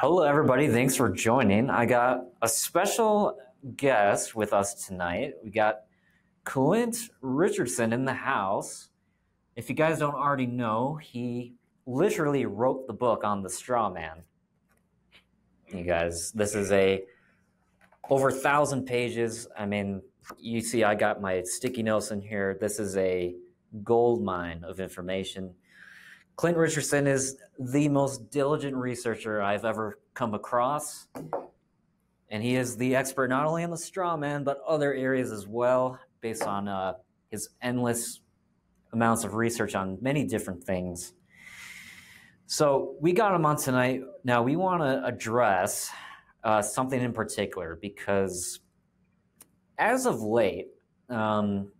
Hello, everybody. Thanks for joining. I got a special guest with us tonight. We got Clint Richardson in the house. If you guys don't already know, he literally wrote the book on the straw man. You guys, this is a over a thousand pages. I mean, you see, I got my sticky notes in here. This is a gold mine of information. Clint Richardson is the most diligent researcher I've ever come across. And he is the expert not only on the straw man, but other areas as well, based on uh, his endless amounts of research on many different things. So we got him on tonight. Now we want to address uh, something in particular because as of late, um,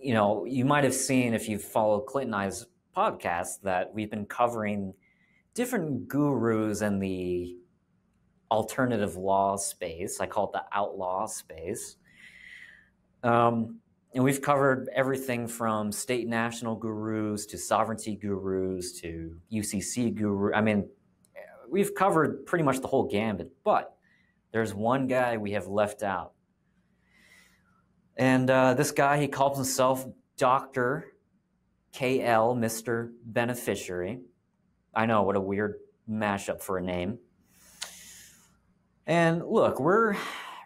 you know, you might have seen if you follow Clinton and I's podcast that we've been covering different gurus in the alternative law space. I call it the outlaw space. Um, and we've covered everything from state national gurus to sovereignty gurus to UCC guru. I mean, we've covered pretty much the whole gambit, but there's one guy we have left out. And uh, this guy, he calls himself Dr. KL, Mr. Beneficiary. I know, what a weird mashup for a name. And look, we're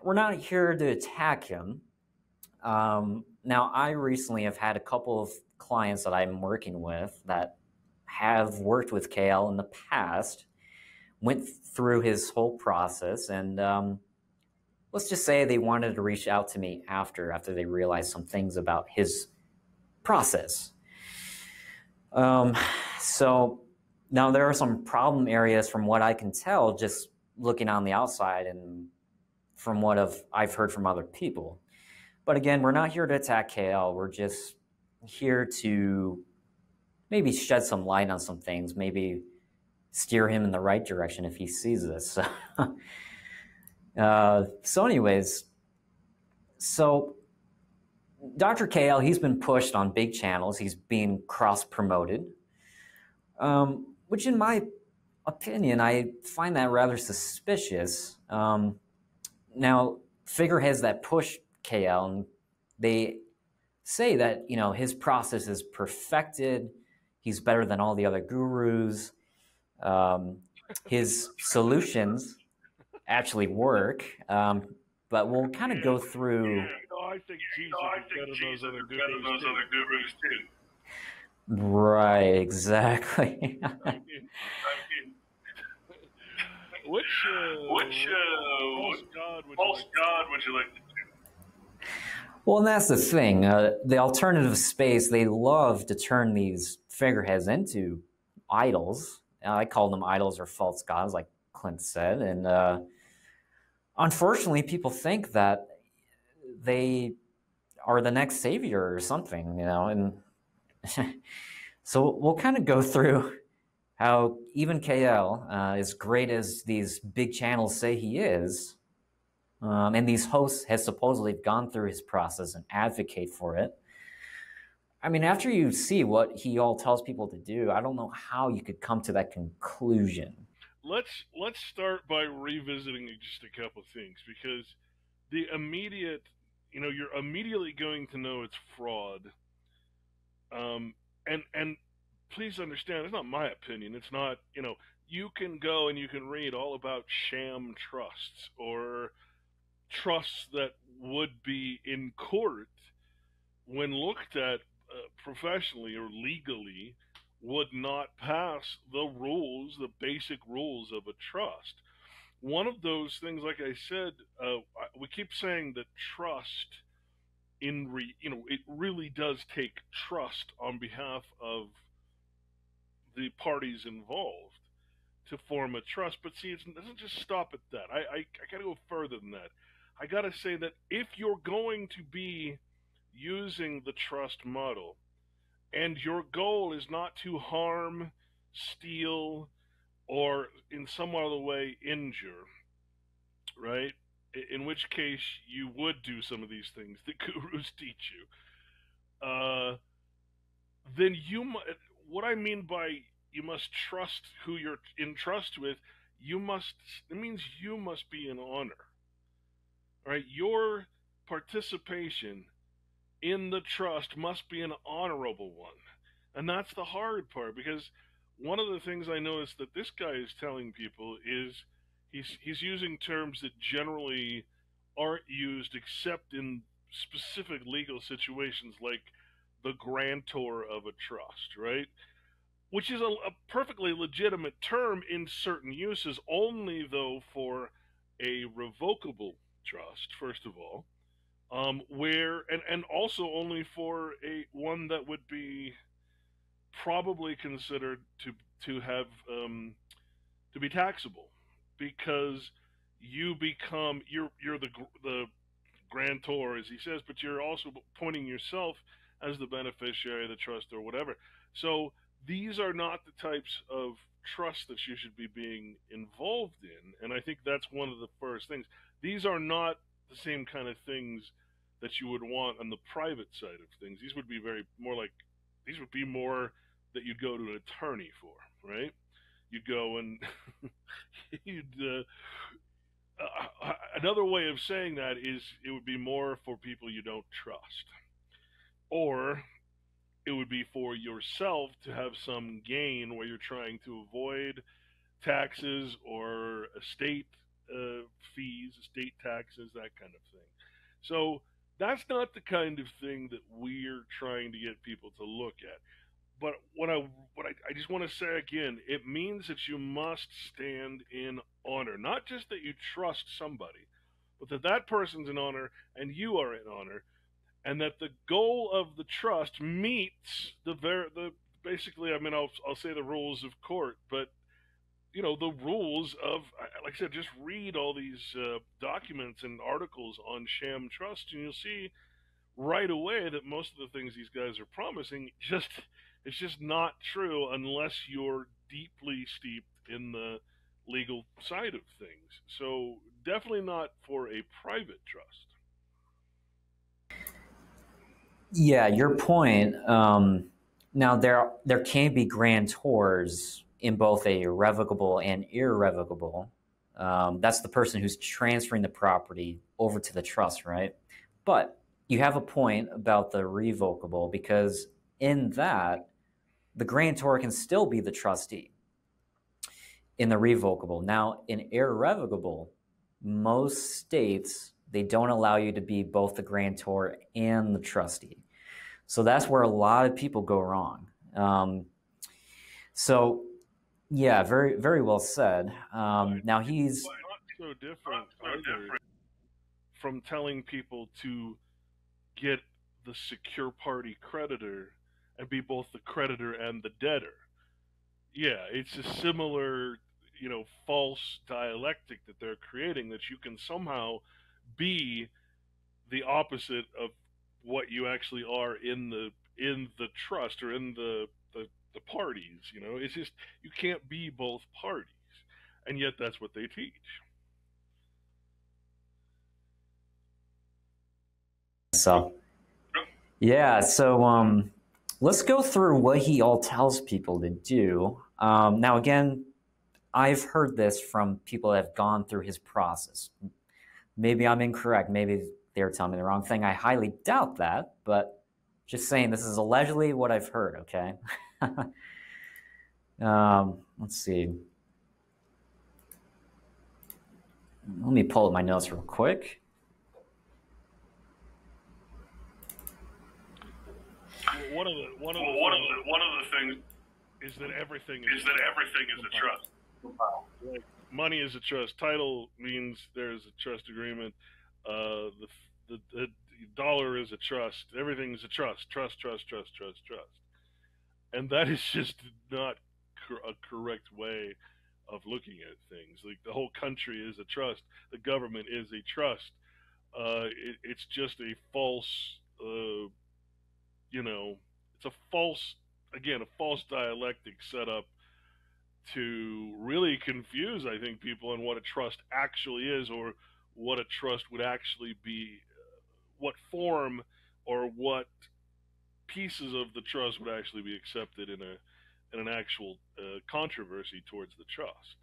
we're not here to attack him. Um, now, I recently have had a couple of clients that I'm working with that have worked with KL in the past, went through his whole process, and um, let's just say they wanted to reach out to me after after they realized some things about his process. Um, so now there are some problem areas from what I can tell, just looking on the outside and from what I've, I've heard from other people. But again, we're not here to attack KL. We're just here to maybe shed some light on some things, maybe steer him in the right direction if he sees this. uh, so, anyways, so Dr. KL, he's been pushed on big channels. He's being cross promoted, um, which, in my opinion, I find that rather suspicious. Um, now, figureheads that push KL, and they say that you know his process is perfected. He's better than all the other gurus. Um, his solutions actually work. Um, but we'll kind of go through I think Jesus no, I think better Jesus those, other better those too. other gurus too. Right, exactly. which uh, which uh, false god would false you like god would you like to do? Well, and that's the thing. Uh, the alternative space, they love to turn these figureheads into idols. I call them idols or false gods, like Clint said. And uh, unfortunately, people think that they are the next savior or something, you know. And so we'll kind of go through how even KL, uh, as great as these big channels say he is, um, and these hosts have supposedly gone through his process and advocate for it. I mean, after you see what he all tells people to do, I don't know how you could come to that conclusion. Let's let's start by revisiting just a couple things because the immediate you know you're immediately going to know it's fraud. Um, and and please understand it's not my opinion. It's not you know you can go and you can read all about sham trusts or trusts that would be in court when looked at uh, professionally or legally would not pass the rules the basic rules of a trust one of those things, like I said, uh, we keep saying that trust in re, you know, it really does take trust on behalf of the parties involved to form a trust. But see, it doesn't just stop at that. I, I, I got to go further than that. I got to say that if you're going to be using the trust model, and your goal is not to harm, steal, or in some other way injure, right? In which case you would do some of these things that gurus teach you. Uh, then you, what I mean by you must trust who you're in trust with, you must it means you must be in honor. Right? Your participation in the trust must be an honorable one. And that's the hard part because one of the things I noticed that this guy is telling people is he's he's using terms that generally aren't used except in specific legal situations like the grantor of a trust, right? Which is a, a perfectly legitimate term in certain uses, only though for a revocable trust, first of all, um, where and and also only for a one that would be probably considered to to have um, to be taxable because you become you're you're the the grantor as he says, but you're also pointing yourself as the beneficiary of the trust or whatever. So these are not the types of trust that you should be being involved in, and I think that's one of the first things. These are not the same kind of things that you would want on the private side of things. These would be very more like these would be more that you'd go to an attorney for, right? You'd go and you'd. Uh, uh, another way of saying that is it would be more for people you don't trust, or it would be for yourself to have some gain where you're trying to avoid taxes or estate uh, fees, estate taxes, that kind of thing. So that's not the kind of thing that we're trying to get people to look at but what I what I, I just want to say again, it means that you must stand in honor, not just that you trust somebody, but that that person's in honor and you are in honor, and that the goal of the trust meets the ver- the basically. I mean, I'll I'll say the rules of court, but you know the rules of like I said, just read all these uh, documents and articles on sham trust, and you'll see right away that most of the things these guys are promising just it's just not true unless you're deeply steeped in the legal side of things. So definitely not for a private trust. Yeah, your point. Um, now there there can be grantors in both a revocable and irrevocable. Um, that's the person who's transferring the property over to the trust, right? But you have a point about the revocable because in that the grantor can still be the trustee in the revocable. Now, in irrevocable, most states they don't allow you to be both the grantor and the trustee. So that's where a lot of people go wrong. Um, so, yeah, very very well said. Um, now he's not so different from telling people to get the secure party creditor and be both the creditor and the debtor. Yeah, it's a similar, you know, false dialectic that they're creating that you can somehow be the opposite of what you actually are in the in the trust or in the the, parties, you know. It's just you can't be both parties. And yet that's what they teach. So yeah, so um let's go through what he all tells people to do. Um, now, again, I've heard this from people that have gone through his process. Maybe I'm incorrect. Maybe they're telling me the wrong thing. I highly doubt that, but just saying this is allegedly what I've heard, okay? um, let's see. Let me pull up my notes real quick. one of the one of the, one of the one of the things is that everything is, is that everything is a trust. Like money is a trust. Title means there's a trust agreement. Uh, the, the the dollar is a trust. Everything is a trust. Trust, trust, trust, trust, trust. And that is just not cor- a correct way of looking at things. Like the whole country is a trust. The government is a trust. Uh, it, it's just a false uh, you know, it's a false, again, a false dialectic setup to really confuse, I think, people on what a trust actually is or what a trust would actually be, uh, what form or what pieces of the trust would actually be accepted in a in an actual uh, controversy towards the trust.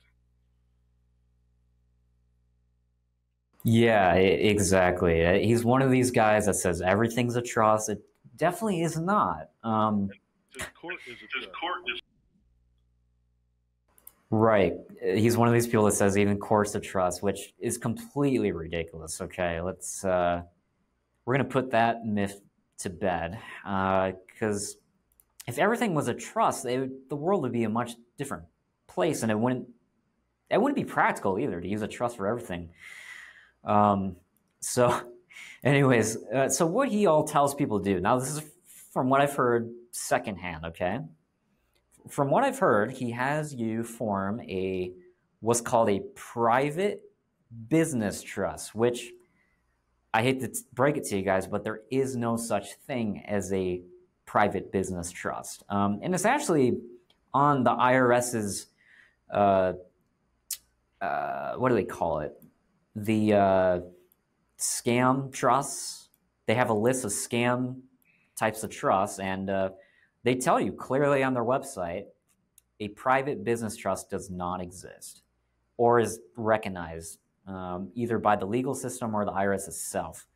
Yeah, exactly. Uh, he's one of these guys that says everything's a trust. It definitely is not. Um, court is a court is Right. He's one of these people that says even courts of trust, which is completely ridiculous. Okay, let's uh, we're gonna put that myth to bed because uh, if everything was a trust, the world would be a much different place, and it wouldn't it wouldn't be practical either to use a trust for everything. Um, so, anyways, uh, so what he all tells people to do now, this is from what I've heard secondhand. Okay from what I've heard, he has you form a what's called a private business trust, which I hate to break it to you guys, but there is no such thing as a private business trust. Um, and it's actually on the IRS's, uh, uh, what do they call it? The uh, scam trusts. They have a list of scam types of trusts, and uh, they tell you clearly on their website a private business trust does not exist or is recognized um, either by the legal system or the IRS itself.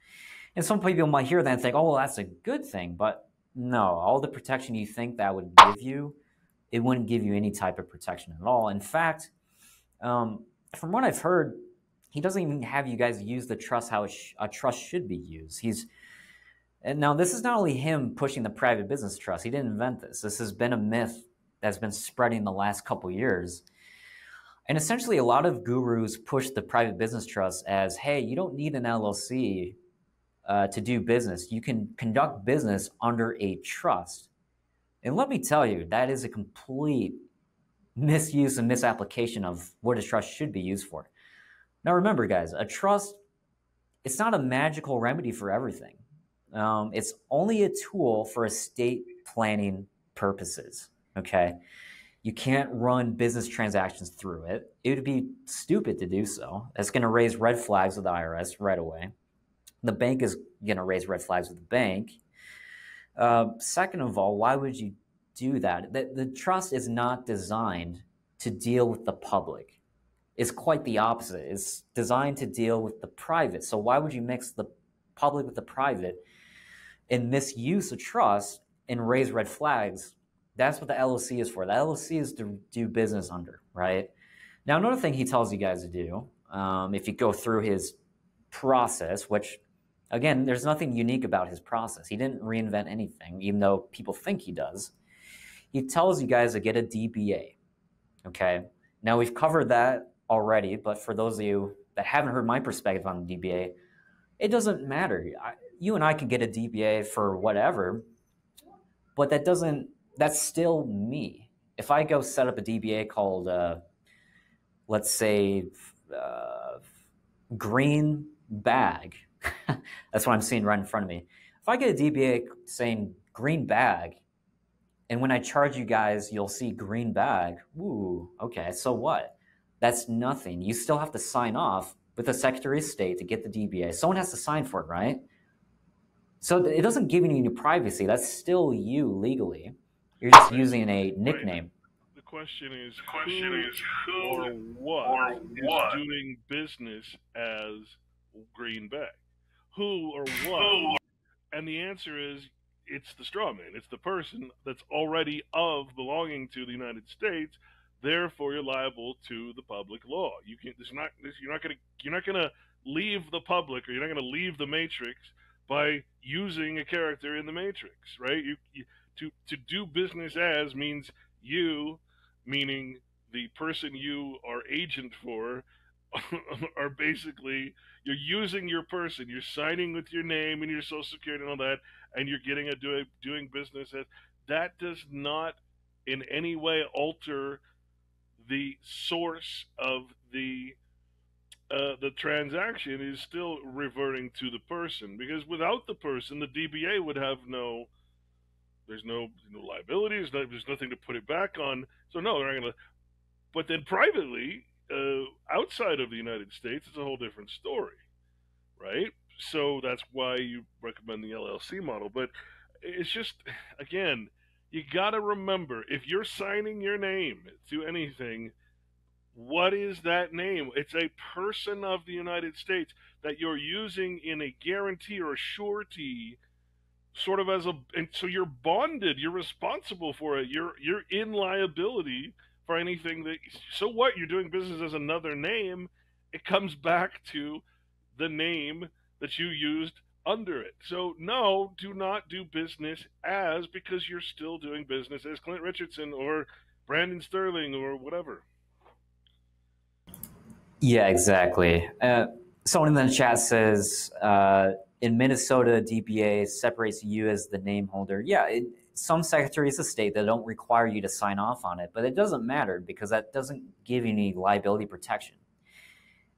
And some people might hear that and think, oh, well, that's a good thing. But no, all the protection you think that would give you, it wouldn't give you any type of protection at all. In fact, um, from what I've heard, he doesn't even have you guys use the trust how a trust should be used. He's and now, this is not only him pushing the private business trust. He didn't invent this. This has been a myth that's been spreading the last couple years. And essentially, a lot of gurus push the private business trust as hey, you don't need an LLC uh, to do business. You can conduct business under a trust. And let me tell you, that is a complete misuse and misapplication of what a trust should be used for. Now, remember, guys, a trust, it's not a magical remedy for everything. Um, it's only a tool for estate planning purposes. Okay. You can't run business transactions through it. It would be stupid to do so. It's going to raise red flags with the IRS right away. The bank is going to raise red flags with the bank. Uh, second of all, why would you do that? The, the trust is not designed to deal with the public. It's quite the opposite. It's designed to deal with the private. So why would you mix the public with the private and misuse of trust and raise red flags, that's what the LLC is for. The LLC is to do business under, right? Now, another thing he tells you guys to do, um, if you go through his process, which again, there's nothing unique about his process. He didn't reinvent anything, even though people think he does. He tells you guys to get a DBA. Okay. Now, we've covered that already, but for those of you that haven't heard my perspective on the DBA, it doesn't matter. I, you and I can get a DBA for whatever, but that doesn't, that's still me. If I go set up a DBA called, uh, let's say, uh, green bag, that's what I'm seeing right in front of me. If I get a DBA saying green bag, and when I charge you guys, you'll see green bag. Ooh, okay, so what? That's nothing. You still have to sign off with the Secretary of State to get the DBA. Someone has to sign for it, right? So it doesn't give you any privacy. That's still you legally. You're just using a nickname. The question is, the question who is who or what, or what is doing business as Greenback? Who or what? Who? And the answer is, it's the straw man. It's the person that's already of belonging to the United States. Therefore, you're liable to the public law. You can. This not. This, you're not gonna. You're not gonna leave the public, or you're not gonna leave the matrix by using a character in the Matrix, right? You, you, to to do business as means you, meaning the person you are agent for, are basically you're using your person. You're signing with your name and your social security and all that, and you're getting a doing doing business as that does not in any way alter the source of the uh, the transaction is still reverting to the person because without the person, the DBA would have no. There's no, no liabilities. No, there's nothing to put it back on. So no, they're not going to. But then privately, uh, outside of the United States, it's a whole different story, right? So that's why you recommend the LLC model. But it's just again, you got to remember if you're signing your name to anything What is that name? It's a person of the United States that you're using in a guarantee or a surety, sort of as a, and so you're bonded. You're responsible for it. You're you're in liability for anything that. So what? You're doing business as another name. It comes back to the name that you used under it. So no, do not do business as because you're still doing business as Clint Richardson or Brandon Sterling or whatever. Yeah, exactly. Uh, someone in the chat says uh, in Minnesota, DBA separates you as the name holder. Yeah, it, some secretaries of state that don't require you to sign off on it, but it doesn't matter because that doesn't give you any liability protection.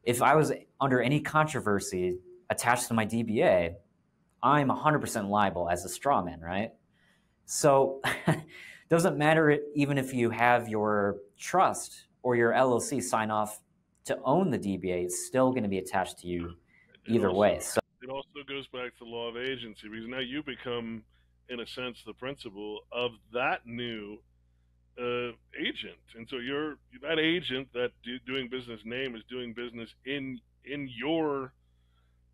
If I was under any controversy attached to my DBA, I'm 100% liable as a straw man, right? So doesn't matter even if you have your trust or your LLC sign off to own the DBA, it's still going to be attached to you either way. So it also goes back to the law of agency because now you become, in a sense, the principal of that new uh, agent, and so you're that agent that do, doing business name is doing business in in your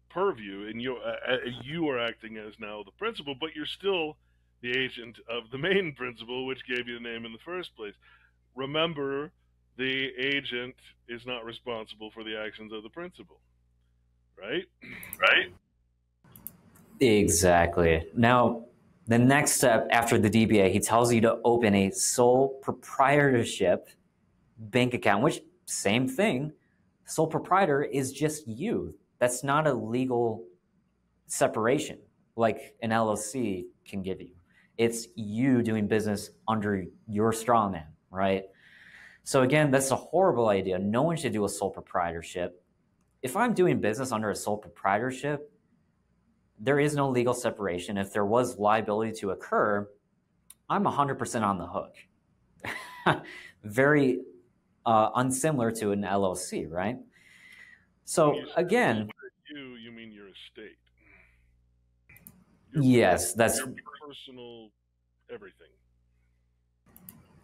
purview, and you uh, uh, you are acting as now the principal, but you're still the agent of the main principal, which gave you the name in the first place. Remember, the agent is not responsible for the actions of the principal, right? Right. Exactly. Now, the next step after the DBA, he tells you to open a sole proprietorship bank account, which same thing. Sole proprietor is just you. That's not a legal separation like an LLC can give you. It's you doing business under your straw man, right? So again, that's a horrible idea. No one should do a sole proprietorship. If I'm doing business under a sole proprietorship, there is no legal separation. If there was liability to occur, I'm 100% on the hook. Very uh, unsimilar to an LLC, right? So again, you you mean your estate. Your yes, that's personal everything.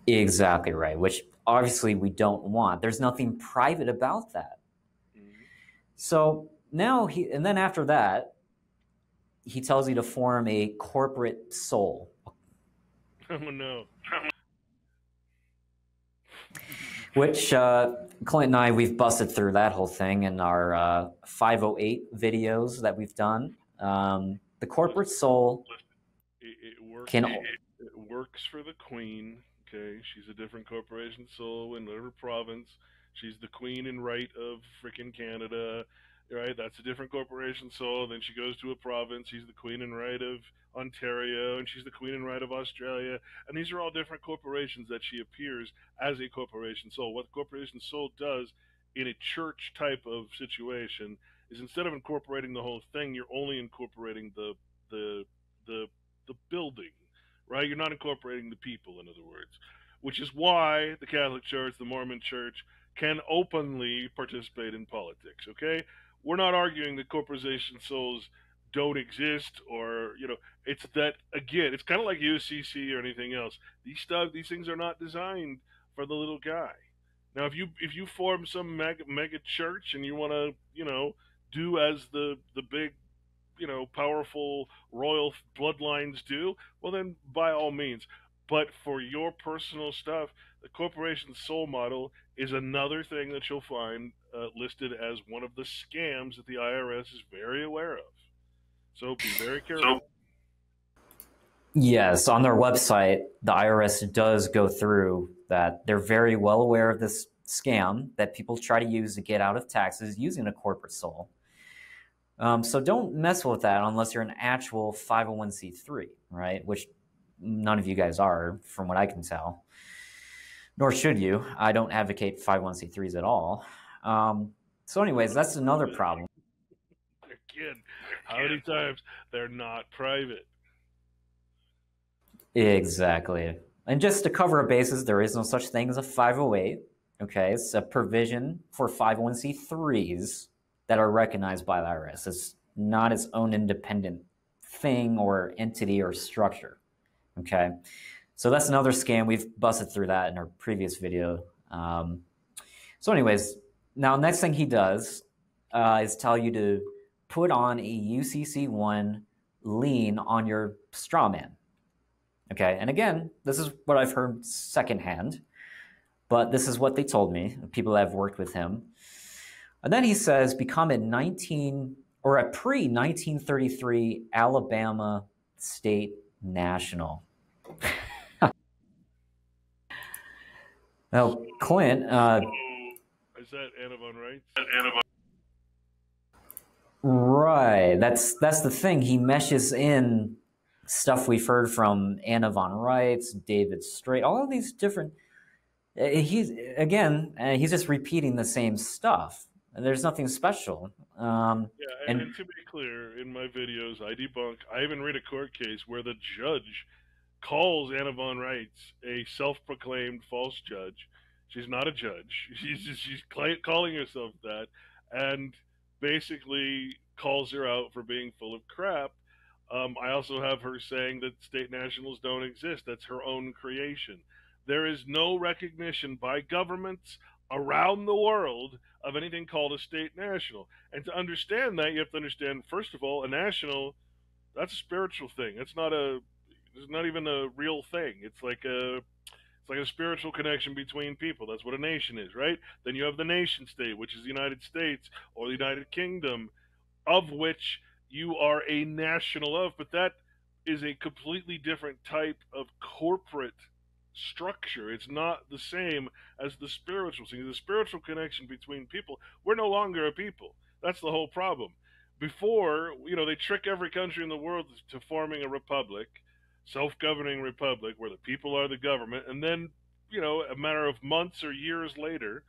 Exactly right, which obviously we don't want. There's nothing private about that. Mm-hmm. So now he, and then after that, he tells you to form a corporate sole. Oh no which uh, Clint and I, we've busted through that whole thing in our uh, 508 videos that we've done. Um, the corporate sole it, it works, can. It, it works for the queen. Okay, she's a different corporation sole in whatever province. She's the queen and right of freaking Canada right? That's a different corporation sole. Then she goes to a province. She's the queen and right of Ontario, and she's the queen and right of Australia. And these are all different corporations that she appears as a corporation sole. What the corporation sole does in a church type of situation is instead of incorporating the whole thing, you're only incorporating the the the the building, right? You're not incorporating the people, in other words. Which is why the Catholic Church, the Mormon Church, can openly participate in politics. Okay, we're not arguing that corporation soles don't exist or you know it's that again it's kind of like UCC or anything else. These stuff these things are not designed for the little guy. Now if you if you form some mega, mega church and you want to you know do as the the big you know powerful royal bloodlines do well then by all means. But for your personal stuff the corporation sole model is another thing that you'll find uh, listed as one of the scams that the IRS is very aware of. So be very careful. Yes, on their website, the IRS does go through that. They're very well aware of this scam that people try to use to get out of taxes using a corporate sole. Um, so don't mess with that unless you're an actual 501c3, right? Which none of you guys are, from what I can tell nor should you. I don't advocate 501c3s at all. Um, so, anyways, that's another problem. Again, how many times they're not private? Exactly. And just to cover a basis, there is no such thing as a 508. Okay, it's a provision for 501c3s that are recognized by the IRS. It's not its own independent thing or entity or structure. Okay, so that's another scam. We've busted through that in our previous video. Um, So, anyways, now next thing he does uh, is tell you to put on a UCC one lien on your straw man. Okay, and again, this is what I've heard secondhand, but this is what they told me, people that have worked with him. And then he says, become a 19 or a pre 1933 Alabama state national. now, Clint. Uh, is that Anna von Reitz? Right. That's that's the thing. He meshes in stuff we've heard from Anna von Reitz, David Straight, all of these different. Uh, he's again, uh, he's just repeating the same stuff. There's nothing special. Um, yeah, and, and, to be clear, in my videos, I debunk. I even read a court case where the judge calls Anna von Reitz a self-proclaimed false judge. She's not a judge. She's just, she's calling herself that, and basically calls her out for being full of crap. Um, I also have her saying that state nationals don't exist. That's her own creation. There is no recognition by governments around the world of anything called a state national. And to understand that, you have to understand, first of all, a national, that's a spiritual thing. It's not a, it's not even a real thing. It's like a, it's like a spiritual connection between people. That's what a nation is, right? Then you have the nation state, which is the United States or the United Kingdom, of which you are a national of, but that is a completely different type of corporate structure. It's not the same as the spiritual thing. The spiritual connection between people. We're no longer a people. That's the whole problem. Before, you know, they trick every country in the world to forming a republic self-governing republic where the people are the government, and then you know a matter of months or years later,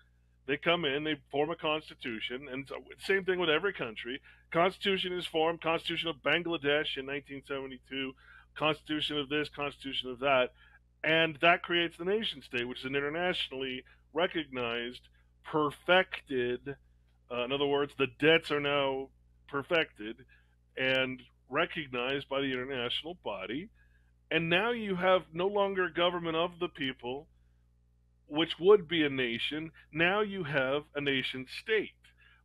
they come in, they form a constitution, and same thing with every country. Constitution is formed, Constitution of Bangladesh in 1972, Constitution of this, Constitution of that, and that creates the nation state, which is an internationally recognized, perfected. Uh, in other words, the debts are now perfected and recognized by the international body and now you have no longer government of the people, which would be a nation. Now you have a nation state,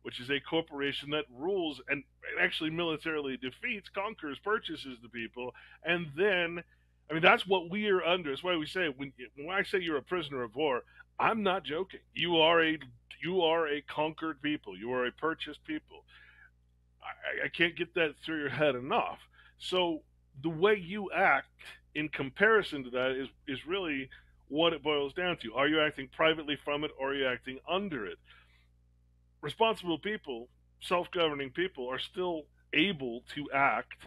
which is a corporation that rules and actually militarily defeats, conquers, purchases the people, and then. I mean, that's what we are under. That's why we say when when I say you're a prisoner of war, I'm not joking. You are a you are a conquered people. You are a purchased people. I, I can't get that through your head enough. So the way you act in comparison to that is is really what it boils down to. Are you acting privately from it or are you acting under it? Responsible people, self-governing people are still able to act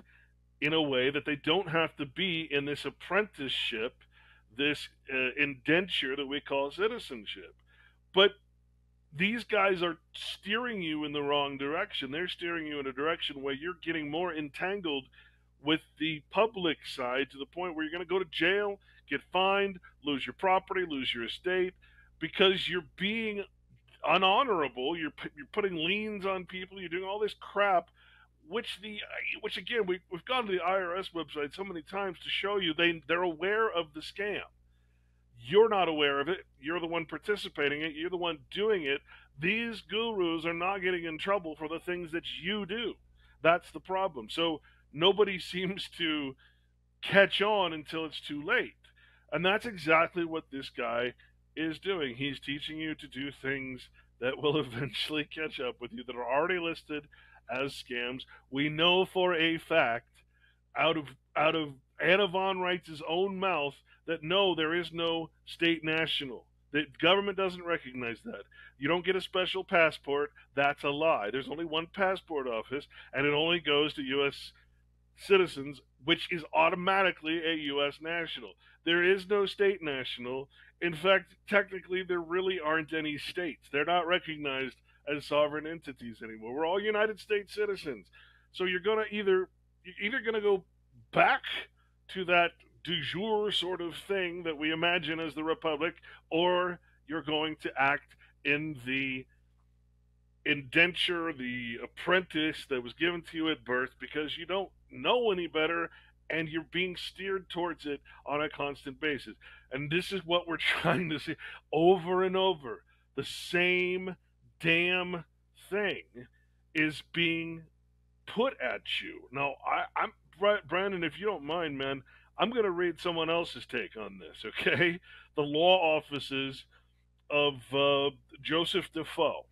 in a way that they don't have to be in this apprenticeship, this uh, indenture that we call citizenship. But these guys are steering you in the wrong direction. They're steering you in a direction where you're getting more entangled with the public side to the point where you're going to go to jail, get fined, lose your property, lose your estate because you're being unhonorable. You're you're putting liens on people. You're doing all this crap, which the which again we we've gone to the IRS website so many times to show you they they're aware of the scam. You're not aware of it. You're the one participating in it. You're the one doing it. These gurus are not getting in trouble for the things that you do. That's the problem. So nobody seems to catch on until it's too late. And that's exactly what this guy is doing. He's teaching you to do things that will eventually catch up with you that are already listed as scams. We know for a fact out of out of Anna von Reitz's own mouth that no, there is no state national. The government doesn't recognize that. You don't get a special passport. That's a lie. There's only one passport office, and it only goes to U.S citizens, which is automatically a U.S. national. There is no state national. In fact, technically, there really aren't any states. They're not recognized as sovereign entities anymore. We're all United States citizens. So you're gonna either you're either gonna go back to that de jure sort of thing that we imagine as the republic, or you're going to act in the indenture, the apprentice that was given to you at birth, because you don't know any better and you're being steered towards it on a constant basis. And this is what we're trying to see over and over. the same damn thing is being put at you. Now, I, I'm Brandon. If you don't mind, man, I'm going to read someone else's take on this. Okay, the law offices of uh, Joseph Defoe.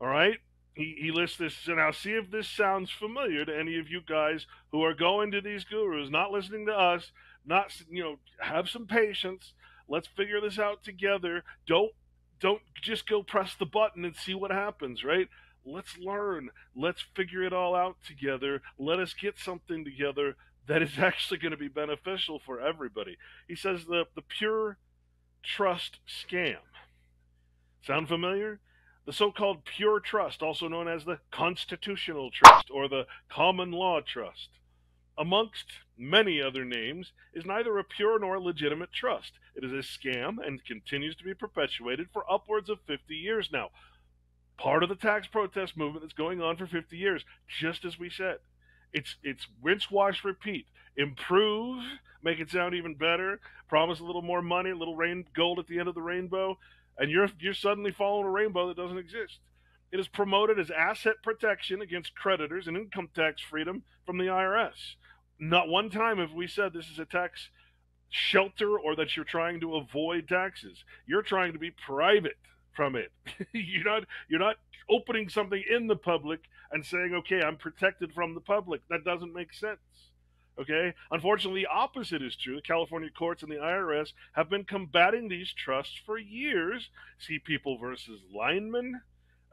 All right, he, he lists this. So now, see if this sounds familiar to any of you guys who are going to these gurus, not listening to us. Not you know, have some patience. Let's figure this out together. Don't don't just go press the button and see what happens. Right? Let's learn. Let's figure it all out together. Let us get something together that is actually going to be beneficial for everybody. He says the the pure trust scam. Sound familiar? The so called pure trust, also known as the constitutional trust or the common law trust, amongst many other names, is neither a pure nor a legitimate trust. It is a scam and continues to be perpetuated for upwards of 50 years now. Part of the tax protest movement that's going on for 50 years, just as we said. It's it's rinse, wash, repeat. Improve, make it sound even better. Promise a little more money, a little rain gold at the end of the rainbow, and you're you're suddenly following a rainbow that doesn't exist. It is promoted as asset protection against creditors and income tax freedom from the IRS. Not one time have we said this is a tax shelter or that you're trying to avoid taxes. You're trying to be private from it. you're not you're not opening something in the public and saying, "Okay, I'm protected from the public." That doesn't make sense. Okay? Unfortunately, the opposite is true. The California courts and the IRS have been combating these trusts for years. See People versus Lynam,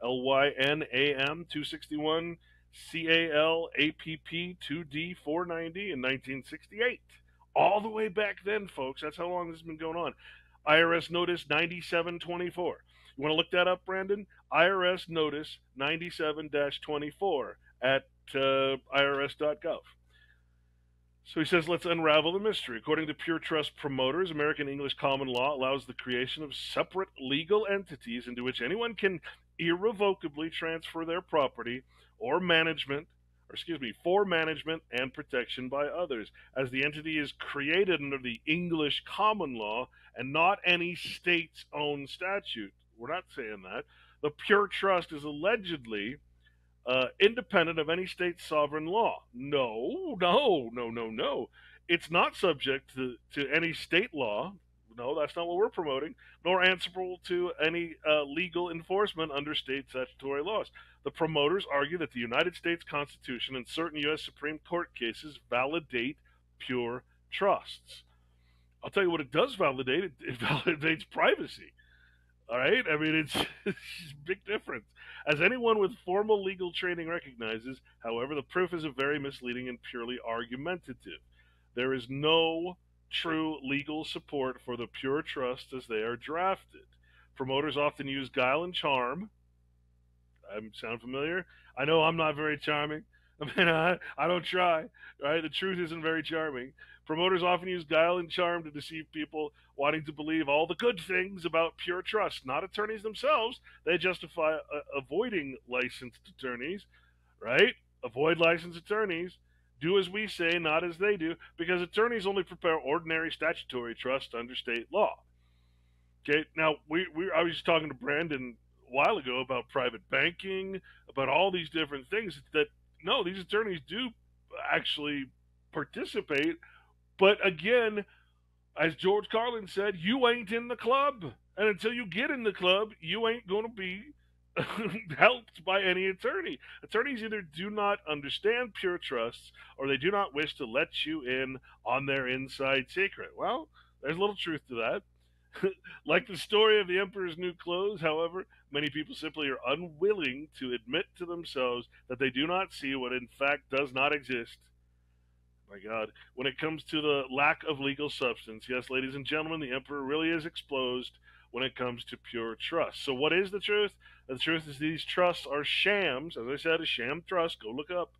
L Y N A M 261, C A L A P P 2D 490 in 1968. All the way back then, folks. That's how long this has been going on. IRS Notice 9724. You want to look that up, Brandon? IRS Notice 97 24 at uh, irs.gov. So he says, let's unravel the mystery. According to Pure Trust promoters, American English common law allows the creation of separate legal entities into which anyone can irrevocably transfer their property or management, or excuse me, for management and protection by others, as the entity is created under the English common law and not any state's own statute. We're not saying that. The Pure Trust is allegedly uh, independent of any state sovereign law. No, no, no, no, no. It's not subject to, to any state law. No, that's not what we're promoting, nor answerable to any uh, legal enforcement under state statutory laws. The promoters argue that the United States Constitution and certain U.S. Supreme Court cases validate pure trusts. I'll tell you what it does validate. It, it validates privacy. All right, I mean it's, it's big difference. As anyone with formal legal training recognizes, however, the proof is a very misleading and purely argumentative. There is no true legal support for the pure trust as they are drafted. Promoters often use guile and charm. I sound familiar? I know I'm not very charming. I mean, I, I don't try. Right? The truth isn't very charming. Promoters often use guile and charm to deceive people wanting to believe all the good things about pure trust. Not attorneys themselves. They justify uh, avoiding licensed attorneys, right? Avoid licensed attorneys. Do as we say, not as they do, because attorneys only prepare ordinary statutory trust under state law. Okay, now we, we I was just talking to Brandon a while ago about private banking, about all these different things that no, these attorneys do actually participate but again, as George Carlin said, you ain't in the club. And until you get in the club, you ain't going to be helped by any attorney. Attorneys either do not understand pure trusts or they do not wish to let you in on their inside secret. Well, there's a little truth to that. like the story of the emperor's new clothes, however, many people simply are unwilling to admit to themselves that they do not see what in fact does not exist my God. When it comes to the lack of legal substance, yes, ladies and gentlemen, the emperor really is exposed when it comes to pure trust. So, what is the truth? The truth is these trusts are shams. As I said, a sham trust, go look up,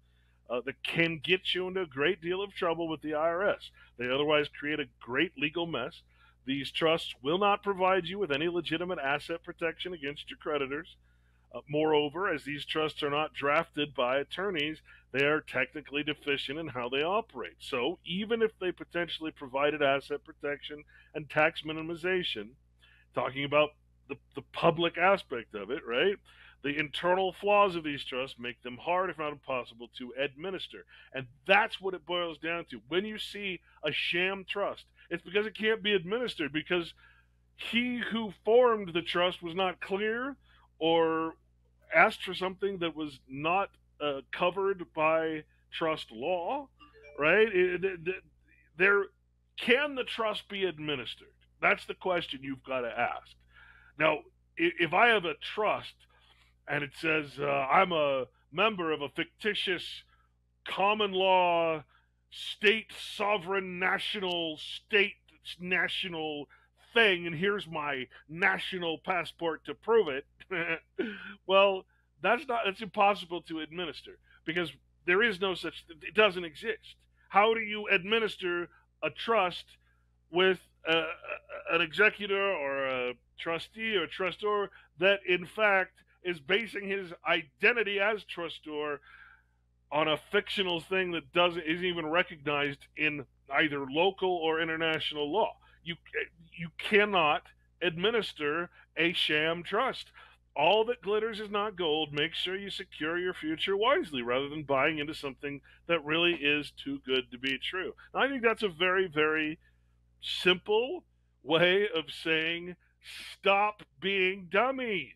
uh, that can get you into a great deal of trouble with the IRS. They otherwise create a great legal mess. These trusts will not provide you with any legitimate asset protection against your creditors. Uh, moreover, as these trusts are not drafted by attorneys, they are technically deficient in how they operate. So, even if they potentially provided asset protection and tax minimization, talking about the, the public aspect of it, right? The internal flaws of these trusts make them hard, if not impossible, to administer. And that's what it boils down to. When you see a sham trust, it's because it can't be administered, because he who formed the trust was not clear or asked for something that was not uh, covered by trust law, right? It, it, it, there can the trust be administered? That's the question you've got to ask. Now, if I have a trust and it says uh, I'm a member of a fictitious common law state sovereign national state national thing and here's my national passport to prove it well that's not it's impossible to administer because there is no such it doesn't exist how do you administer a trust with a, an executor or a trustee or trustor that in fact is basing his identity as trustor on a fictional thing that doesn't isn't even recognized in either local or international law. You you cannot administer a sham trust. All that glitters is not gold. Make sure you secure your future wisely rather than buying into something that really is too good to be true. I think that's a very, very simple way of saying stop being dummies.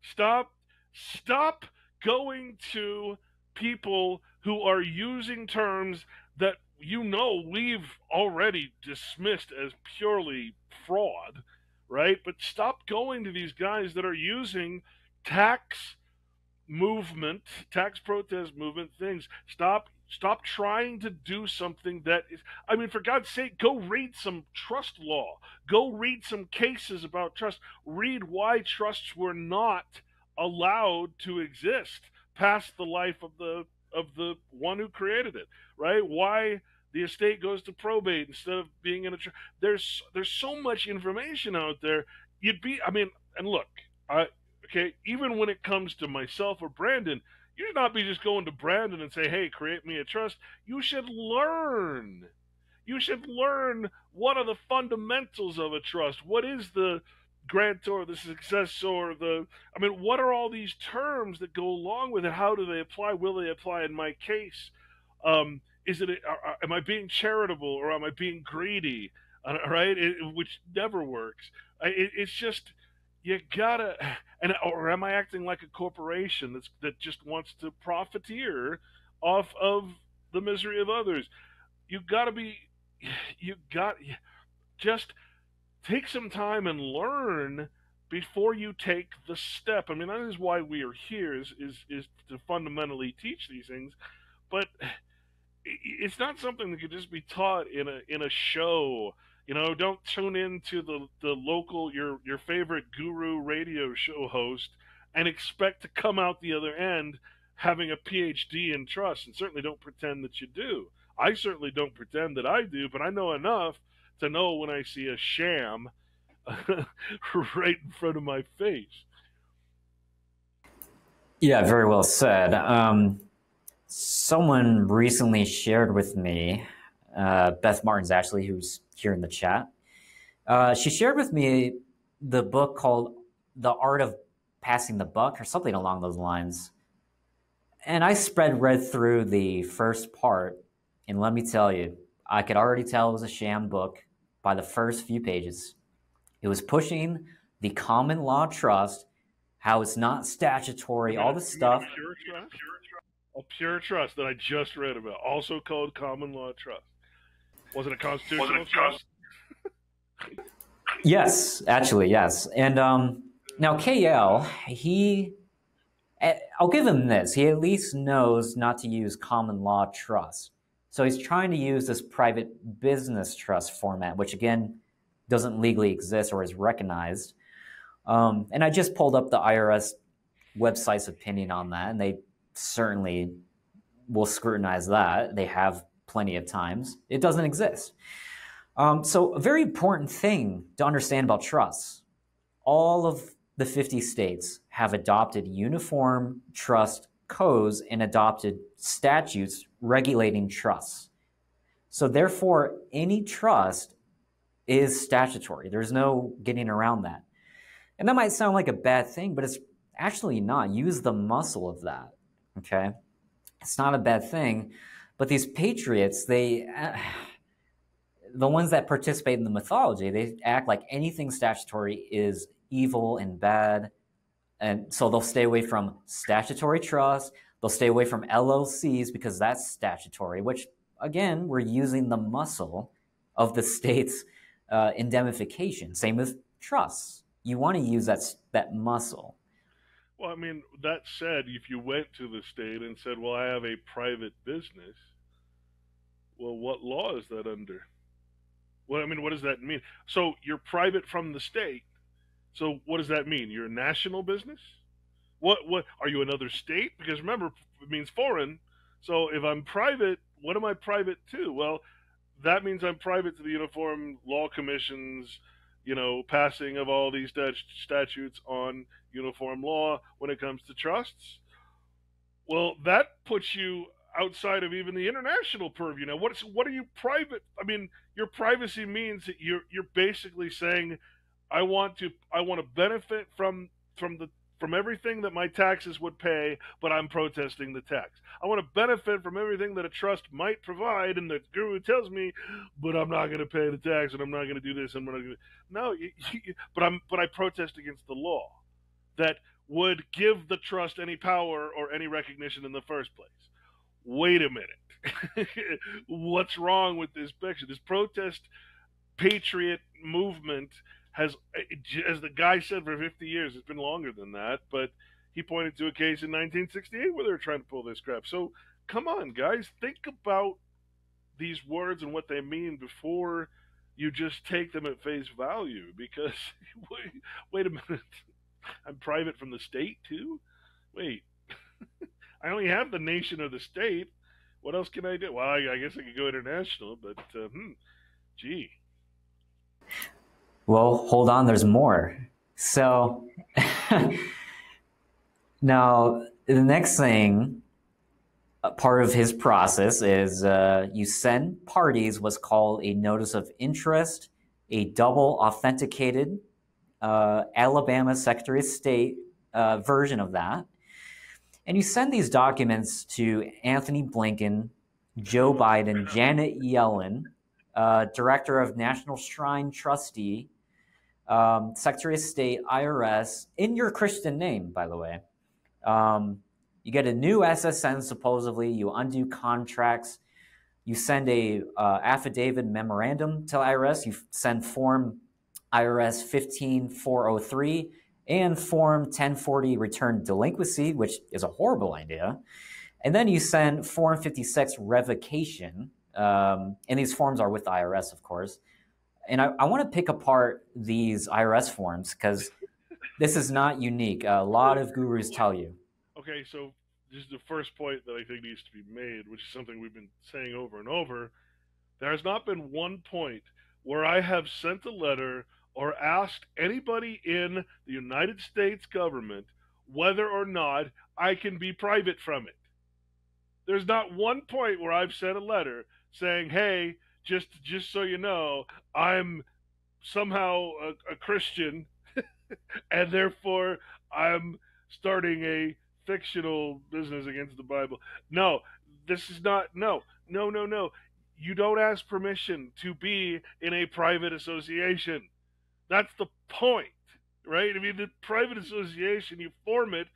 Stop stop going to people who are using terms that you know we've already dismissed as purely fraud, right? But stop going to these guys that are using tax movement, tax protest movement things. Stop Stop trying to do something that is, I mean, for God's sake, go read some trust law. Go read some cases about trust. Read why trusts were not allowed to exist past the life of the of the one who created it, right? Why the estate goes to probate instead of being in a trust. There's there's so much information out there. You'd be, I mean, and look, I okay, even when it comes to myself or Brandon, you should not be just going to Brandon and say, hey, create me a trust. You should learn. You should learn what are the fundamentals of a trust. What is the grantor, the successor, the I mean, what are all these terms that go along with it? How do they apply? Will they apply in my case? Um, is it are, am I being charitable or am I being greedy? Uh, right, it, which never works. It, it's just you gotta and or am I acting like a corporation that's that just wants to profiteer off of the misery of others? You gotta be you got just take some time and learn before you take the step. I mean that is why we are here is is, is to fundamentally teach these things, but it's not something that could just be taught in a in a show you know, don't tune in to the, the local your your favorite guru radio show host and expect to come out the other end having a PhD in trust and certainly don't pretend that you do. I certainly don't pretend that I do, but I know enough to know when I see a sham right in front of my face. Yeah, very well said. Um, someone recently shared with me, uh, Beth Martins actually, who's here in the chat. Uh, she shared with me the book called The Art of Passing the Buck or something along those lines. And I spread read through the first part, and let me tell you, I could already tell it was a sham book by the first few pages. It was pushing the common law trust, how it's not statutory, all the stuff. Pure trust, a pure trust that I just read about, also called common law trust. Was it a constitutional it trust? yes, actually, yes. And um, now KL, he, eh, I'll give him this. He at least knows not to use common law trust. So he's trying to use this private business trust format, which again doesn't legally exist or is recognized. Um, and I just pulled up the IRS website's opinion on that, and they certainly will scrutinize that. They have plenty of times. It doesn't exist. Um, so, a very important thing to understand about trusts all of the 50 states have adopted uniform trust codes and adopted statutes regulating trusts. So, therefore, any trust is statutory. There's no getting around that. And that might sound like a bad thing, but it's actually not. Use the muscle of that. Okay? It's not a bad thing. But these patriots, they. The ones that participate in the mythology, they act like anything statutory is evil and bad. And so they'll stay away from statutory trust. They'll stay away from LLCs because that's statutory, which again, we're using the muscle of the state's uh, indemnification. Same with trusts. You want to use that, that muscle. Well, I mean, that said, if you went to the state and said, well, I have a private business, well, what law is that under? Well, I mean, what does that mean? So you're private from the state. So what does that mean? You're a national business? What what are you another state? Because remember, it means foreign. So if I'm private, what am I private to? Well, that means I'm private to the Uniform Law Commission's, you know, passing of all these statutes on uniform law when it comes to trusts. Well, that puts you outside of even the international purview. Now, what's what are you private? I mean, your privacy means that you're you're basically saying, I want to I want to benefit from from the from everything that my taxes would pay, but I'm protesting the tax. I want to benefit from everything that a trust might provide, and the guru tells me, but I'm not going to pay the tax, and I'm not going to do this, and I'm not going to. No, but I'm but I protest against the law that would give the trust any power or any recognition in the first place. Wait a minute, what's wrong with this picture? This protest patriot movement has, as the guy said, for 50 years. It's been longer than that, but he pointed to a case in 1968 where they were trying to pull this crap. So come on, guys, think about these words and what they mean before you just take them at face value. Because wait, wait a minute, I'm private from the state too. Wait, I only have the nation or the state. What else can I do? Well, I, I guess I could go international, but uh, hmm, gee. Well, hold on, there's more. So now the next thing, part of his process is uh, you send parties what's called a notice of interest, a double authenticated uh, Alabama Secretary of State uh, version of that. And you send these documents to Anthony Blinken, Joe Biden, Janet Yellen, uh, Director of National Shrine Trustee, um, Secretary of State, IRS, in your Christian name, by the way. Um, you get a new SSN, supposedly. You undo contracts. You send a uh, affidavit memorandum to IRS. You send Form IRS 15403 and Form 1040 return delinquency, which is a horrible idea. And then you send Form 56 revocation. Um, and these forms are with the IRS, of course and I, I want to pick apart these IRS forms because this is not unique. A lot of gurus tell you. Okay, so this is the first point that I think needs to be made, which is something we've been saying over and over. There has not been one point where I have sent a letter or asked anybody in the United States government whether or not I can be private from it. There's not one point where I've sent a letter saying, hey, just just so you know, I'm somehow a, a Christian, and therefore I'm starting a fictional business against the Bible. No, this is not. No, no, no, no. You don't ask permission to be in a private association. That's the point, right? I mean, the private association, you form it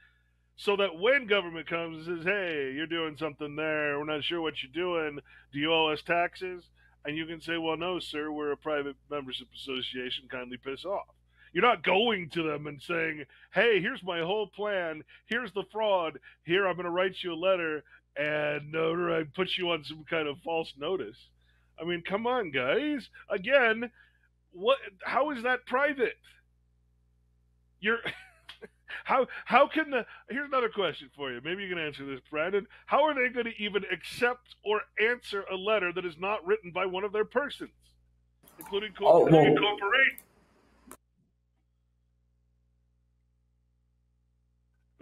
so that when government comes and says, hey, you're doing something there, we're not sure what you're doing, do you owe us taxes? And you can say, well, no, sir, we're a private membership association. Kindly piss off. You're not going to them and saying, hey, here's my whole plan. Here's the fraud. Here, I'm going to write you a letter and uh, put you on some kind of false notice. I mean, come on, guys. Again, what? How is that private? You're. How how can the here's another question for you. Maybe you can answer this, Brandon. How are they going to even accept or answer a letter that is not written by one of their persons, including oh, well, corporation?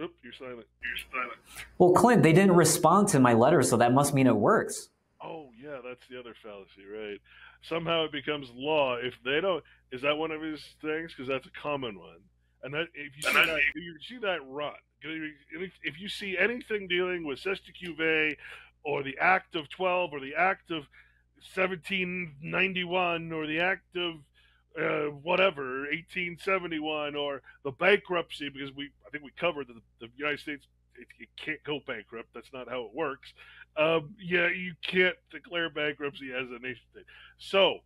Oop, you're silent. You're silent. Well, Clint, they didn't respond to my letter, so that must mean it works. Oh yeah, that's the other fallacy, right? Somehow it becomes law if they don't. Is that one of his things? Because that's a common one And that if you see that, if you see that run, if you see anything dealing with Que or the Act of 12 or the Act of 1791 or the Act of uh, whatever 1871 or the bankruptcy because we I think we covered the, the United States it, it, can't go bankrupt. That's not how it works. Um, yeah you can't declare bankruptcy as a nation state. So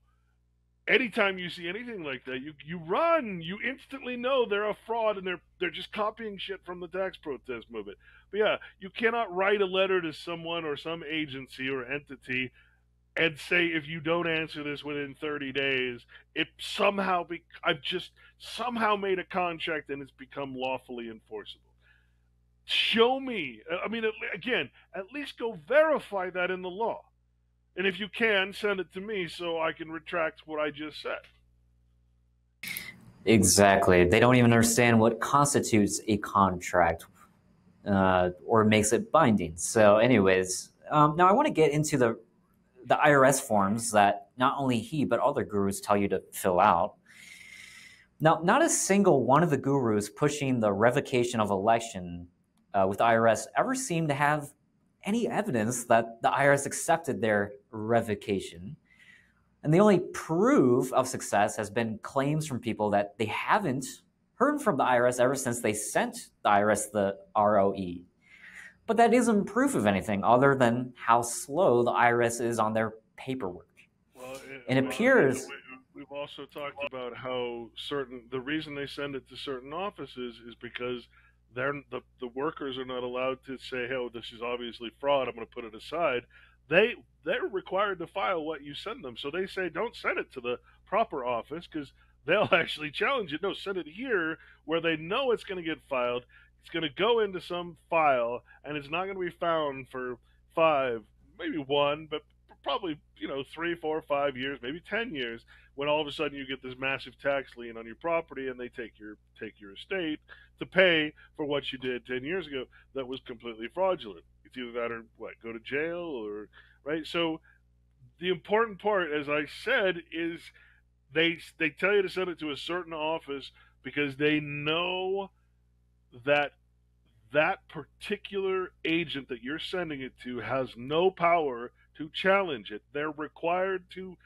anytime you see anything like that you you run you instantly know they're a fraud and they're they're just copying shit from the tax protest movement but yeah you cannot write a letter to someone or some agency or entity and say if you don't answer this within 30 days, it somehow be I've just somehow made a contract and it's become lawfully enforceable. Show me. I mean, again, at least go verify that in the law. And if you can, send it to me so I can retract what I just said. Exactly. They don't even understand what constitutes a contract uh, or makes it binding. So, anyways, um, now I want to get into the the IRS forms that not only he, but other gurus tell you to fill out. Now, not a single one of the gurus pushing the revocation of election uh, with IRS ever seemed to have any evidence that the IRS accepted their revocation. And the only proof of success has been claims from people that they haven't heard from the IRS ever since they sent the IRS the ROE. But that isn't proof of anything other than how slow the IRS is on their paperwork. Well, it, it appears. We've also talked about how certain the reason they send it to certain offices is because they're the, the workers are not allowed to say, "Hey, this is obviously fraud. I'm going to put it aside." They they're required to file what you send them, so they say, "Don't send it to the proper office because they'll actually challenge it. No, send it here where they know it's going to get filed. It's going to go into some file, and it's not going to be found for five, maybe one, but probably you know three, four, five years, maybe ten years. When all of a sudden you get this massive tax lien on your property, and they take your take your estate to pay for what you did ten years ago that was completely fraudulent. It's either that or what, go to jail or right. So the important part, as I said, is they they tell you to send it to a certain office because they know that that particular agent that you're sending it to has no power to challenge it. They're required to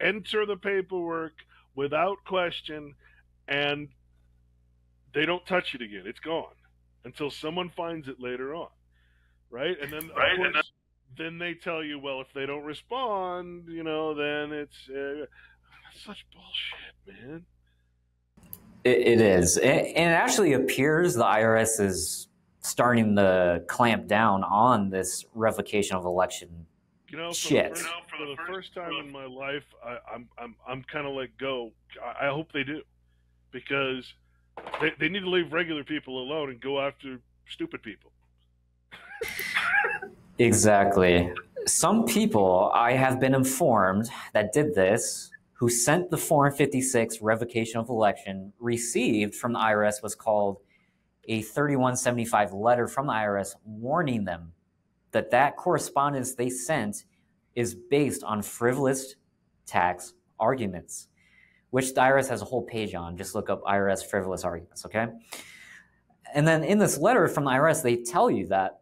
enter the paperwork without question and they don't touch it again. It's gone until someone finds it later on. Right? And then right, course, and then, then they tell you, well, if they don't respond, you know, then it's uh, such bullshit, man. It, it is. And it actually appears the IRS is starting to clamp down on this revocation of election you know, shit. For the, first, for the first time in my life, I, am I'm I'm, I'm kind of let go. I, I, hope they do, because they, they need to leave regular people alone and go after stupid people. exactly. Some people I have been informed that did this who sent the Form 56 revocation of election received from the IRS was called a 3175 letter from the IRS warning them that that correspondence they sent is based on frivolous tax arguments, which the IRS has a whole page on. Just look up IRS frivolous arguments, okay? And then in this letter from the IRS, they tell you that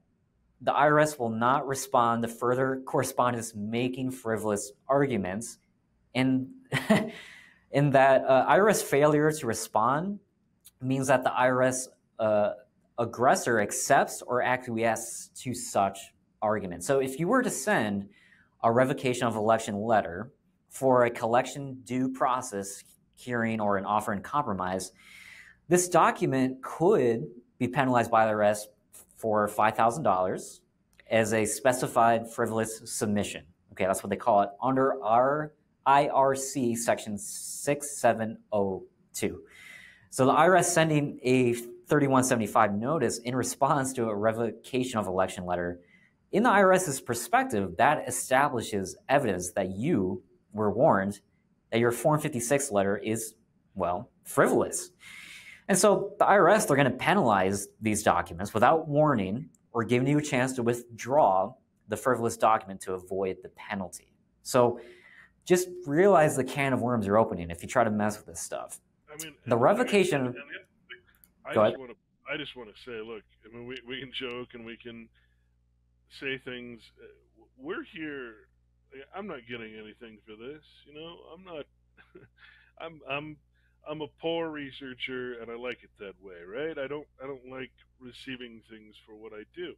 the IRS will not respond to further correspondence making frivolous arguments and in that uh, IRS failure to respond means that the IRS uh, aggressor accepts or acquiesces to such argument. So if you were to send a revocation of election letter for a collection due process hearing or an offer in compromise, this document could be penalized by the IRS for $5,000 as a specified frivolous submission. Okay, that's what they call it under our IRC section 6702. So the IRS sending a 3175 notice in response to a revocation of election letter. In the IRS's perspective, that establishes evidence that you were warned that your Form 56 letter is, well, frivolous. And so the IRS, they're going to penalize these documents without warning or giving you a chance to withdraw the frivolous document to avoid the penalty. So just realize the can of worms you're opening if you try to mess with this stuff. I mean, the revocation. I Go just ahead. want to. I just want to say, look. I mean, we we can joke and we can say things. uh, We're here. I'm not getting anything for this. You know, I'm not. I'm I'm I'm a poor researcher, and I like it that way, right? I don't I don't like receiving things for what I do.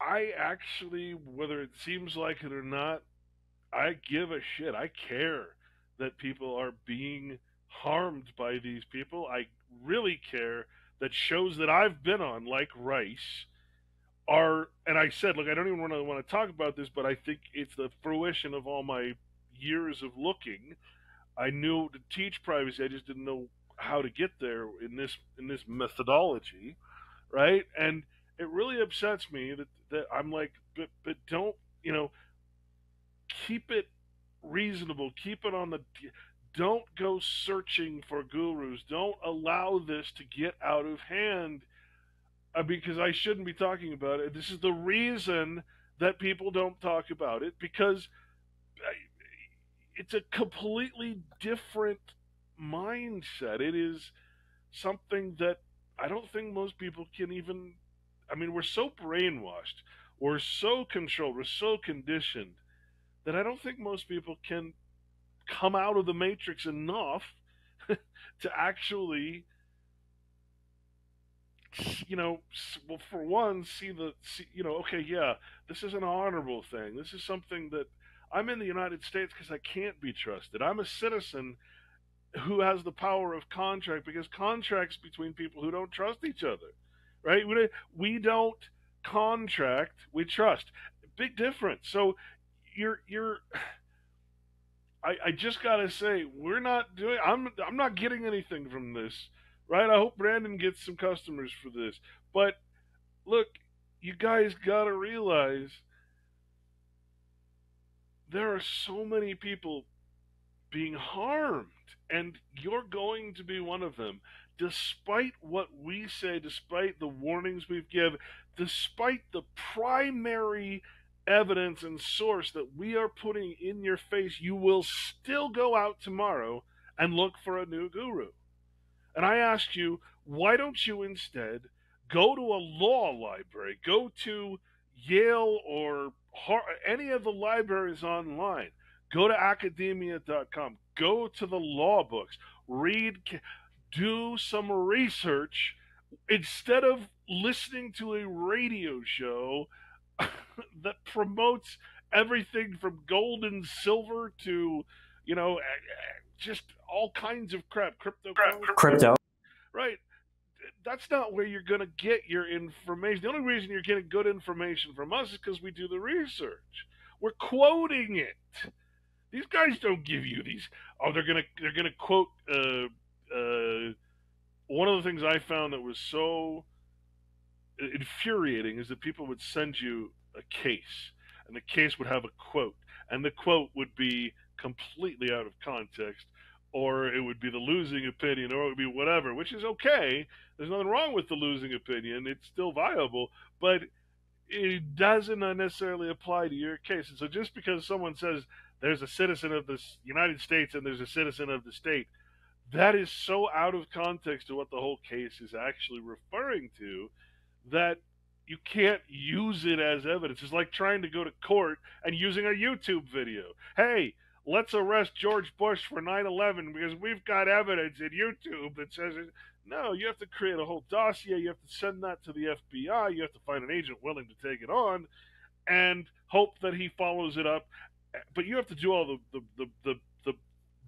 I actually, whether it seems like it or not, I give a shit. I care that people are being harmed by these people. I really care that shows that I've been on, like Rice, are. And I said, look, I don't even want to want to talk about this, but I think it's the fruition of all my years of looking. I knew to teach privacy. I just didn't know how to get there in this in this methodology, right? And it really upsets me that that I'm like, but but don't you know? Keep it reasonable. Keep it on the. Don't go searching for gurus. Don't allow this to get out of hand. Uh, because I shouldn't be talking about it. This is the reason that people don't talk about it because it's a completely different mindset. It is something that I don't think most people can even. I mean, we're so brainwashed, we're so controlled, we're so conditioned that I don't think most people can come out of the matrix enough to actually you know well for one see the see, you know okay yeah this is an honorable thing. This is something that i'm in the united states because i can't be trusted. I'm a citizen who has the power of contract because contracts between people who don't trust each other right? We, we don't contract we trust. Big difference. So you're you're I, I just gotta say we're not doing I'm I'm not getting anything from this right? I hope Brandon gets some customers for this. But look, you guys got to realize there are so many people being harmed, and you're going to be one of them. Despite what we say, despite the warnings we've given, despite the primary evidence and source that we are putting in your face, you will still go out tomorrow and look for a new guru. And I ask you, why don't you instead go to a law library, go to Yale or any of the libraries online, go to academia.com, go to the law books, read, do some research instead of listening to a radio show that promotes everything from gold and silver to, you know, just all kinds of crap, crypto, crypto. Right. That's not where you're going to get your information. The only reason you're getting good information from us is because we do the research. We're quoting it. These guys don't give you these. Oh, they're gonna they're gonna quote. Uh, uh, one of the things I found that was so infuriating is that people would send you a case, and the case would have a quote, and the quote would be completely out of context, or it would be the losing opinion, or it would be whatever, which is okay. There's nothing wrong with the losing opinion; it's still viable, but it doesn't necessarily apply to your case. And so, just because someone says there's a citizen of the United States and there's a citizen of the state, that is so out of context to what the whole case is actually referring to that you can't use it as evidence. It's like trying to go to court and using a YouTube video. Hey, let's arrest George Bush for 9 11 because we've got evidence in YouTube that says it. No, you have to create a whole dossier. You have to send that to the FBI. You have to find an agent willing to take it on and hope that he follows it up. But you have to do all the, the, the, the, the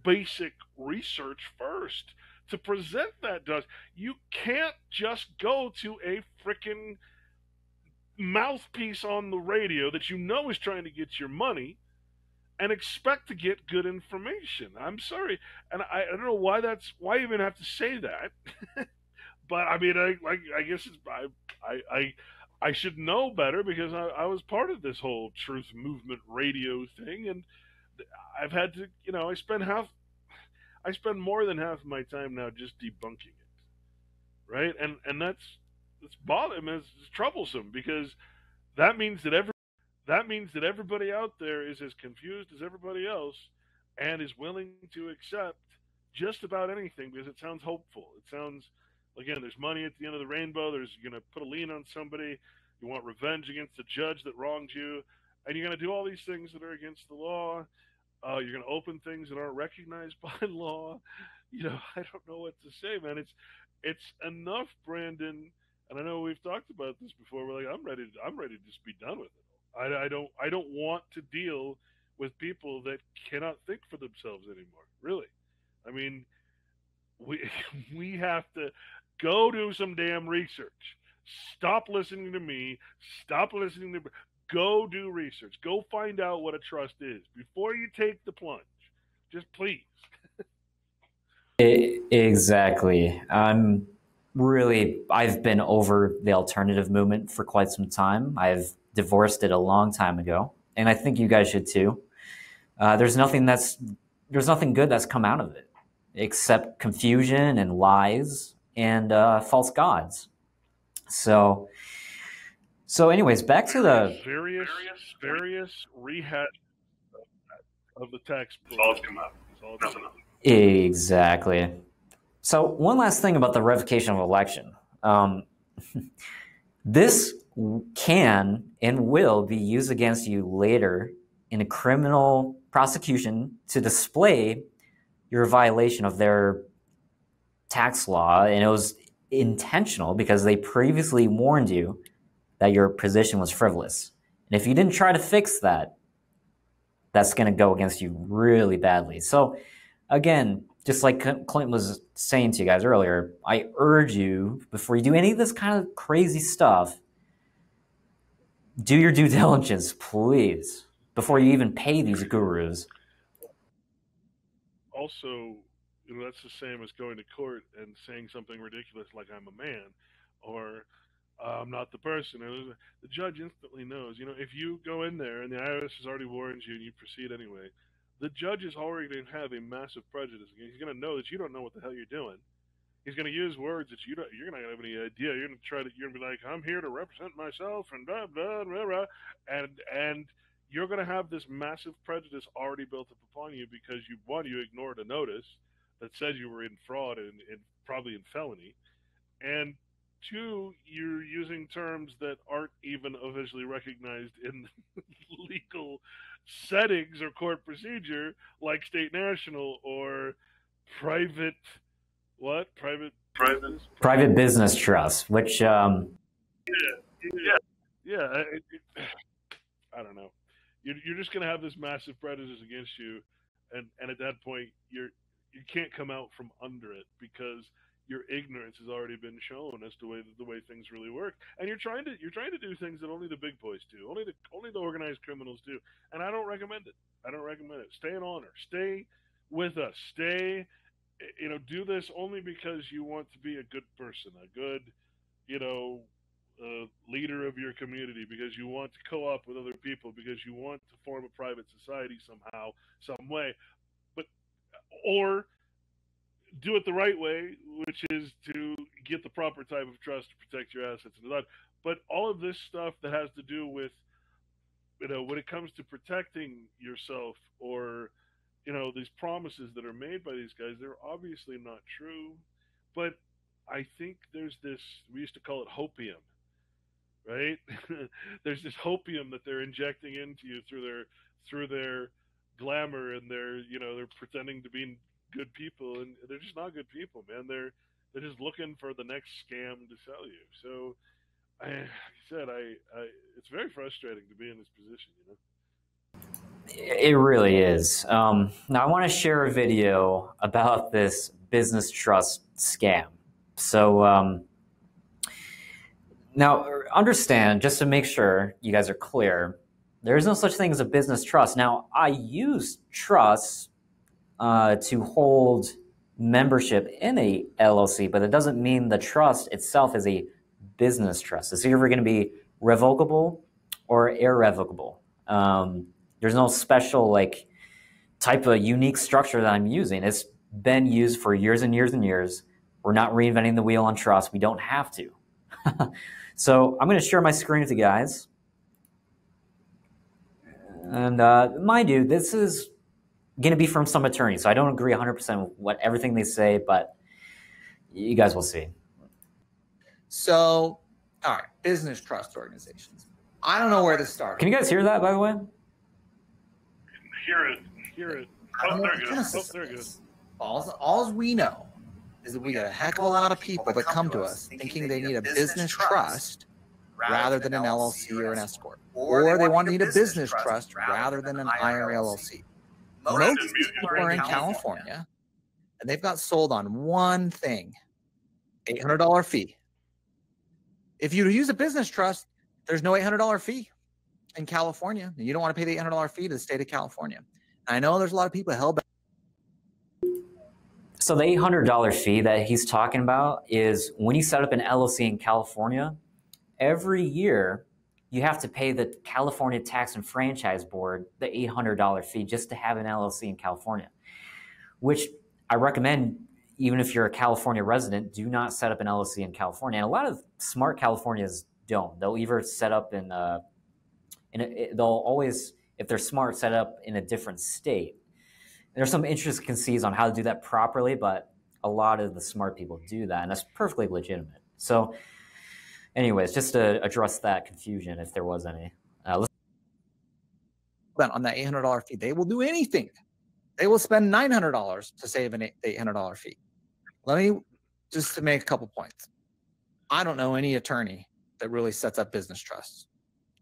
basic research first to present that does. You can't just go to a freaking mouthpiece on the radio that you know is trying to get your money and expect to get good information. I'm sorry, and I, I don't know why that's why I even have to say that. but I mean, I like I guess it's I I I, I should know better because I, I was part of this whole truth movement radio thing, and I've had to you know I spend half I spend more than half of my time now just debunking it, right? And and that's bothering. It's, it's troublesome because that means that every that means that everybody out there is as confused as everybody else and is willing to accept just about anything because it sounds hopeful. It sounds again, there's money at the end of the rainbow. There's you're gonna put a lien on somebody. You want revenge against the judge that wronged you, and you're gonna do all these things that are against the law. Uh, you're gonna open things that aren't recognized by law. You know, I don't know what to say, man. It's it's enough, Brandon. And I know we've talked about this before. We're like, I'm ready. To, I'm ready to just be done with it. I, I don't. I don't want to deal with people that cannot think for themselves anymore. Really, I mean, we we have to go do some damn research. Stop listening to me. Stop listening to. Go do research. Go find out what a trust is before you take the plunge. Just please. exactly. I'm really. I've been over the alternative movement for quite some time. I've divorced it a long time ago, and I think you guys should too. Uh, there's nothing that's there's nothing good that's come out of it except confusion and lies and uh, false gods. So, so anyways, back to the various various rehash of the text. Exactly. So one last thing about the revocation of election. Um, this can and will be used against you later in a criminal prosecution to display your violation of their tax law. And it was intentional because they previously warned you that your position was frivolous. And if you didn't try to fix that, that's going to go against you really badly. So, again, just like Clinton was saying to you guys earlier, I urge you before you do any of this kind of crazy stuff, do your due diligence, please before you even pay these gurus. Also, you know, that's the same as going to court and saying something ridiculous like "I'm a man" or uh, "I'm not the person." The judge instantly knows. You know, if you go in there and the IRS has already warned you and you proceed anyway, the judge is already going to have a massive prejudice. against. He's going to know that you don't know what the hell you're doing. He's going to use words that you don't. You're not going to have any idea. You're going to try to. You're going to be like, "I'm here to represent myself," and blah blah blah blah, and and you're going to have this massive prejudice already built up upon you because you one you ignored a notice that said you were in fraud and, and probably in felony, and two you're using terms that aren't even officially recognized in legal settings or court procedure like state national or private what private private private business trust which um yeah yeah yeah it, it, I don't know you're, you're just going to have this massive prejudice against you, and and at that point you're you can't come out from under it because your ignorance has already been shown as to way the way things really work, and you're trying to you're trying to do things that only the big boys do, only the only the organized criminals do, and I don't recommend it. I don't recommend it. Stay in honor. Stay with us. Stay, you know, do this only because you want to be a good person, a good, you know, uh, leader of your community because you want to co-op with other people because you want to form a private society somehow some way. But or do it the right way which is to get the proper type of trust to protect your assets and that but all of this stuff that has to do with you know when it comes to protecting yourself or you know these promises that are made by these guys they're obviously not true but I think there's this we used to call it hopium right? There's this hopium that they're injecting into you through their through their glamour and their you know they're pretending to be good people and they're just not good people, man. They're they're just looking for the next scam to sell you. So, I, like said, I, I it's very frustrating to be in this position, you know. It really is. Um, now, I want to share a video about this business trust scam. So, um, now, understand, just to make sure you guys are clear, there is no such thing as a business trust. Now, I use trust uh, to hold membership in a LLC, but it doesn't mean the trust itself is a business trust. It's either going to be revocable or irrevocable. Um, there's no special like type of unique structure that I'm using. It's been used for years and years and years. We're not reinventing the wheel on trust. We don't have to. So I'm going to share my screen with you guys. And uh, mind you, this is going to be from some attorney, so I don't agree 100% with what everything they say, but you guys will see. So, all right, business trust organizations. I don't know where to start. Can you guys hear that, by the way? Hear it. Hear it. Oh, there it goes. Genesis Oh, there it is. goes. All, all we know is that we got a heck of a lot of people that come to us thinking they need a business trust rather than an LLC or an S corp, or they want to need a business trust rather than an IRA LLC. Most people are in California, and they've got sold on one thing: eight hundred dollar fee. If you use a business trust, there's no eight hundred dollar fee in California. You don't want to pay the eight hundred dollar fee to the state of California. I know there's a lot of people held back. So the $800 fee that he's talking about is when you set up an LLC in California, every year you have to pay the California Tax and Franchise Board the $800 fee just to have an LLC in California, which I recommend even if you're a California resident, do not set up an LLC in California. And a lot of smart Californians don't. They'll either set up in uh, a, in a they'll always, if they're smart, set up in a different state there's some intricacies on how to do that properly, but a lot of the smart people do that, and that's perfectly legitimate. So, anyways, just to address that confusion, if there was any. Uh, on that $800 fee. They will do anything. They will spend $900 to save an $800 fee. Let me just to make a couple points. I don't know any attorney that really sets up business trusts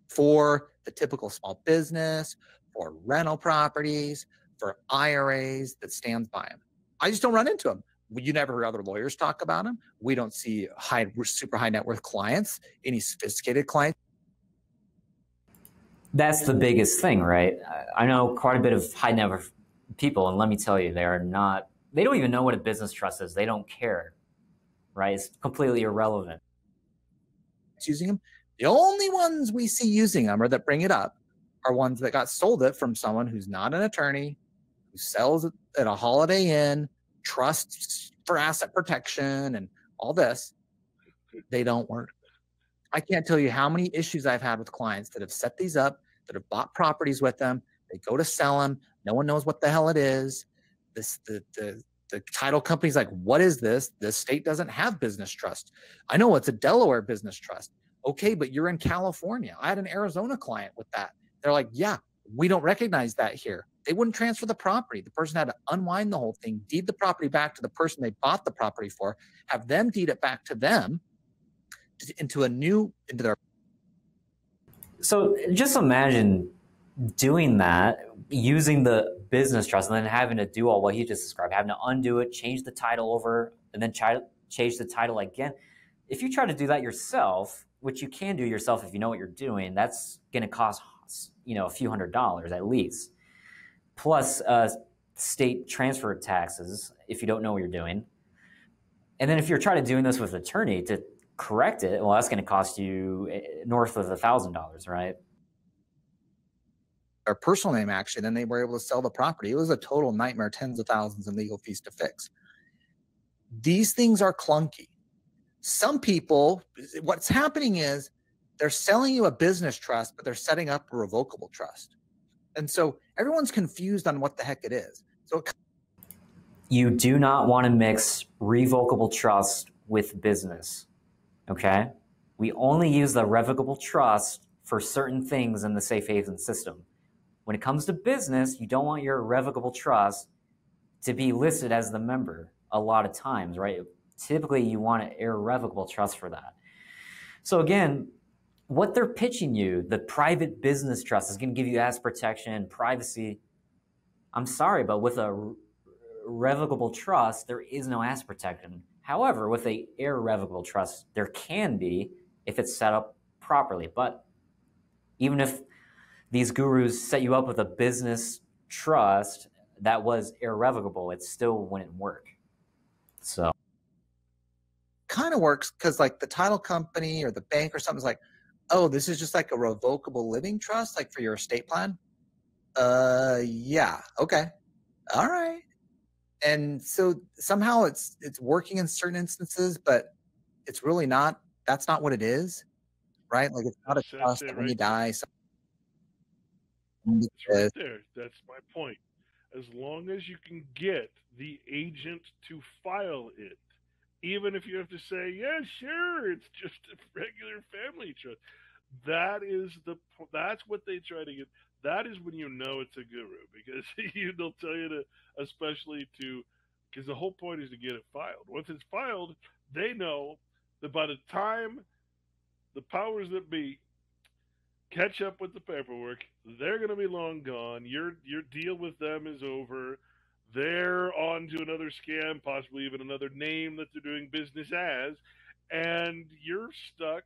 for the typical small business, for rental properties, for IRAs that stands by them. I just don't run into them. You never hear other lawyers talk about them. We don't see high, super high net worth clients, any sophisticated clients. that's the biggest thing, right? I- know quite a bit of high net worth people, and let me tell you, they are not. They don't even know what a business trust is. They don't care, right? It's completely irrelevant. using them. The only ones we see using them or that bring it up are ones that got sold it from someone who's not an attorney, who sells it at a Holiday Inn, trusts for asset protection, and all this. They don't work. I can't tell you how many issues I've had with clients that have set these up, that have bought properties with them. They go to sell them. No one knows what the hell it is. This the the the title company's like, what is this? This state doesn't have business trust. I know it's a Delaware business trust. Okay, but you're in California. I had an Arizona client with that. They're like, yeah, we don't recognize that here. They wouldn't transfer the property. The person had to unwind the whole thing, deed the property back to the person they bought the property for, have them deed it back to them into a new into their So just imagine doing that, using the business trust, and then having to do all what he just described, having to undo it, change the title over, and then try to change the title again. If you try to do that yourself, which you can do yourself if you know what you're doing, that's going to cost you know a few hundred dollars at least, plus uh, state transfer taxes if you don't know what you're doing. And then if you're trying to doing this with an attorney to correct it, well, that's going to cost you eh, north of a thousand dollars, right? their personal name actually then they were able to sell the property it was a total nightmare tens of thousands in legal fees to fix these things are clunky some people what's happening is they're selling you a business trust but they're setting up a revocable trust and so everyone's confused on what the heck it is so it you do not want to mix revocable trust with business. Okay? We only use the revocable trust for certain things in the safe haven system. When it comes to business, you don't want your revocable trust to be listed as the member a lot of times, right? Typically, you want an irrevocable trust for that. So, again, what they're pitching you, the private business trust is going to give you asset protection, privacy. I'm sorry, but with a revocable trust, there is no asset protection. However, with a irrevocable trust, there can be if it's set up properly. But even if these gurus set you up with a business trust that was irrevocable, it still wouldn't work. So kind of works because like the title company or the bank or something's like oh this is just like a revocable living trust like for your estate plan? Uh yeah okay. All right. And so somehow it's it's working in certain instances but it's really not that's not what it is right? Like it's not a That's- that's trust when you die It's right there. That's my point. As long as you can get the agent to file it even if you have to say, yeah, sure, it's just a regular family trust. That is the that's what they try to get. That is when you know it's a guru because you, they'll tell you to, especially to, because the whole point is to get it filed. Once it's filed, they know that by the time the powers that be catch up with the paperwork, they're going to be long gone. Your your deal with them is over they're on to another scam, possibly even another name that they're doing business as, and you're stuck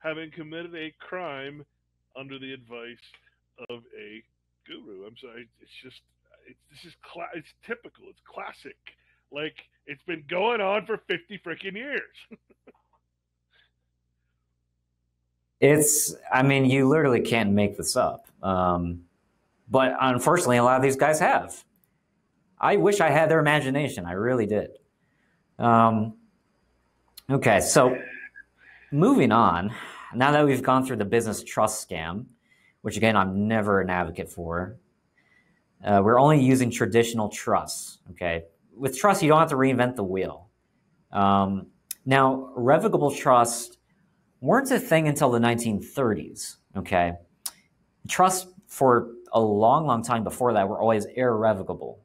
having committed a crime under the advice of a guru. I'm sorry, it's just it's this is cla- it's typical, it's classic. Like it's been going on for 50 freaking years. it's I mean, you literally can't make this up. Um, but unfortunately, a lot of these guys have. I wish I had their imagination. I really did. Um, okay, so moving on. Now that we've gone through the business trust scam, which again I'm never an advocate for, uh, we're only using traditional trusts. Okay, with trust you don't have to reinvent the wheel. Um, now, revocable trusts weren't a thing until the 1930s. Okay, trusts for a long, long time before that were always irrevocable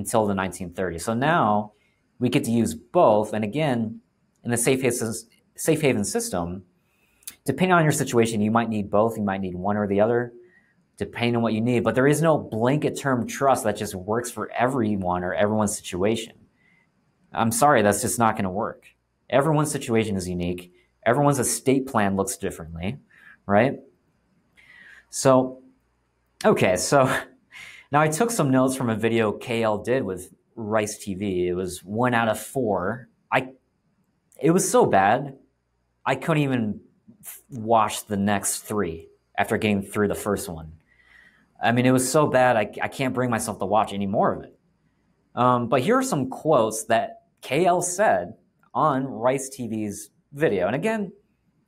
until the 1930s. So now we get to use both. And again, in the safe haven, safe haven system, depending on your situation, you might need both. You might need one or the other, depending on what you need. But there is no blanket term trust that just works for everyone or everyone's situation. I'm sorry, that's just not going to work. Everyone's situation is unique. Everyone's estate plan looks differently, right? So, okay, so Now, I took some notes from a video KL did with Rice TV. It was one out of four. I, it was so bad, I couldn't even watch the next three after getting through the first one. I mean, it was so bad, I, I can't bring myself to watch any more of it. Um, but here are some quotes that KL said on Rice TV's video. And again,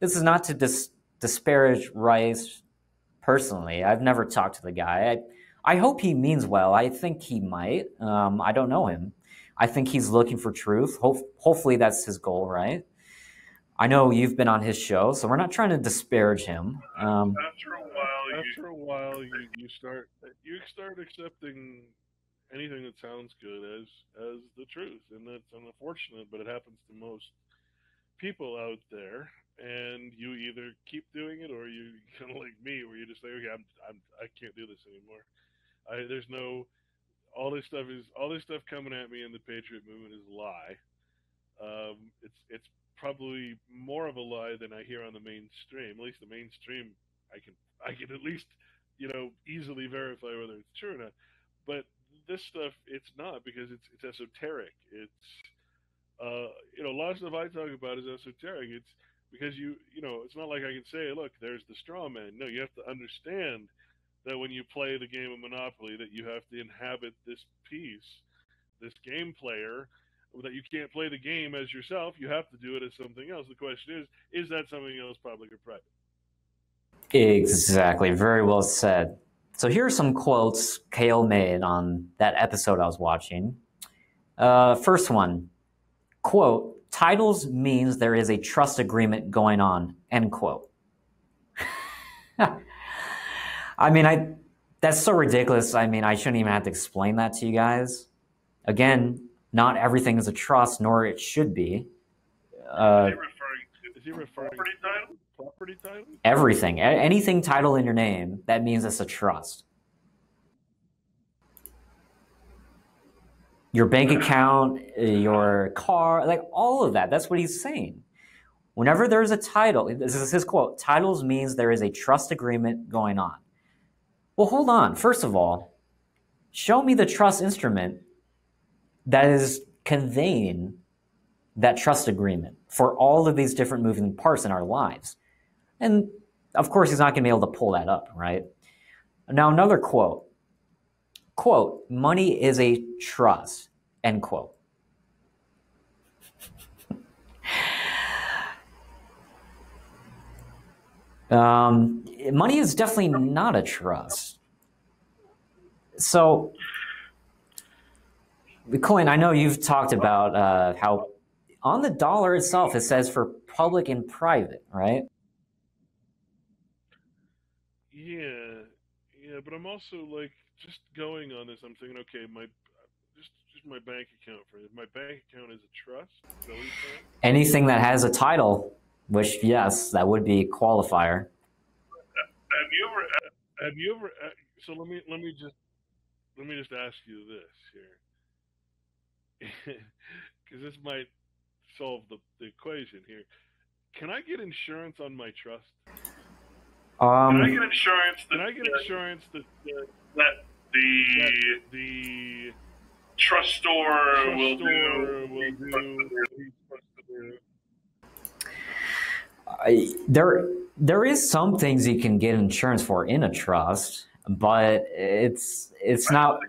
this is not to dis- disparage Rice personally. I've never talked to the guy. I, I hope he means well. I think he might. Um, I don't know him. I think he's looking for truth. Ho- hopefully, that's his goal, right? I know you've been on his show, so we're not trying to disparage him. Um, after a while, you, after a while, you, you start you start accepting anything that sounds good as as the truth, and that's unfortunate, but it happens to most people out there. And you either keep doing it, or you kind of like me, where you just say, "Okay, I'm, I'm I can't do this anymore." I, there's no all this stuff is all this stuff coming at me in the Patriot movement is a lie. Um, it's it's probably more of a lie than I hear on the mainstream. At least the mainstream, I can I can at least you know easily verify whether it's true or not. But this stuff, it's not because it's it's esoteric. It's uh, you know a lot of stuff I talk about is esoteric. It's because you you know it's not like I can say, look, there's the straw man. No, you have to understand that when you play the game of Monopoly, that you have to inhabit this piece, this game player, that you can't play the game as yourself. You have to do it as something else. The question is, is that something else public or private? Exactly. Very well said. So here are some quotes KL made on that episode I was watching. Uh, first one, quote, titles means there is a trust agreement going on, end quote. I mean, I that's so ridiculous. I mean, I shouldn't even have to explain that to you guys. Again, not everything is a trust, nor it should be. Uh, is, he referring to, is he referring property title? Property title? Everything, anything title in your name, that means it's a trust. Your bank account, your car, like all of that. That's what he's saying. Whenever there's a title, this is his quote titles means there is a trust agreement going on. Well, hold on. First of all, show me the trust instrument that is conveying that trust agreement for all of these different moving parts in our lives. And of course, he's not going to be able to pull that up, right? Now, another quote quote, money is a trust, end quote. Um, money is definitely not a trust. So, Coin, I know you've talked about uh, how on the dollar itself, it says for public and private, right? Yeah, yeah, but I'm also like just going on this. I'm thinking, okay, my just just my bank account for my bank account is a trust. Anything that has a title, which yes, that would be qualifier. Have you ever? Have you ever? So let me let me just let me just ask you this here, because this might solve the, the equation here. Can I get insurance on my trust? Um, Can I get insurance? Can I get insurance that that, that the that the trust store trust will store do? will do what he's supposed to do? I, there there is some things you can get insurance for in a trust, but it's it's not.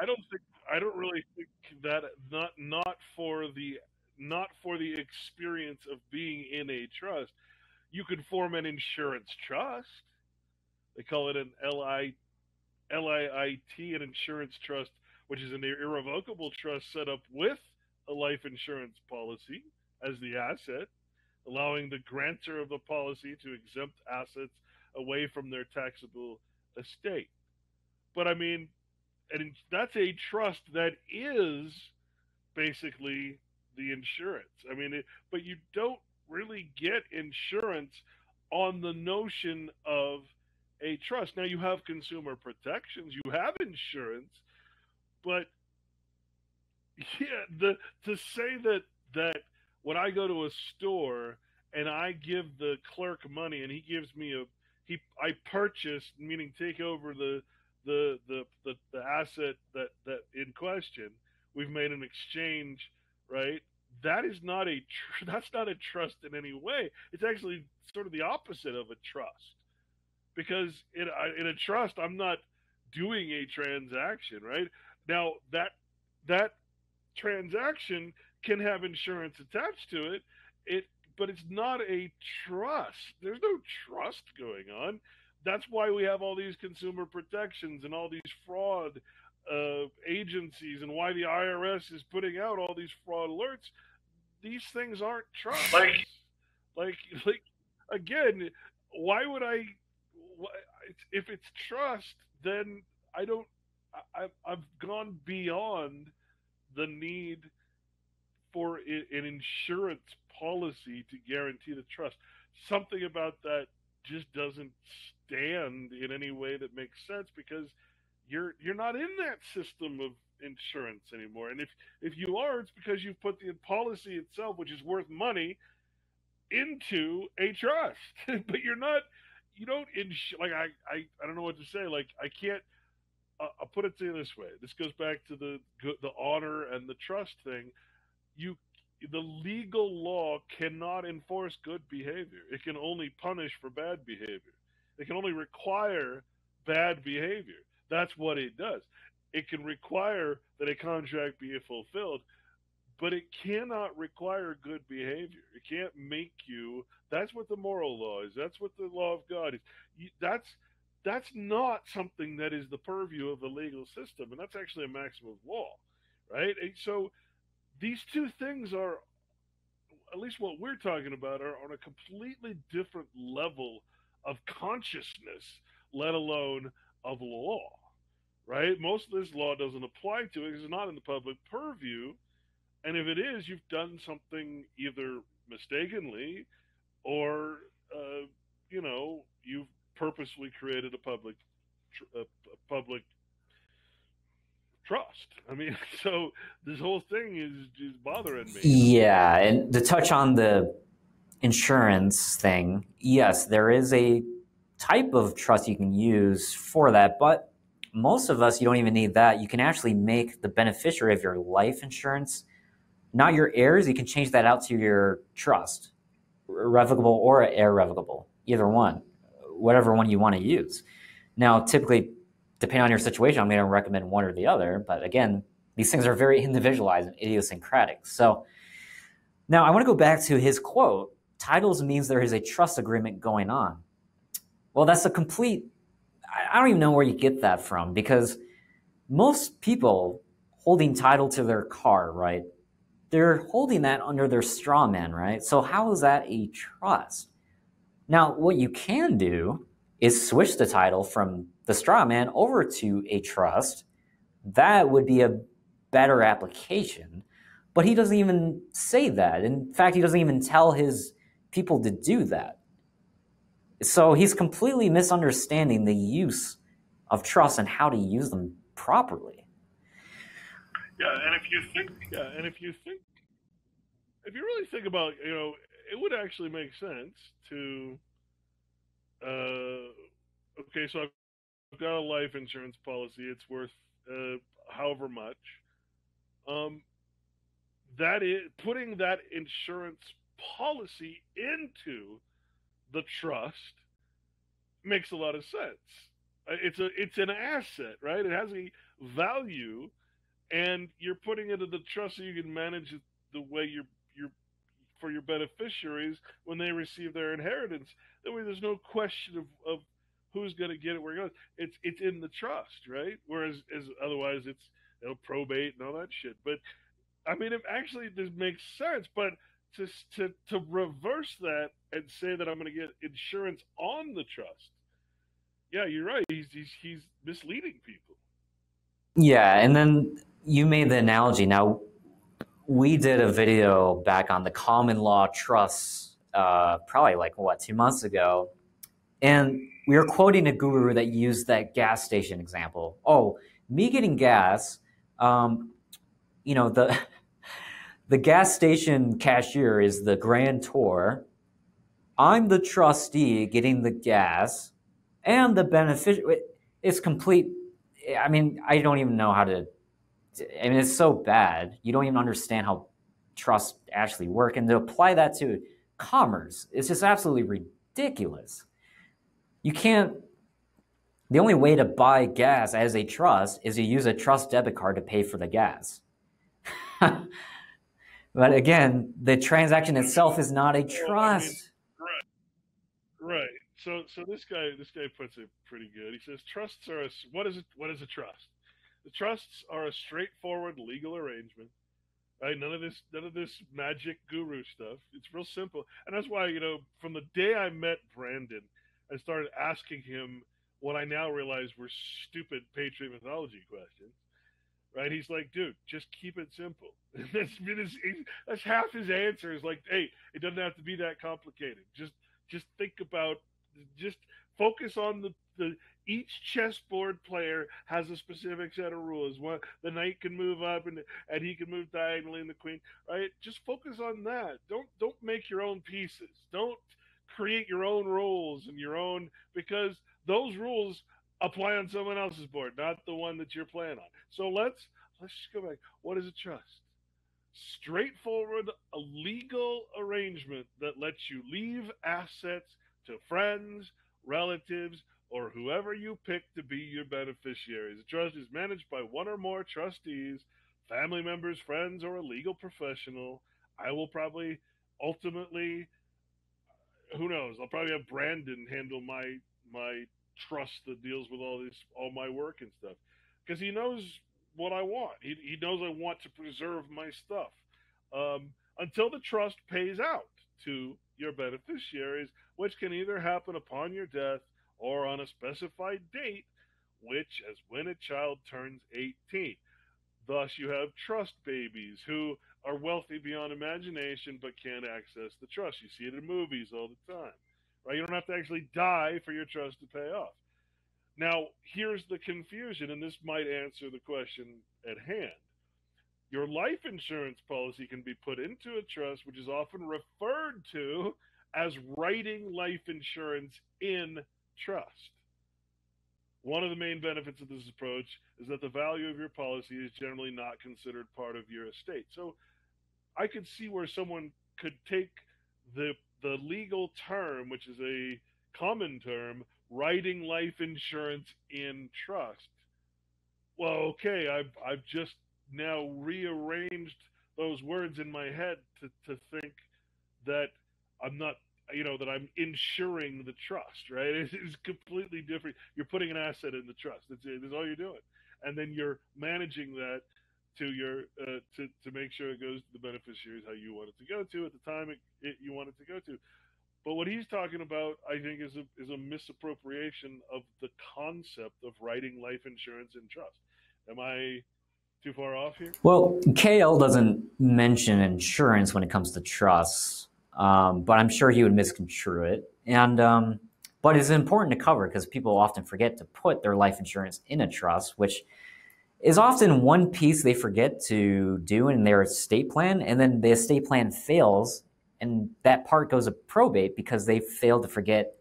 I don't think I don't really think that not not for the not for the experience of being in a trust. You could form an insurance trust. They call it an LI LIIT, an insurance trust, which is an irrevocable trust set up with a life insurance policy as the asset, allowing the grantor of the policy to exempt assets away from their taxable estate. But I mean, and that's a trust that is basically the insurance. I mean, it, but you don't really get insurance on the notion of a trust. Now you have consumer protections, you have insurance, but yeah, the to say that that when I go to a store and I give the clerk money and he gives me a he I purchased, meaning take over the the the the, the asset that that in question we've made an exchange right? That is not a tr- that's not a trust in any way. It's actually sort of the opposite of a trust. Because in in a trust i'm not doing a transaction right? Now that that transaction can have insurance attached to it. It but it's not a trust there's no trust going on that's why we have all these consumer protections and all these fraud uh, agencies and why the IRS is putting out all these fraud alerts. These things aren't trust. Like- like, like again, why would I? If it's trust, then I don't. I, I've gone beyond the need for an insurance policy to guarantee the trust. Something about that just doesn't stand in any way that makes sense because you're you're not in that system of insurance anymore. And if if you are, it's because you've put the policy itself, which is worth money, into a trust. but you're not you don't ins- like I, I I don't know what to say. Like I can't. Uh, I'll put it to you this way. This goes back to the the honor and the trust thing. You the legal law cannot enforce good behavior. It can only punish for bad behavior. It can only require bad behavior. That's what it does. It can require that a contract be fulfilled, but it cannot require good behavior. It can't make you. That's what the moral law is. That's what the law of God is. That's that's not something that is the purview of the legal system, and that's actually a maximum law, right? And so these two things are, at least what we're talking about, are on a completely different level of consciousness, let alone of law, right? Most of this law doesn't apply to it because it's not in the public purview. And if it is, you've done something either mistakenly or, uh, you know, you've purposely created a public, a, a public trust. I mean, so this whole thing is just bothering me. Yeah, and to touch on the insurance thing, yes, there is a type of trust you can use for that, but most of us, you don't even need that. You can actually make the beneficiary of your life insurance not your heirs. You can change that out to your trust, revocable or irrevocable, either one, whatever one you want to use. Now, typically, depending on your situation, I'm going to recommend one or the other. But again, these things are very individualized and idiosyncratic. So now I want to go back to his quote titles means there is a trust agreement going on. Well, that's a complete, I don't even know where you get that from because most people holding title to their car, right? they're holding that under their straw man, right? So how is that a trust? Now, what you can do is switch the title from the straw man over to a trust. That would be a better application. But he doesn't even say that. In fact, he doesn't even tell his people to do that. So he's completely misunderstanding the use of trust and how to use them properly. Yeah, and if you think, yeah, and if you think, if you really think about, you know, it would actually make sense to, uh, okay, so I've got a life insurance policy. It's worth uh, however much. Um, that is putting that insurance policy into the trust makes a lot of sense. Uh, it's a it's an asset, right? It has a value, and you're putting it in the trust so you can manage it the way you're you're for your beneficiaries when they receive their inheritance. That way, there's no question of, of who's going to get it where it goes. It's it's in the trust, right? Whereas as otherwise, it's know probate and all that shit. But I mean, it actually this makes sense, but to to to reverse that and say that I'm going to get insurance on the trust. Yeah, you're right. He's he's he's misleading people. Yeah, and then you made the analogy. Now, we did a video back on the common law trusts, uh, probably like what two months ago, and we were quoting a guru that used that gas station example. Oh, me getting gas. Um, you know the the gas station cashier is the grantor. I'm the trustee getting the gas, and the beneficiary. It's complete. I mean, I don't even know how to. I mean, it's so bad. You don't even understand how trusts actually work, and to apply that to commerce, it's just absolutely ridiculous. You can't. The only way to buy gas as a trust is to use a trust debit card to pay for the gas. but again, the transaction itself is not a trust. right. Right. So so this guy this guy puts it pretty good. He says trusts are a what is it what is a trust? The trusts are a straightforward legal arrangement. Right? None of this none of this magic guru stuff. It's real simple. And that's why, you know, from the day I met Brandon, I started asking him what I now realize were stupid Patriot mythology questions right? He's like, dude, just keep it simple. that's, his, that's half his answer is like, hey, it doesn't have to be that complicated. Just just think about, just focus on the the each chessboard player has a specific set of rules. One, the knight can move up and and he can move diagonally, and the queen, right? Just focus on that. Don't don't make your own pieces. Don't create your own rules and your own because those rules apply on someone else's board, not the one that you're playing on. So let's let's just go back. What is a trust? Straightforward, a legal arrangement that lets you leave assets to friends, relatives, or whoever you pick to be your beneficiaries. A trust is managed by one or more trustees, family members, friends, or a legal professional. I will probably ultimately who knows? I'll probably have Brandon handle my my trust that deals with all this, all my work and stuff, because he knows what I want. He, he knows I want to preserve my stuff um, until the trust pays out to your beneficiaries, which can either happen upon your death or on a specified date, which is when a child turns 18. Thus, you have trust babies who are wealthy beyond imagination but can't access the trust. You see it in movies all the time right? You don't have to actually die for your trust to pay off. Now, here's the confusion, and this might answer the question at hand. Your life insurance policy can be put into a trust, which is often referred to as writing life insurance in trust. One of the main benefits of this approach is that the value of your policy is generally not considered part of your estate. So I could see where someone could take the the legal term, which is a common term, writing life insurance in trust. Well, okay, I've I've just now rearranged those words in my head to, to think that I'm not you know that I'm insuring the trust, right? It's, it's completely different. You're putting an asset in the trust. That's, that's all you're doing, and then you're managing that to your uh, to to make sure it goes to the beneficiaries how you want it to go to at the time it, it, you want it to go to. But what he's talking about, I think, is a is a misappropriation of the concept of writing life insurance in trust. Am I too far off here? Well, KL doesn't mention insurance when it comes to trusts, um, but I'm sure he would misconstrue it. And um, but it's important to cover because people often forget to put their life insurance in a trust, which is often one piece they forget to do in their estate plan, and then the estate plan fails, and that part goes to probate because they failed to forget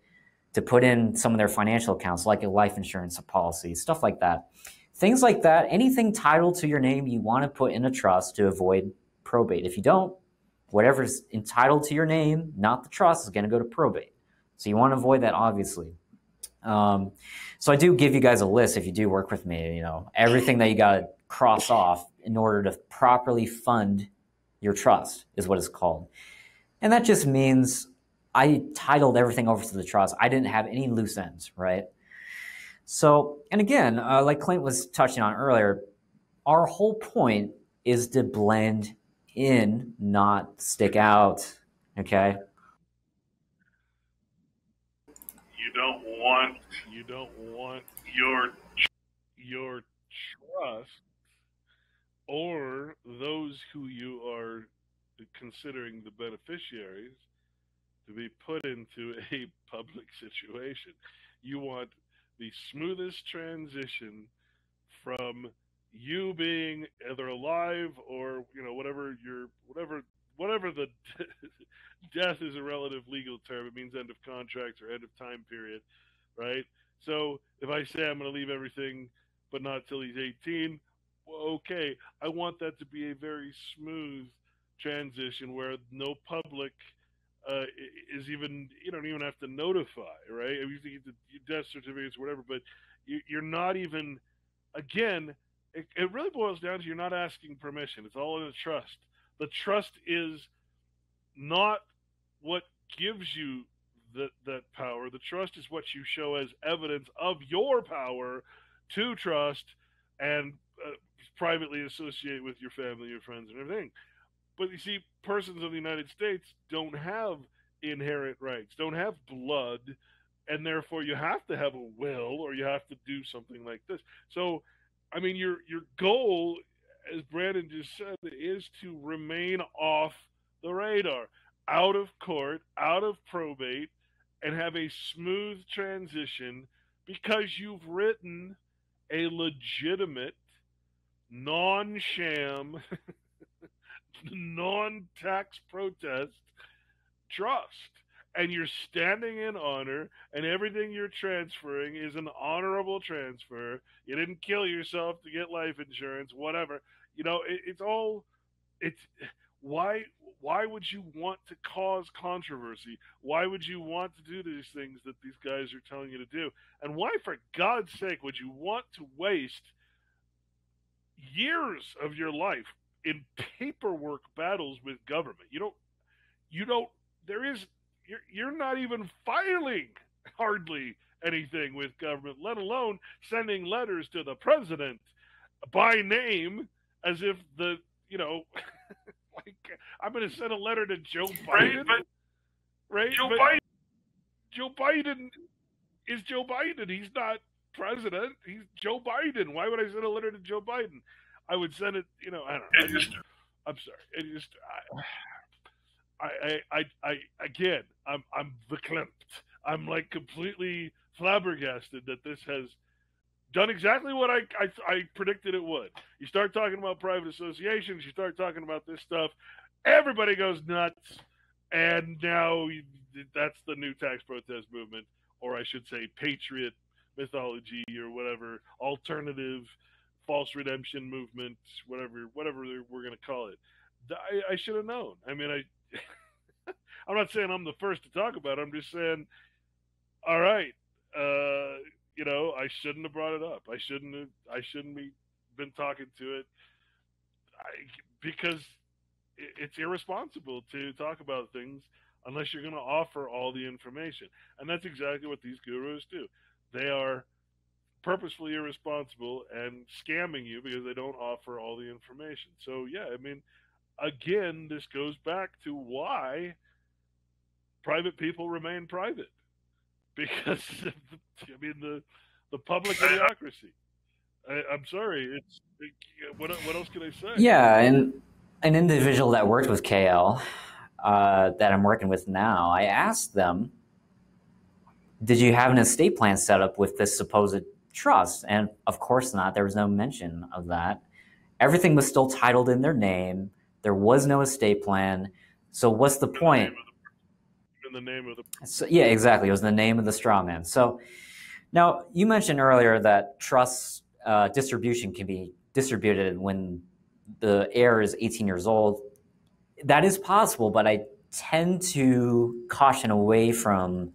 to put in some of their financial accounts, like a life insurance policy, stuff like that. Things like that, anything titled to your name, you want to put in a trust to avoid probate. If you don't, whatever's entitled to your name, not the trust, is going to go to probate. So you want to avoid that, obviously. Um, so I do give you guys a list if you do work with me, you know, everything that you got to cross off in order to properly fund your trust is what it's called. And that just means I titled everything over to the trust. I didn't have any loose ends, right? So, and again, uh, like Clint was touching on earlier, our whole point is to blend in, not stick out. Okay. You don't want You don't want your your trust or those who you are considering the beneficiaries to be put into a public situation. You want the smoothest transition from you being either alive or you know whatever your whatever whatever the death is a relative legal term it means end of contract or end of time period right so if i say i'm going to leave everything but not till he's 18 well, okay i want that to be a very smooth transition where no public uh, is even you don't even have to notify, right? You get the death certificates, whatever, but you, you're not even. Again, it, it really boils down to you're not asking permission. It's all in the trust. The trust is not what gives you that that power. The trust is what you show as evidence of your power to trust and uh, privately associate with your family, your friends, and everything. But you see, persons of the United States don't have inherent rights, don't have blood, and therefore you have to have a will or you have to do something like this. So, I mean, your your goal, as Brandon just said, is to remain off the radar, out of court, out of probate, and have a smooth transition because you've written a legitimate, non-sham non-tax protest trust and you're standing in honor and everything you're transferring is an honorable transfer you didn't kill yourself to get life insurance whatever you know it, it's all it's why why would you want to cause controversy why would you want to do these things that these guys are telling you to do and why for god's sake would you want to waste years of your life in paperwork battles with government. You don't, you don't. There is, you're you're not even filing hardly anything with government, let alone sending letters to the president by name, as if the you know, like I'm going to send a letter to Joe Biden, right? right? Joe but Biden. Joe Biden is Joe Biden. He's not president. He's Joe Biden. Why would I send a letter to Joe Biden? I would send it. You know, I don't know. Just I'm sorry. It just I, I, I, I, I again, I'm, I'm verklempt. I'm like completely flabbergasted that this has done exactly what I, I, I predicted it would. You start talking about private associations, you start talking about this stuff, everybody goes nuts, and now that's the new tax protest movement, or I should say, patriot mythology or whatever alternative false redemption movement, whatever whatever we're going to call it. I, I should have known. I mean, I I'm not saying I'm the first to talk about it. I'm just saying, all right, uh, you know, I shouldn't have brought it up. I shouldn't have. I shouldn't be been talking to it I, because it, it's irresponsible to talk about things unless you're going to offer all the information. And that's exactly what these gurus do. They are purposefully irresponsible and scamming you because they don't offer all the information. So yeah, I mean, again, this goes back to why private people remain private because I mean the the public idiocracy. I, am sorry, it's what what else can I say? Yeah, and an individual that worked with KL uh, that I'm working with now, I asked them, "Did you have an estate plan set up with this supposed trust?" And of course not. There was no mention of that. Everything was still titled in their name. There was no estate plan. So what's the point? In the name of the. So, yeah, exactly. It was the name of the straw man. So now you mentioned earlier that trust uh, distribution can be distributed when the heir is 18 years old. That is possible, but I tend to caution away from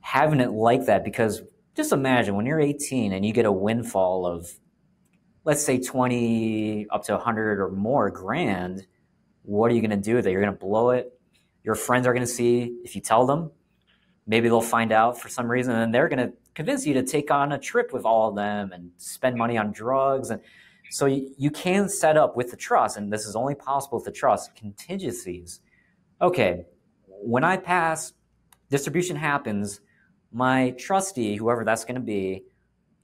having it like that because just imagine when you're 18 and you get a windfall of let's say 20 up to 100 or more grand what are you going to do with it? You're going to blow it. Your friends are going to see if you tell them maybe they'll find out for some reason and they're going to convince you to take on a trip with all of them and spend money on drugs and so you, you can set up with the trust and this is only possible with the trust contingencies. Okay when i pass distribution happens my trustee whoever that's going to be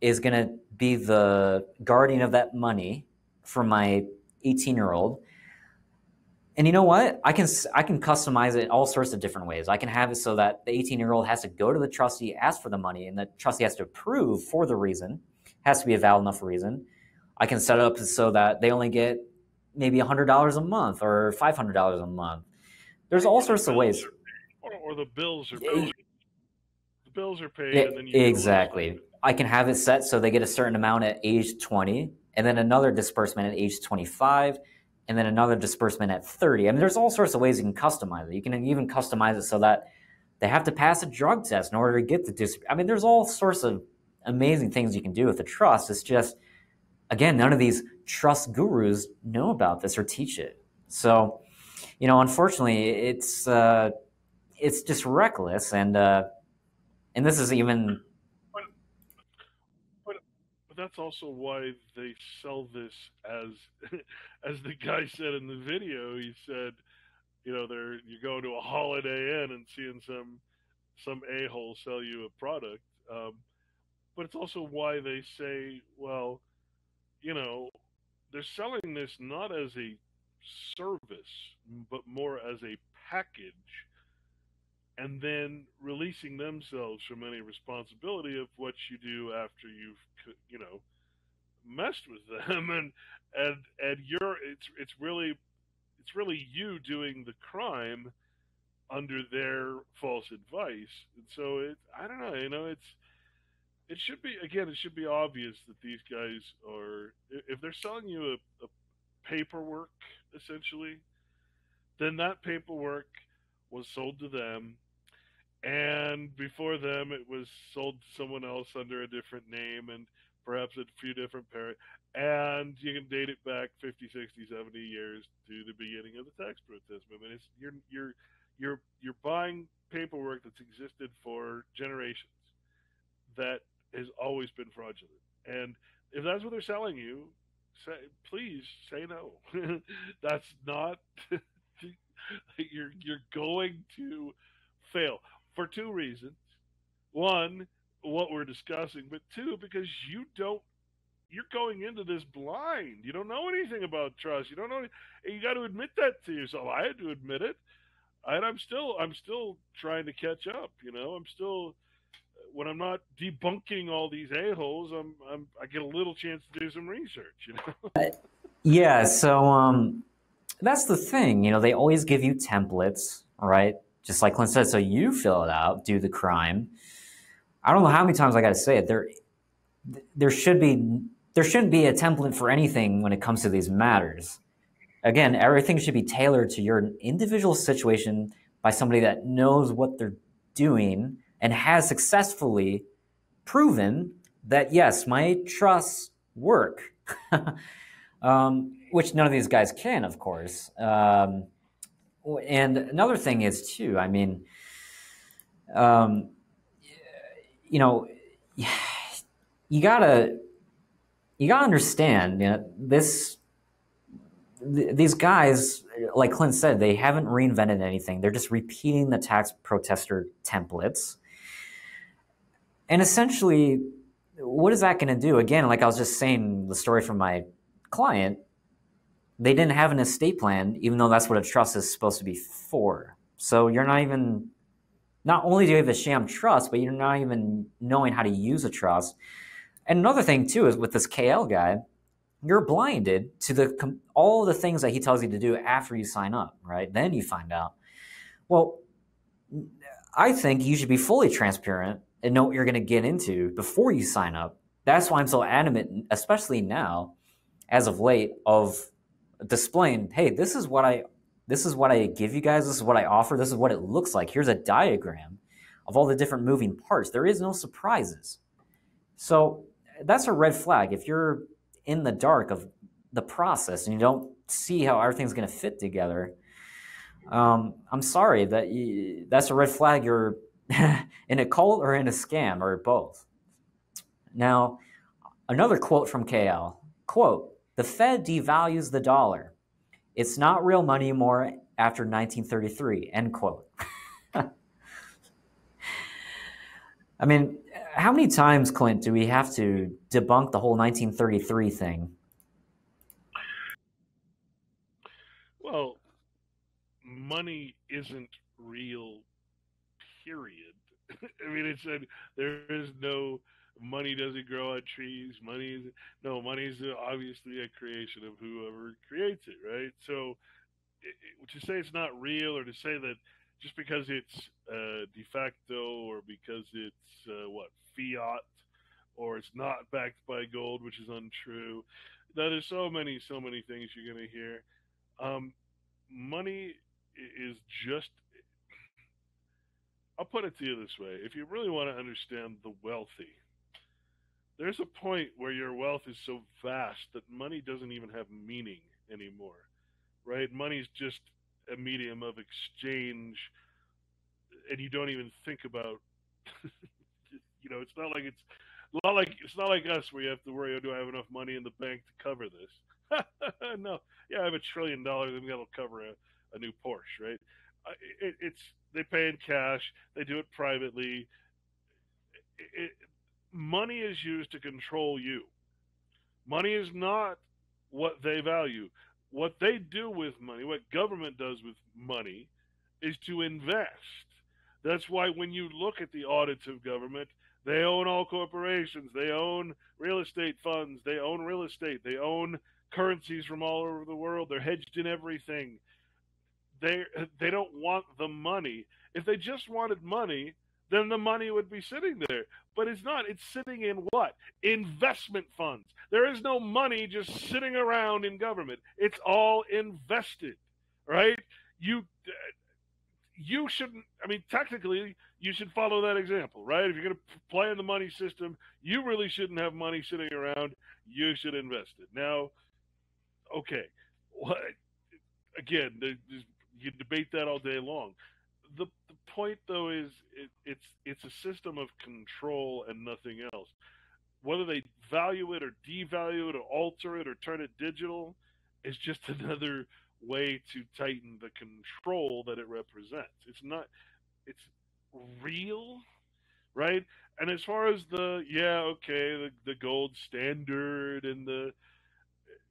is going to be the guardian of that money for my 18 year old and you know what? I can I can customize it all sorts of different ways. I can have it so that the 18 year old has to go to the trustee, ask for the money, and the trustee has to approve for the reason. Has to be a valid enough reason. I can set it up so that they only get maybe $100 a month or $500 a month. There's all sorts of ways. Or, or, the bills are paid. The bills are paid. Exactly. I can have it set so they get a certain amount at age 20, and then another disbursement at age 25 and then another disbursement at 30. I mean, there's all sorts of ways you can customize it. You can even customize it so that they have to pass a drug test in order to get the dis. I mean, there's all sorts of amazing things you can do with the trust. It's just, again, none of these trust gurus know about this or teach it. So, you know, unfortunately, it's uh, it's just reckless, and uh, and this is even that's also why they sell this as as the guy said in the video he said you know they're you go to a holiday inn and seeing some some a-hole sell you a product um, but it's also why they say well you know they're selling this not as a service but more as a package and then releasing themselves from any responsibility of what you do after you've you know messed with them. And and and you're it's it's really it's really you doing the crime under their false advice. And so it i don't know you know it's it should be again it should be obvious that these guys are if they're selling you a, a paperwork essentially then that paperwork was sold to them and before them it was sold to someone else under a different name and perhaps a few different parents. And you can date it back 50 60 70 years to the beginning of the tax protest movement. It's you're you're you're you're buying paperwork that's existed for generations that has always been fraudulent. And if that's what they're selling you say please say no. That's not you're you're going to fail for two reasons. One, what we're discussing, but two, because you don't you're going into this blind. You don't know anything about trust. You don't know. You got to admit that to yourself. I had to admit it, and I'm still I'm still trying to catch up. You know, I'm still when I'm not debunking all these a holes. I'm, I'm I get a little chance to do some research. You know. Yeah. So um, that's the thing. You know, they always give you templates, right? Just like Clint said. So you fill it out, do the crime. I don't know how many times I got to say it. There, there should be there shouldn't be a template for anything when it comes to these matters. Again, everything should be tailored to your individual situation by somebody that knows what they're doing and has successfully proven that yes, my trusts work. um, which none of these guys can, of course. Um, and another thing is too. I mean, um, you know, you gotta you gotta understand you know, this th- these guys like clint said they haven't reinvented anything they're just repeating the tax protester templates and essentially what is that going to do again like i was just saying the story from my client they didn't have an estate plan even though that's what a trust is supposed to be for so you're not even not only do you have a sham trust but you're not even knowing how to use a trust and another thing too is with this KL guy, you're blinded to the all the things that he tells you to do after you sign up, right? Then you find out. Well, I think you should be fully transparent and know what you're going to get into before you sign up. That's why I'm so adamant, especially now, as of late, of displaying, hey, this is what I this is what I give you guys, this is what I offer, this is what it looks like. Here's a diagram of all the different moving parts. There is no surprises. So that's a red flag. If you're in the dark of the process and you don't see how everything's going to fit together, um, I'm sorry that you, that's a red flag. You're in a cult or in a scam or both. Now, another quote from KL quote, the Fed devalues the dollar. It's not real money anymore after 1933, end quote. I mean, how many times, Clint, do we have to debunk the whole 1933 thing? Well, money isn't real, period. I mean, it said uh, there is no money doesn't grow on trees. Money is no money is obviously a creation of whoever creates it, right? So, it, to say it's not real or to say that just because it's uh, de facto or because it's uh, what fiat or it's not backed by gold, which is untrue. There's so many, so many things you're going to hear. Um, money is just. I'll put it to you this way: if you really want to understand the wealthy, there's a point where your wealth is so vast that money doesn't even have meaning anymore, right? Money's just a medium of exchange, and you don't even think about you know, it's not like it's not like it's not like us where you have to worry, oh, do I have enough money in the bank to cover this? no, yeah, I have a trillion dollars, and that'll cover a, a new Porsche, right? It, it's they pay in cash, they do it privately. It, money is used to control you. Money is not what they value. What they do with money, what government does with money, is to invest. That's why when you look at the audits of government, they own all corporations. They own real estate funds. They own real estate. They own currencies from all over the world. They're hedged in everything. They they don't want the money. If they just wanted money, then the money would be sitting there. But it's not. It's sitting in what? Investment funds. There is no money just sitting around in government. It's all invested, right? You you shouldn't. I mean, technically, you should follow that example, right? If you're going to play in the money system, you really shouldn't have money sitting around. You should invest it. Now, okay, what, again, you debate that all day long. The, the point, though, is it, it's it's a system of control and nothing else. Whether they value it or devalue it or alter it or turn it digital is just another way to tighten the control that it represents. It's not. It's real, right? And as far as the yeah, okay, the the gold standard and the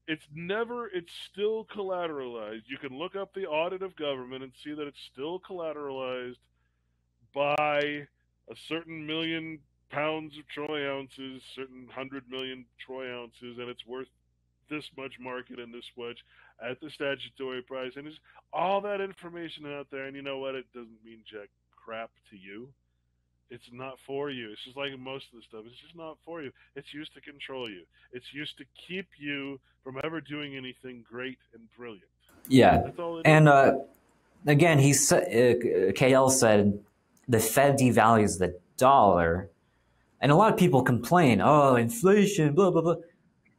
it's never it's still collateralized. You can look up the audit of government and see that it's still collateralized by a certain million pounds of troy ounces, certain hundred million troy ounces, and it's worth this much market and this much at the statutory price. And there's all that information out there. And you know what? It doesn't mean jack crap to you. It's not for you. It's just like most of the stuff. It's just not for you. It's used to control you. It's used to keep you from ever doing anything great and brilliant. Yeah. and uh, again, he said, uh, KL said the Fed devalues the dollar. And a lot of people complain, oh, inflation, blah, blah, blah.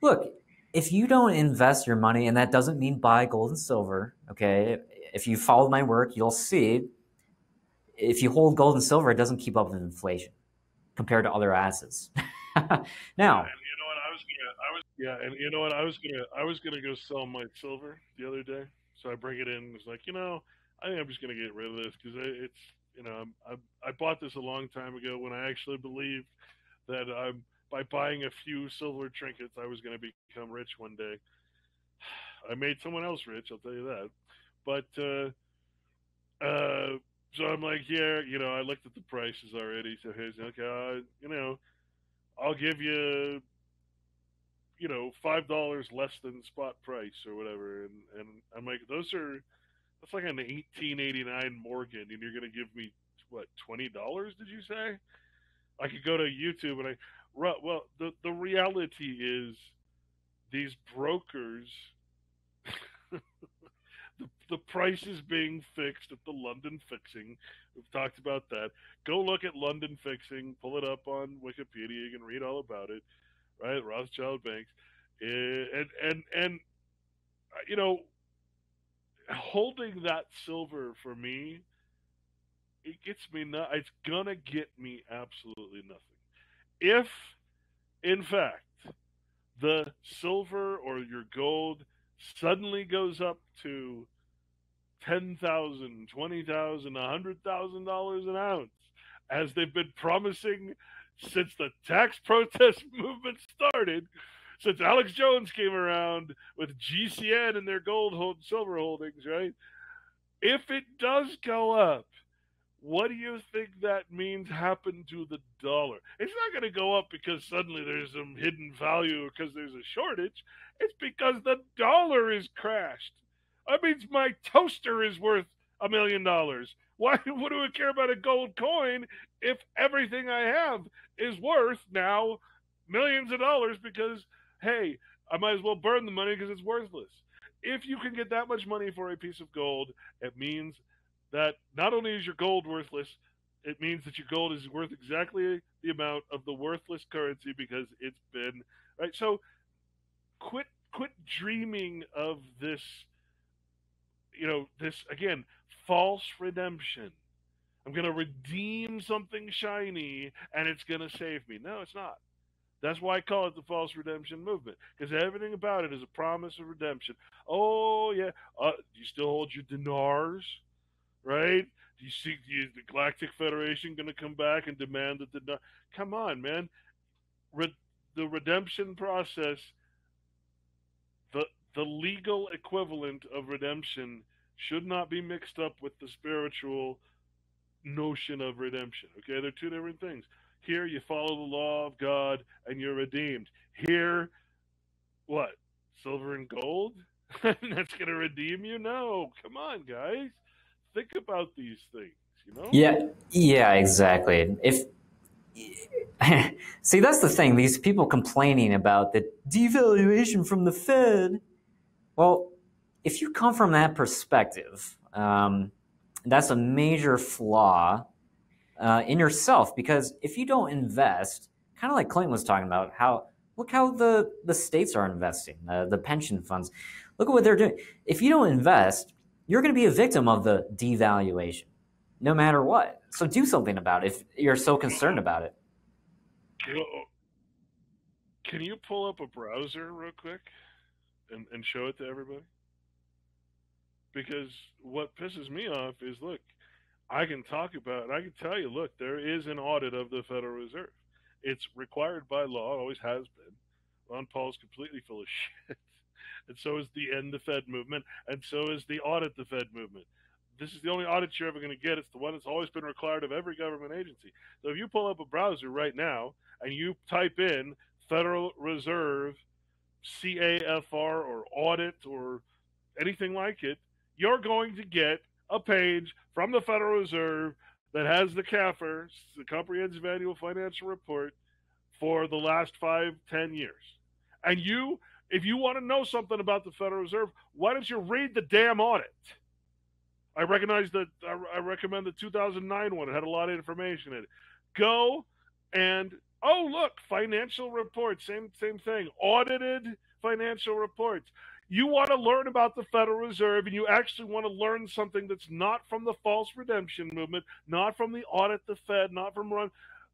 Look, if you don't invest your money, and that doesn't mean buy gold and silver, okay? If you follow my work, you'll see if you hold gold and silver, it doesn't keep up with inflation compared to other assets. now, you know what? I was gonna, I was, yeah, and you know what? I was gonna, I was gonna go sell my silver the other day. So I bring it in. It's like, you know, I think I'm just gonna get rid of this because it's, you know, I, I bought this a long time ago when I actually believed that I'm by buying a few silver trinkets I was gonna become rich one day. I made someone else rich, I'll tell you that. But uh, uh, so I'm like, yeah, you know, I looked at the prices already. So here's okay, uh, you know, I'll give you, you know, five dollars less than spot price or whatever. And and I'm like, those are that's like an 1889 Morgan, and you're gonna give me what twenty dollars? Did you say? I could go to YouTube and I well, the the reality is these brokers the, the price is being fixed at the London fixing. We've talked about that. Go look at London fixing, pull it up on Wikipedia. You can read all about it, right? Rothschild banks, eh, and and and you know, holding that silver for me, it gets me not. It's gonna get me absolutely nothing. If, in fact, the silver or your gold suddenly goes up to ten thousand, twenty thousand, a hundred thousand dollars an ounce, as they've been promising since the tax protest movement started, since Alex Jones came around with GCN and their gold hold silver holdings, right? If it does go up, what do you think that means happened to the dollar? It's not going to go up because suddenly there's some hidden value because there's a shortage. It's because the dollar is crashed. That means my toaster is worth a million dollars. Why would I care about a gold coin if everything I have is worth now millions of dollars because hey, I might as well burn the money because it's worthless. If you can get that much money for a piece of gold, it means that not only is your gold worthless, it means that your gold is worth exactly the amount of the worthless currency because it's been right. So quit quit dreaming of this you know this again false redemption i'm going to redeem something shiny and it's going to save me no it's not that's why i call it the false redemption movement because everything about it is a promise of redemption. Oh yeah uh, do you still hold your dinars? Right? Do you see the galactic federation going to come back and demand that the come on man. The redemption process the the legal equivalent of redemption should not be mixed up with the spiritual notion of redemption. Okay, they're two different things. Here, you follow the law of God and you're redeemed. Here, what? Silver and gold? That's going to redeem you? No. Come on, guys. Think about these things, you know? Yeah, yeah, exactly. If See, that's the thing. These people complaining about the devaluation from the Fed. Well, if you come from that perspective, um, that's a major flaw uh, in yourself because if you don't invest, kind of like Clinton was talking about, how look how the, the states are investing, uh, the pension funds. Look at what they're doing. If you don't invest, you're going to be a victim of the devaluation, no matter what. So do something about it if you're so concerned about it. Can you pull up a browser real quick and, and show it to everybody? Because what pisses me off is look, I can talk about, I can tell you, look, there is an audit of the Federal Reserve. It's required by law, always has been. Ron Paul's completely full of shit. and so is the End the Fed movement, and so is the Audit the Fed movement this is the only audit you're ever going to get. It's the one that's always been required of every government agency. So if you pull up a browser right now and you type in Federal Reserve, CAFR, or audit, or anything like it, you're going to get a page from the Federal Reserve that has the CAFR, the Comprehensive Annual Financial Report, for the last five, ten years. And you, if you want to know something about the Federal Reserve, why don't you read the damn audit? I recognize that I, recommend the 2009 one. It had a lot of information in it. Go and oh look, financial reports, same same thing. Audited financial reports. You want to learn about the Federal Reserve and you actually want to learn something that's not from the false redemption movement, not from the audit the Fed, not from Ron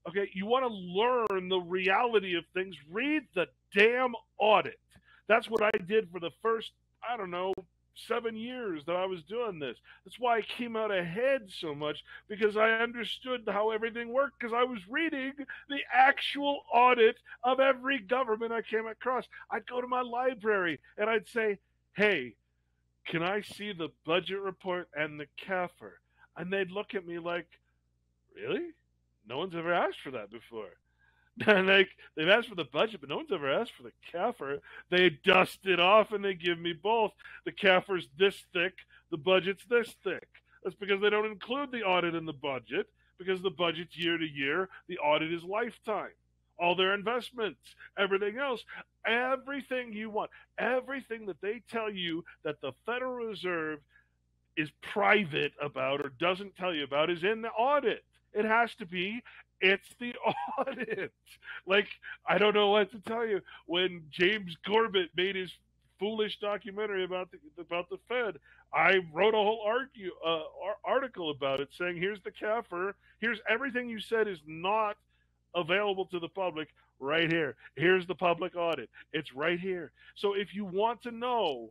Okay, you want to learn the reality of things, read the damn audit. That's what I did for the first, I don't know, seven years that I was doing this. That's why I came out ahead so much because I understood how everything worked because I was reading the actual audit of every government I came across. I'd go to my library and I'd say, hey, can I see the budget report and the CAFR? And they'd look at me like, really? No one's ever asked for that before. And like they've asked for the budget, but no one's ever asked for the CAFR. They dust it off and they give me both. The CAFR's this thick, the budget's this thick. That's because they don't include the audit in the budget, because the budget's year to year, the audit is lifetime. All their investments, everything else, everything you want, everything that they tell you that the Federal Reserve is private about or doesn't tell you about is in the audit. It has to be it's the audit. Like, I don't know what to tell you. When James Corbett made his foolish documentary about the about the Fed, I wrote a whole argue, uh, article about it, saying here's the CAFR, here's everything you said is not available to the public right here. Here's the public audit. It's right here. So if you want to know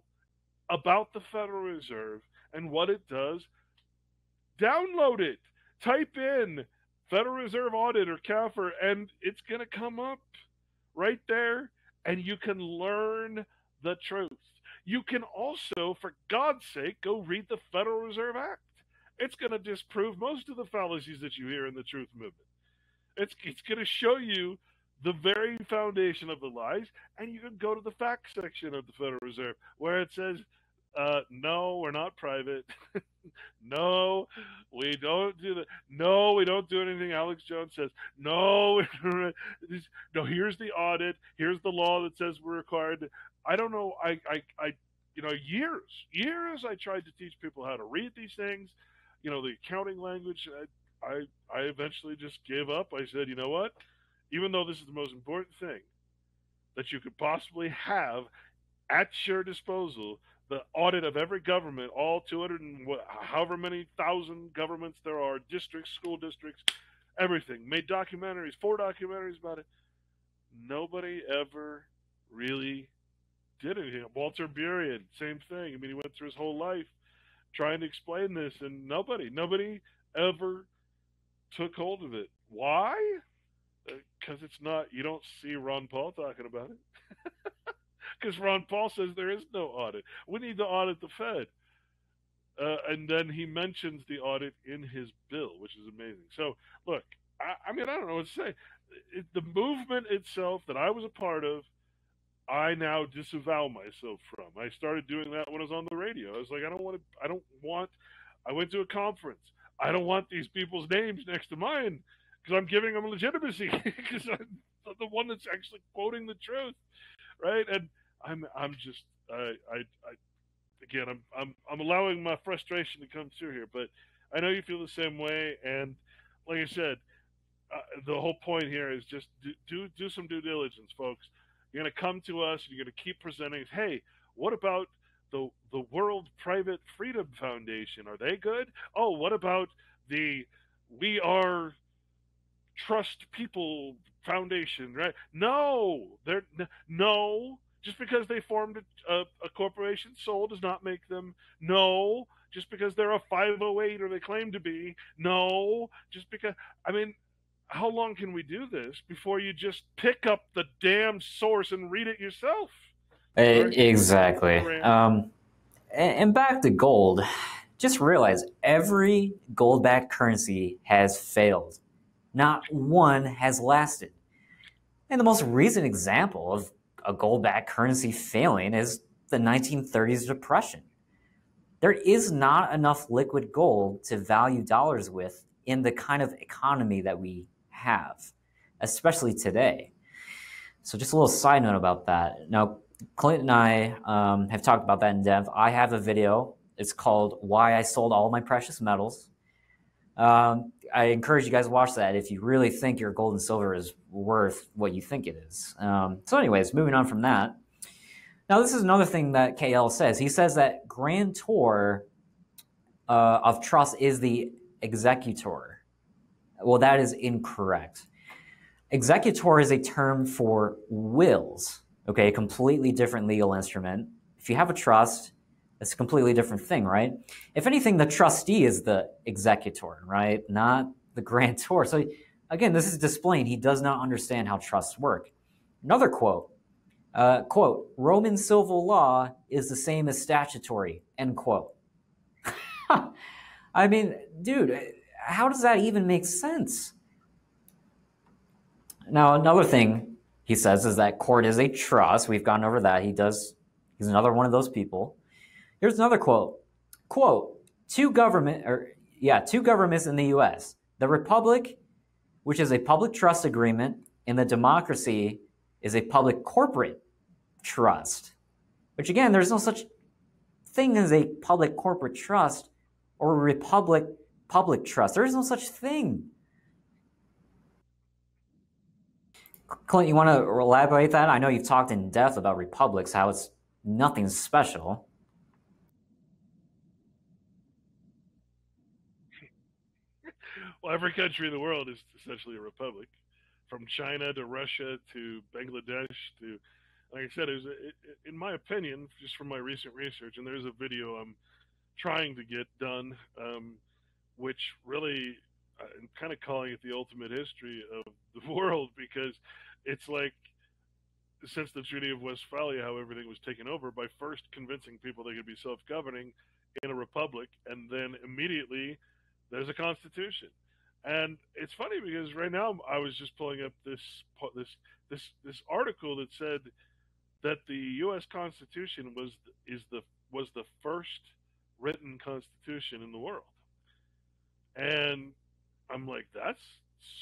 about the Federal Reserve and what it does, download it. Type in Federal Reserve Audit or CAFR, and it's going to come up right there, and you can learn the truth. You can also, for God's sake, go read the Federal Reserve Act. It's going to disprove most of the fallacies that you hear in the truth movement. It's, it's going to show you the very foundation of the lies, and you can go to the fact section of the Federal Reserve where it says uh, no, we're not private. no, we don't do that. No, we don't do anything. Alex Jones says no. no, here's the audit. Here's the law that says we're required. I don't know. I, I, I, you know, years, years. I tried to teach people how to read these things. You know, the accounting language. I, I, I eventually just gave up. I said, you know what? Even though this is the most important thing that you could possibly have at your disposal the audit of every government, all 200 and however many thousand governments there are, districts, school districts, everything. Made documentaries, four documentaries about it. Nobody ever really did anything. Walter Burien, same thing. I mean, he went through his whole life trying to explain this, and nobody, nobody ever took hold of it. Why? Because uh, it's not. You don't see Ron Paul talking about it. because Ron Paul says there is no audit. We need to audit the Fed. Uh, and then he mentions the audit in his bill, which is amazing. So, look, I, I mean, I don't know what to say. It, the movement itself that I was a part of, I now disavow myself from. I started doing that when I was on the radio. I was like, I don't want to. I don't want. I went to a conference. I don't want these people's names next to mine because I'm giving them legitimacy because I'm the one that's actually quoting the truth, right? And I'm I'm just I I, I again I'm I'm I'm allowing my frustration to come through here, but I know you feel the same way, and like I said, uh, the whole point here is just do, do do some due diligence, folks. You're going to come to us, and you're going to keep presenting. Hey, what about the the World Private Freedom Foundation? Are they good? Oh, what about the We Are Trust People Foundation? Right? No, they're no just because they formed a, a, a corporation sole does not make them no. Just because they're a 508 or they claim to be no. Just because I mean, how long can we do this before you just pick up the damn source and read it yourself? Exactly. Um, and back to gold. Just realize every gold backed currency has failed. Not one has lasted. And the most recent example of a gold backed currency failing is the 1930s depression. There is not enough liquid gold to value dollars with in the kind of economy that we have, especially today. So, just a little side note about that. Now, Clint and I um, have talked about that in depth. I have a video. It's called Why I Sold All My Precious Metals. Um, I encourage you guys to watch that if you really think your gold and silver is worth what you think it is. Um, so, anyways, moving on from that. Now, this is another thing that KL says. He says that grantor uh, of trust is the executor. Well, that is incorrect. executor is a term for wills. Okay, a completely different legal instrument. If you have a trust, it's a completely different thing, right? If anything, the trustee is the executor, right? Not the grantor. So again, this is displaying he does not understand how trusts work. Another quote, uh, quote, Roman civil law is the same as statutory, end quote. I mean, dude, how does that even make sense? Now, another thing he says is that court is a trust. We've gone over that. He does, he's another one of those people. Here's another quote. Quote, two government or yeah, two governments in the US. The Republic, which is a public trust agreement, and the democracy is a public corporate trust. Which again, there's no such thing as a public corporate trust or republic public trust. There is no such thing. Clint, you want to elaborate that? I know you've talked in depth about republics, how it's nothing special. Well, every country in the world is essentially a republic, from China to Russia to Bangladesh to, like I said, it was, it, in my opinion, just from my recent research, and there's a video I'm trying to get done, um, which really, I'm kind of calling it the ultimate history of the world because it's like since the Treaty of Westphalia, how everything was taken over by first convincing people they could be self-governing in a republic, and then immediately there's a constitution. And it's funny because right now I was just pulling up this this this this article that said that the U.S. Constitution was is the was the first written constitution in the world. And I'm like, that's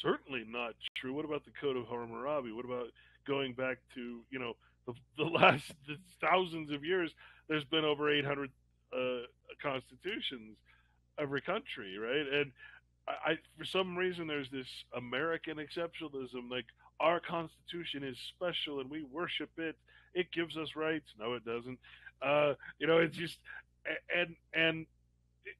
certainly not true. What about the Code of Hammurabi? What about going back to you know the, the last the thousands of years? There's been over 800 uh, constitutions every country, right? And I, for some reason, there's this American exceptionalism, like our Constitution is special and we worship it. It gives us rights. No, it doesn't. Uh, you know, it's just and and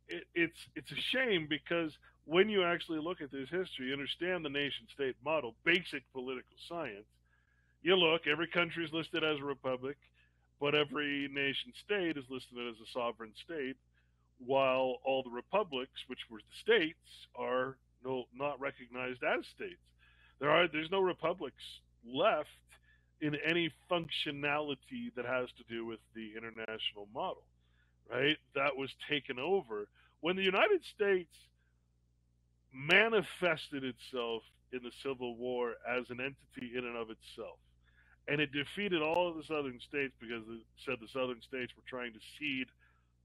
it, it's it's a shame because when you actually look at this history, you understand the nation state model, basic political science. You look, every country is listed as a republic, but every nation state is listed as a sovereign state while all the republics, which were the states, are no not recognized as states. There are there's no republics left in any functionality that has to do with the international model, right? That was taken over when the United States manifested itself in the Civil War as an entity in and of itself. And it defeated all of the southern states because it said the southern states were trying to cede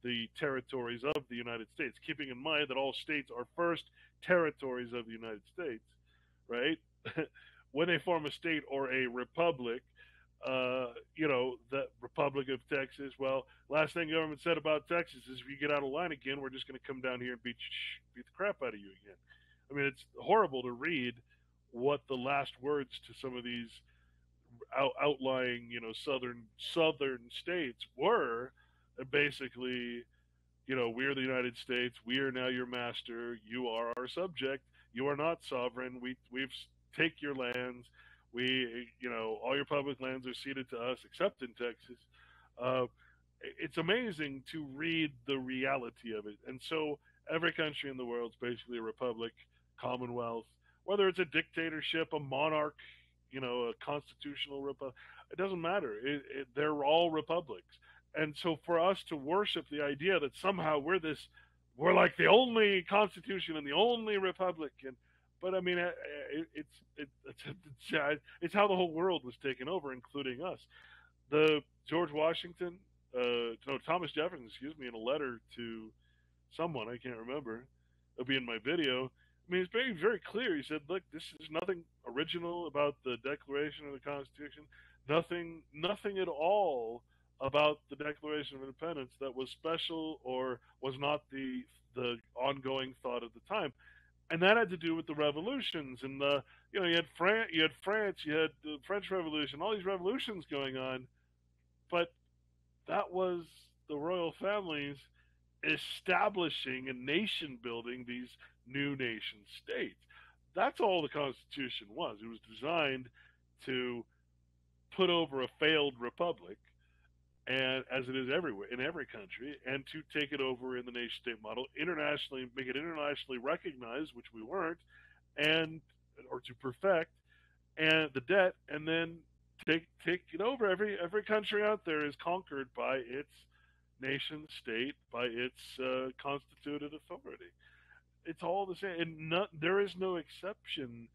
the territories of the United States, keeping in mind that all states are first territories of the United States, right? when they form a state or a republic, uh, you know, the Republic of Texas. Well, last thing government said about Texas is if you get out of line again, we're just going to come down here and beat beat the crap out of you again. I mean, it's horrible to read what the last words to some of these out, outlying, you know, southern southern states were basically, you know, we're the United States. We are now your master. You are our subject. You are not sovereign. We we've take your lands. We, you know, all your public lands are ceded to us, except in Texas. Uh, it's amazing to read the reality of it. And so every country in the world is basically a republic, commonwealth, whether it's a dictatorship, a monarch, you know, a constitutional republic. It doesn't matter. It, it, they're all republics and so for us to worship the idea that somehow we're this we're like the only constitution and the only republic and but i mean it, it's it, it's it's how the whole world was taken over including us the george washington uh no thomas jefferson excuse me in a letter to someone i can't remember it'll be in my video I mean, it's very, very clear. He said, "Look, this is nothing original about the Declaration of the Constitution. Nothing, nothing at all about the Declaration of Independence that was special or was not the the ongoing thought of the time, and that had to do with the revolutions and the you know you had France, you had France, you had the French Revolution, all these revolutions going on, but that was the royal families establishing and nation building these new nation states. That's all the Constitution was. It was designed to put over a failed republic, and as it is everywhere in every country, and to take it over in the nation state model internationally, make it internationally recognized, which we weren't, and or to perfect and the debt, and then take take it over. Every every country out there is conquered by its nation state, by its uh, constituted authority. It's all the same, and not, there is no exception.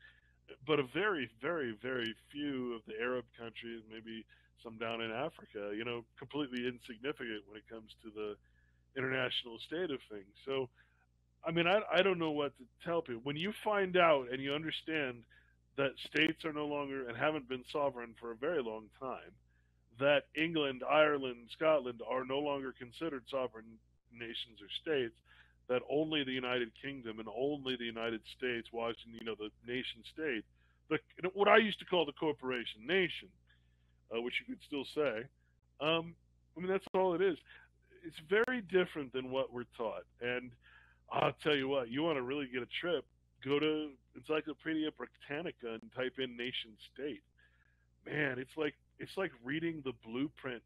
But a very, very, very few of the Arab countries, maybe some down in Africa, you know, completely insignificant when it comes to the international state of things. So, I mean, I, I don't know what to tell people. When you find out and you understand that states are no longer and haven't been sovereign for a very long time, that England, Ireland, Scotland are no longer considered sovereign nations or states, that only the United Kingdom and only the United States, Washington, you know, the nation state, the what I used to call the corporation nation, uh, which you could still say. Um, I mean, that's all it is. It's very different than what we're taught. And I'll tell you what, you want to really get a trip, go to Encyclopedia Britannica and type in nation state. Man, it's like it's like reading the blueprint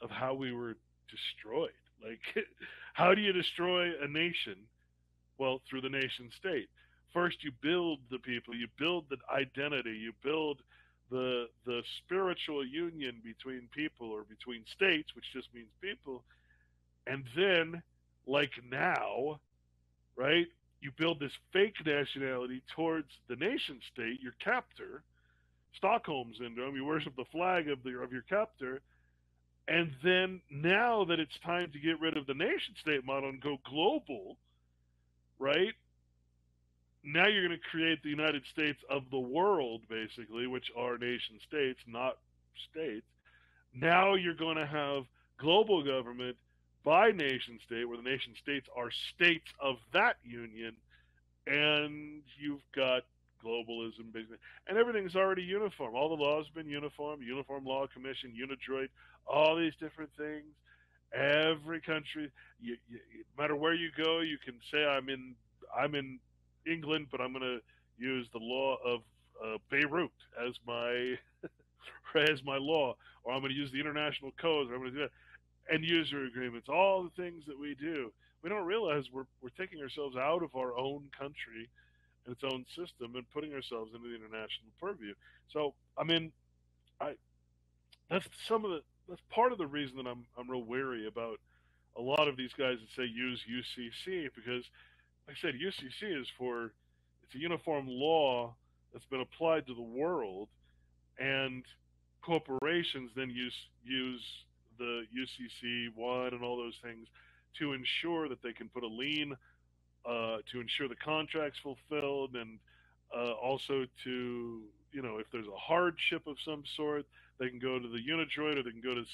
of how we were destroyed. Like, how do you destroy a nation? Well, through the nation state. First, you build the people, you build the identity, you build the the spiritual union between people or between states, which just means people, and then, like now, right? You build this fake nationality towards the nation state, your captor, Stockholm syndrome. You worship the flag of the of your captor, and then now that it's time to get rid of the nation state model and go global, right? Now you're going to create the United States of the world, basically, which are nation states, not states. Now you're going to have global government by nation state, where the nation states are states of that union, and you've got globalism, basically, and everything's already uniform. All the laws have been uniform, Uniform Law Commission, UNIDROIT, all these different things. Every country, you, you, no matter where you go, you can say I'm in I'm in England, but I'm going to use the law of uh, Beirut as my as my law, or I'm going to use the international codes, or I'm going to do that. End user agreements, all the things that we do. We don't realize we're we're taking ourselves out of our own country and its own system and putting ourselves into the international purview. So, I mean, I that's some of the that's part of the reason that I'm I'm real wary about a lot of these guys that say use UCC because, like I said, UCC is for it's a uniform law that's been applied to the world, and corporations then use use the UCC one and all those things to ensure that they can put a lien uh, to ensure the contract's fulfilled and uh, also to you know if there's a hardship of some sort they can go to the UNIDROIT or they can go to,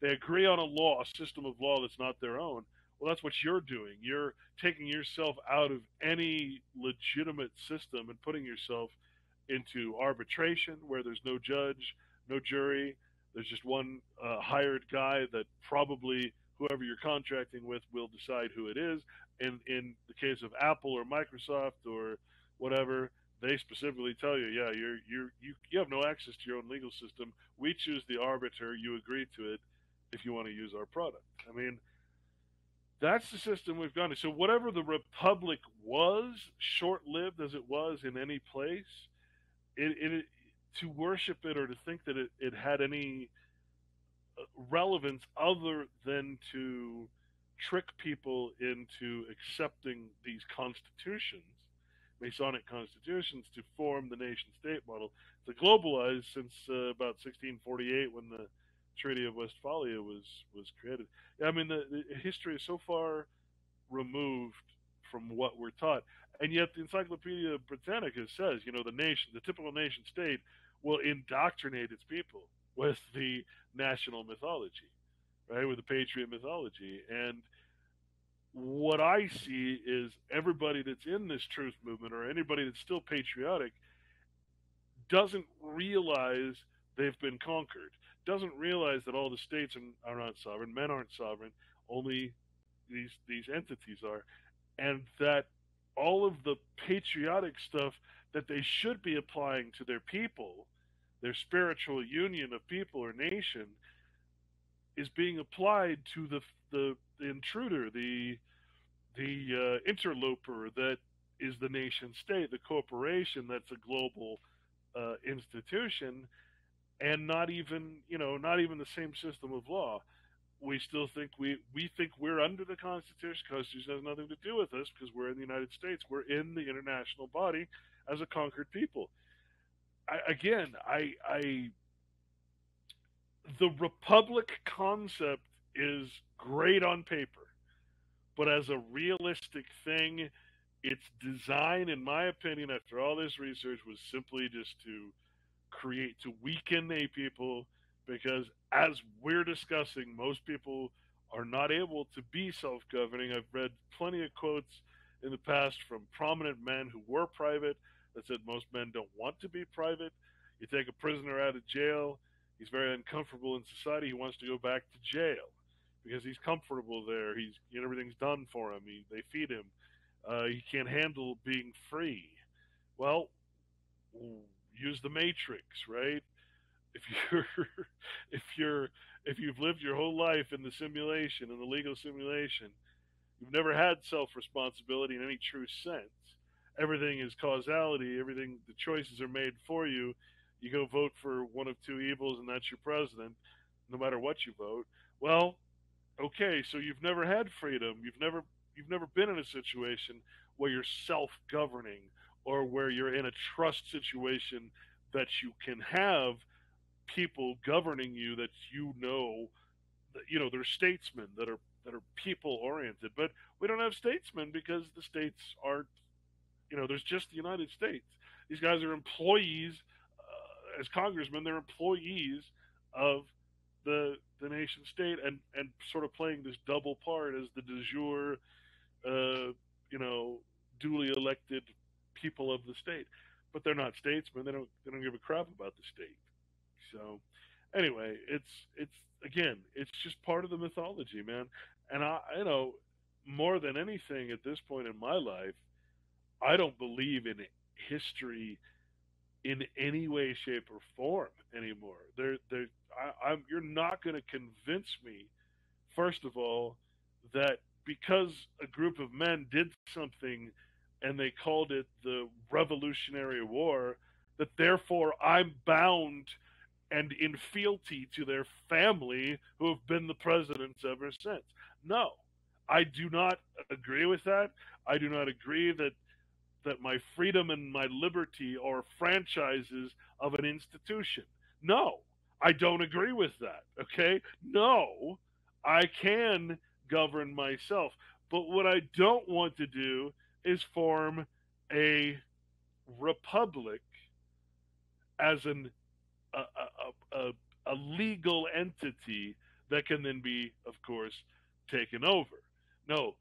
they agree on a law, a system of law that's not their own. Well, that's what you're doing. You're taking yourself out of any legitimate system and putting yourself into arbitration where there's no judge, no jury. There's just one uh, hired guy that probably whoever you're contracting with will decide who it is. And in the case of Apple or Microsoft or whatever, they specifically tell you, yeah, you're you're you you have no access to your own legal system. We choose the arbiter. You agree to it if you want to use our product. I mean, that's the system we've gone to. So whatever the republic was, short-lived as it was in any place, it, it to worship it or to think that it, it had any uh, relevance other than to trick people into accepting these constitutions Masonic constitutions to form the nation state model. It's globalized since uh, about 1648 when the Treaty of Westphalia was was created. I mean, the, the, history is so far removed from what we're taught, and yet the Encyclopedia Britannica says, you know, the nation, the typical nation state, will indoctrinate its people with the national mythology, right, with the patriot mythology, and what I see is everybody that's in this truth movement or anybody that's still patriotic doesn't realize they've been conquered, doesn't realize that all the states are not sovereign, men aren't sovereign, only these these entities are, and that all of the patriotic stuff that they should be applying to their people, their spiritual union of people or nation, is being applied to the the, the intruder, the the uh, interloper that is the nation state, the corporation that's a global uh, institution, and not even you know not even the same system of law. We still think we we think we're under the Constitution. Constitution has nothing to do with us because we're in the United States. We're in the international body as a conquered people. I, again, I, I the republic concept is great on paper, but as a realistic thing, its design, in my opinion, after all this research, was simply just to create to weaken a people because as we're discussing, most people are not able to be self-governing. I've read plenty of quotes in the past from prominent men who were private that said most men don't want to be private. You take a prisoner out of jail, he's very uncomfortable in society. He wants to go back to jail because he's comfortable there. He's you know, everything's done for him. He, they feed him. Uh, he can't handle being free. Well, use the matrix, right? If you're if you're if you've lived your whole life in the simulation in the legal simulation, you've never had self responsibility in any true sense everything is causality, everything the choices are made for you. You go vote for one of two evils and that's your president, no matter what you vote. Well, okay, so you've never had freedom. You've never you've never been in a situation where you're self-governing or where you're in a trust situation that you can have people governing you that you know that you know they're statesmen that are that are people oriented but we don't have statesmen because the states aren't you know, there's just the United States. These guys are employees uh, as congressmen. They're employees of the the nation state and and sort of playing this double part as the de jure, uh, you know, duly elected people of the state. But they're not statesmen. They don't they don't give a crap about the state. So anyway, it's it's again, it's just part of the mythology, man. And I, you know, more than anything at this point in my life, I don't believe in history in any way, shape, or form anymore. There, there, I, I'm, you're not going to convince me, first of all, that because a group of men did something and they called it the Revolutionary War, that therefore I'm bound and in fealty to their family who have been the presidents ever since. No, I do not agree with that. I do not agree that that my freedom and my liberty are franchises of an institution. No, I don't agree with that. Okay? No, I can govern myself. But what I don't want to do is form a republic as an a, a, a, a legal entity that can then be, of course, taken over. No,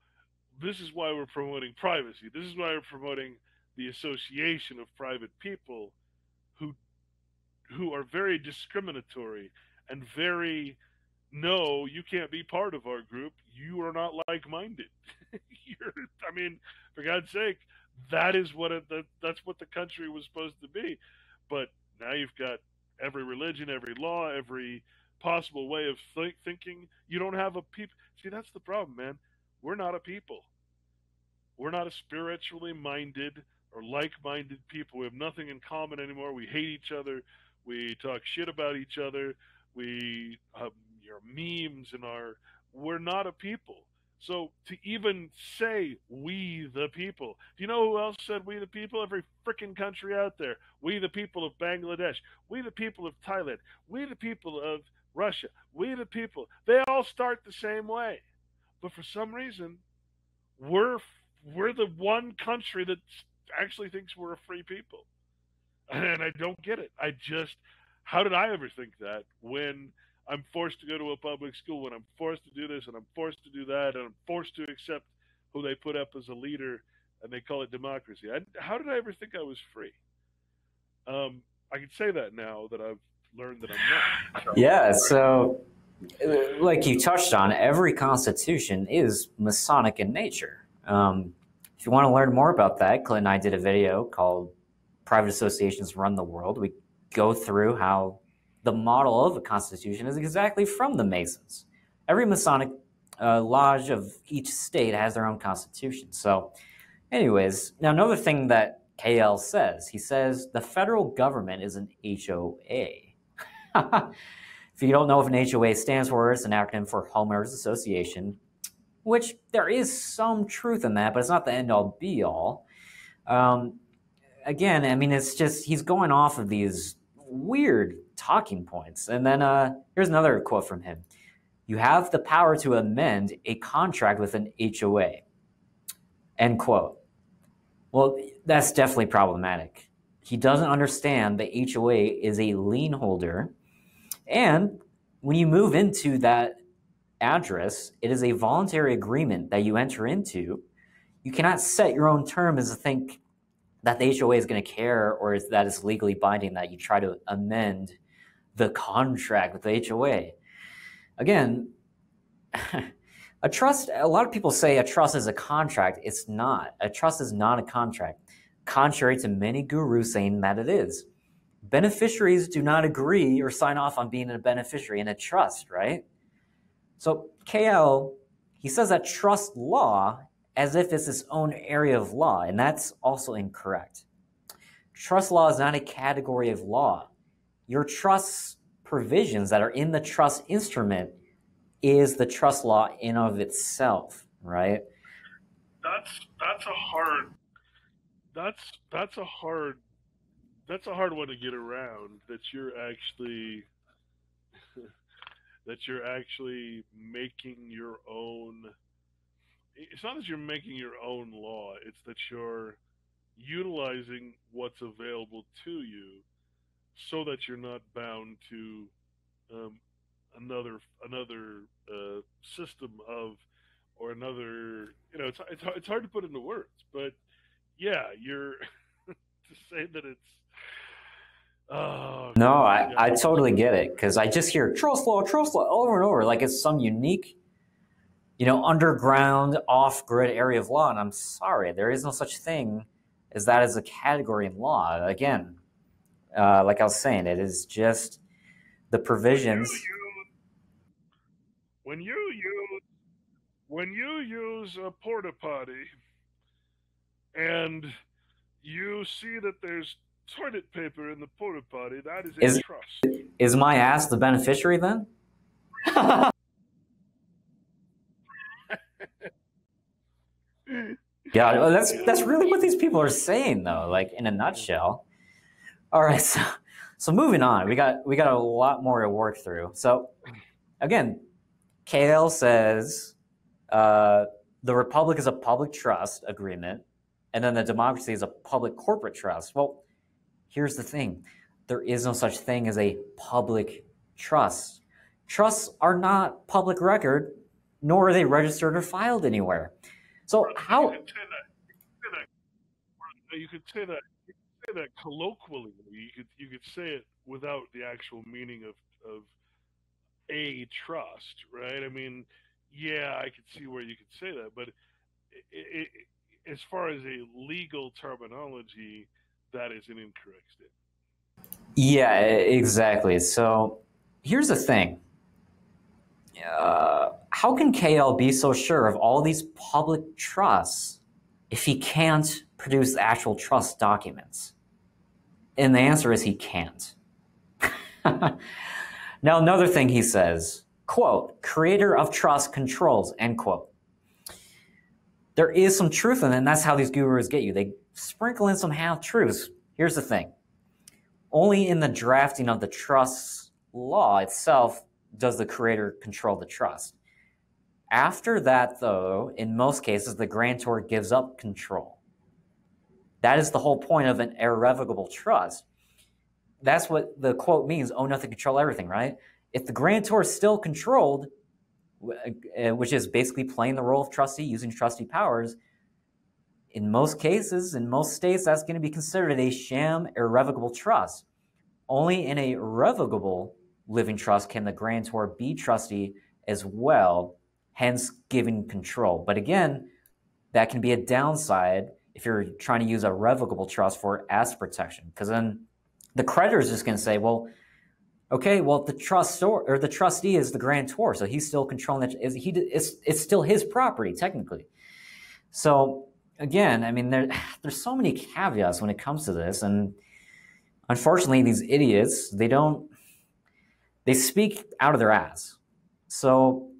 this is why we're promoting privacy. This is why we're promoting the association of private people who who are very discriminatory and very no, you can't be part of our group. You are not like-minded. I mean, for God's sake, that is what it, that, that's what the country was supposed to be. But now you've got every religion, every law, every possible way of th- thinking. You don't have a people. See, that's the problem, man. We're not a people. We're not a spiritually minded or like-minded people. We have nothing in common anymore. We hate each other. We talk shit about each other. We um, your memes and our we're not a people. So to even say we the people, do you know who else said we the people? Every freaking country out there. We the people of Bangladesh. We the people of Thailand. We the people of Russia. We the people. They all start the same way, but for some reason, we're we're the one country that actually thinks we're a free people, and I don't get it. I just, how did I ever think that when I'm forced to go to a public school, when I'm forced to do this and I'm forced to do that, and I'm forced to accept who they put up as a leader, and they call it democracy? I, how did I ever think I was free? Um, I can say that now that I've learned that I'm not. Yeah, so like you touched on, every constitution is Masonic in nature. Um, If you want to learn more about that, Clint and I did a video called Private Associations Run the World. We go through how the model of a constitution is exactly from the Masons. Every Masonic uh, lodge of each state has their own constitution. So, anyways, now another thing that KL says, he says the federal government is an HOA. if you don't know what an HOA stands for, it's an acronym for Homeowners Association, which there is some truth in that, but it's not the end all be all. Um, again, I mean, it's just he's going off of these weird talking points. And then uh, here's another quote from him You have the power to amend a contract with an HOA. End quote. Well, that's definitely problematic. He doesn't understand the HOA is a lien holder. And when you move into that address, it is a voluntary agreement that you enter into. You cannot set your own terms to think that the HOA is going to care or that it's legally binding that you try to amend the contract with the HOA. Again, a trust, a lot of people say a trust is a contract. It's not. A trust is not a contract, contrary to many gurus saying that it is. Beneficiaries do not agree or sign off on being a beneficiary in a trust, right? So KL, he says that trust law as if it's its own area of law, and that's also incorrect. Trust law is not a category of law. Your trust provisions that are in the trust instrument is the trust law in of itself, right? That's that's a hard that's that's a hard that's a hard one to get around that you're actually that you're actually making your own it's not that you're making your own law it's that you're utilizing what's available to you so that you're not bound to um, another another uh, system of or another you know it's, it's it's hard to put into words but yeah you're to say that it's Oh, no, I, I totally get it because I just hear trust law, trust law over and over like it's some unique, you know, underground, off grid area of law. And I'm sorry, there is no such thing as that as a category in law. Again, uh, like I was saying, it is just the provisions. When you use when you use a porta potty and you see that there's toilet paper in the porta potty. That is a is, trust. Is my ass the beneficiary then? yeah, well, that's that's really what these people are saying, though. Like in a nutshell. All right, so so moving on, we got we got a lot more to work through. So again, KL says uh, the republic is a public trust agreement, and then the democracy is a public corporate trust. Well, Here's the thing there is no such thing as a public trust. Trusts are not public record, nor are they registered or filed anywhere. So how you could say that, you could say that, you could say that colloquially. You could you could say it without the actual meaning of of a trust, right? I mean, yeah, I could see where you could say that, but it, it, as far as a legal terminology, that is an incorrect statement. Yeah, exactly. So here's the thing. Uh, how can KL be so sure of all these public trusts if he can't produce actual trust documents? And the answer is he can't. now, another thing he says, quote, creator of trust controls, end quote. There is some truth in it, and that's how these gurus get you. They sprinkle in some half truths. Here's the thing only in the drafting of the trust law itself does the creator control the trust. After that, though, in most cases, the grantor gives up control. That is the whole point of an irrevocable trust. That's what the quote means own nothing, control everything, right? If the grantor is still controlled, uh, which is basically playing the role of trustee, using trustee powers, in most cases, in most states, that's going to be considered a sham irrevocable trust. Only in a revocable living trust can the grantor be trustee as well, hence giving control. But again, that can be a downside if you're trying to use a revocable trust for asset protection. Because then the creditor is just going to say, well, okay, well the or the trustee is the grantor, so he's still controlling it. He it's it's still his property technically. So again, I mean, there there's so many caveats when it comes to this, and unfortunately, these idiots they don't they speak out of their ass. So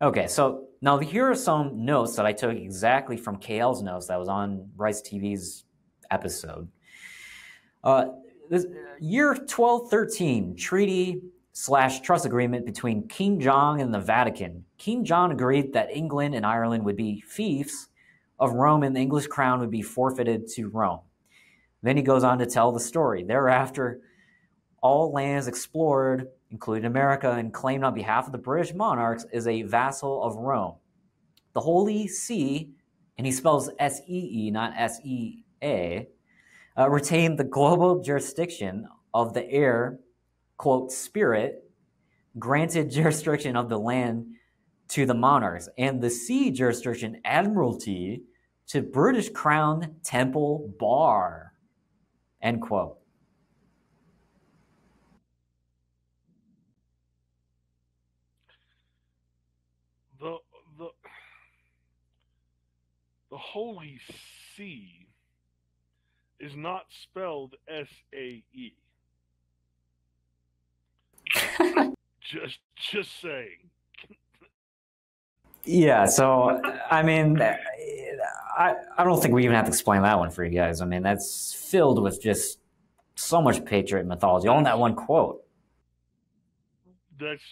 okay, so now here are some notes that I took exactly from KL's notes that was on Rice TV's episode. Uh, this, year 1213 treaty slash trust agreement between King John and the Vatican. King John agreed that England and Ireland would be fiefs of Rome and the English crown would be forfeited to Rome. Then he goes on to tell the story. Thereafter, all lands explored, including America, and claimed on behalf of the British monarchs is a vassal of Rome. The Holy See, and he spells S E E, not S E A, uh, retained the global jurisdiction of the air, quote, spirit, granted jurisdiction of the land to the monarchs, and the sea jurisdiction, admiralty, to British Crown Temple Bar, end quote. The, the, the Holy See is not spelled S A E. just just saying. Yeah, so I mean, I I don't think we even have to explain that one for you guys. I mean, that's filled with just so much patriot mythology on that one quote. That's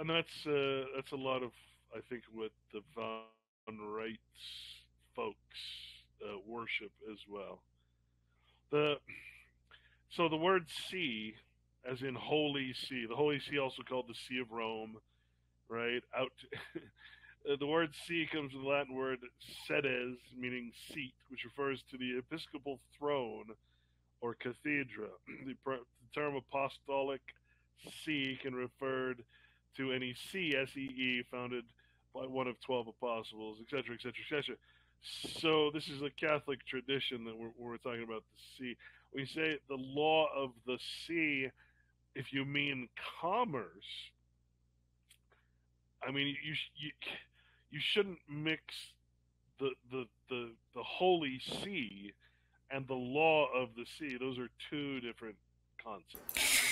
and that's uh, that's a lot of I think what the Von Rights folks uh, worship as well. The so the word sea, as in holy see, the holy see also called the See of Rome, right? Out. the word sea comes from the Latin word sedes, meaning seat, which refers to the episcopal throne or cathedra. the, the term apostolic see can refer to any see, S-E-E, founded by one of 12 apostles, etc., etc., etc. So this is a Catholic tradition that we're, we're talking about the sea. We say the law of the sea, if you mean commerce. I mean, you you you shouldn't mix the the the the holy see and the law of the sea. Those are two different concepts.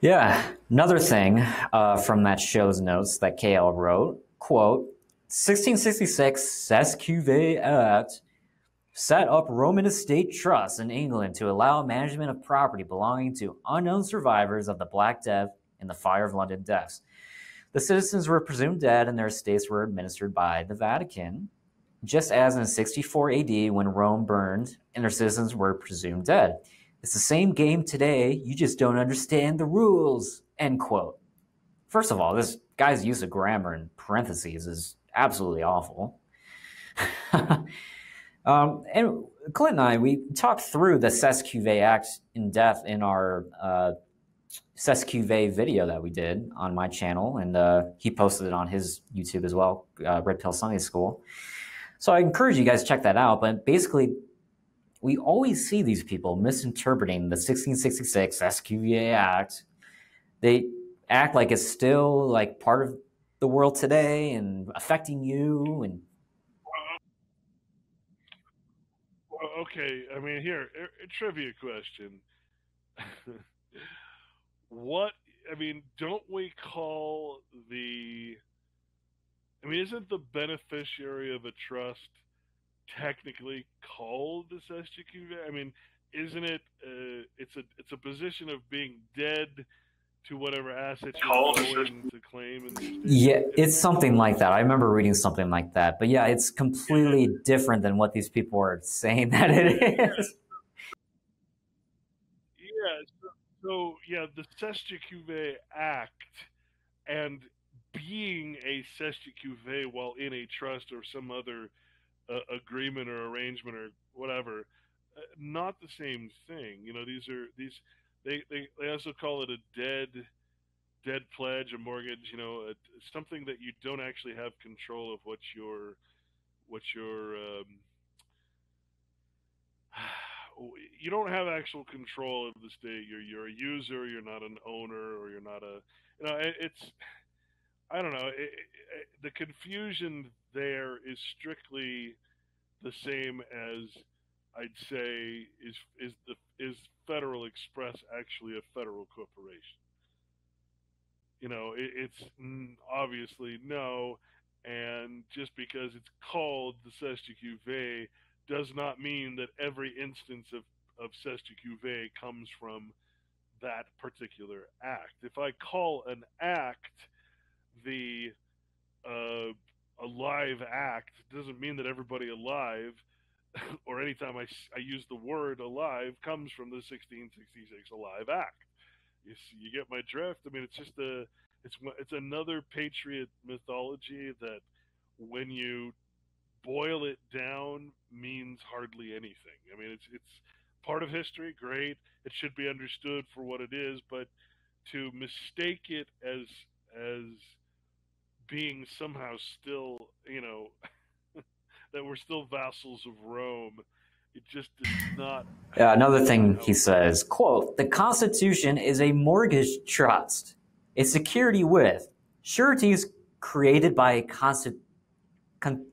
Yeah, another thing uh, from that show's notes that KL wrote, quote, 1666 Cestui Que Vie Act set up Roman estate trusts in England to allow management of property belonging to unknown survivors of the Black Death and the Fire of London deaths. The citizens were presumed dead and their estates were administered by the Vatican, just as in 64 AD when Rome burned and their citizens were presumed dead. It's the same game today, you just don't understand the rules. End quote. First of all, this guy's use of grammar in parentheses is absolutely awful. um, and Clint and I, we talked through the Cestui Que Vie Act in depth in our uh, Cestui Que Vie video that we did on my channel, and uh, he posted it on his YouTube as well, uh, Red Pill Sunday School. So I encourage you guys to check that out. But basically, we always see these people misinterpreting the 1666 Cestui Que Vie Act. They act like it's still like part of the world today and affecting you and okay i mean here a, a trivia question. What i mean don't we call the i mean isn't the beneficiary of a trust technically called the sesquive i mean isn't it uh, it's a it's a position of being dead to whatever assets you're going to claim. yeah, it's something like that. I remember reading something like that. But yeah, it's completely yeah. different than what these people are saying that it is. Yeah. So, so yeah, the Cestui Que Vie Act and being a Cestui Que Vie while in a trust or some other uh, agreement or arrangement or whatever, uh, not the same thing. You know, these are these they, they, they also call it a dead dead pledge, a mortgage, you know, a, something that you don't actually have control of what your what your um, you don't have actual control of the state. You're you're a user. You're not an owner, or you're not a you know. It, it's I don't know. It, it, the confusion there is strictly the same as I'd say is is the is Federal Express actually a federal corporation? You know, it, it's obviously no, and just because it's called the Cestui Que Vie does not mean that every instance of of Cestui Que Vie comes from that particular act. If I call an act the uh, a live act, doesn't mean that everybody alive or anytime I, I use the word alive comes from the 1666 alive act. You see, you get my drift. I mean, it's just a it's it's another patriot mythology that when you boil it down means hardly anything. I mean, it's it's part of history, great. It should be understood for what it is, but to mistake it as as being somehow still, you know, that we're still vassals of Rome. It just does not. Yeah, another thing he says, quote, the Constitution is a mortgage trust, a security with sureties created by a consti- con-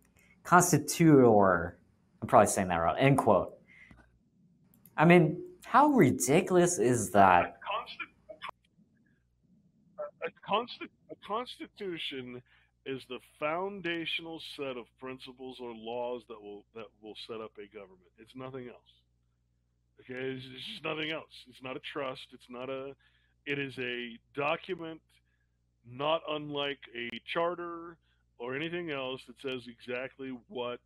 constitutor. I'm probably saying that wrong, end quote. I mean, how ridiculous is that? A, consti- a constitution is the foundational set of principles or laws that will that will set up a government. It's nothing else. Okay, it's, it's just nothing else. It's not a trust. It's not a. It is a document, not unlike a charter or anything else that says exactly what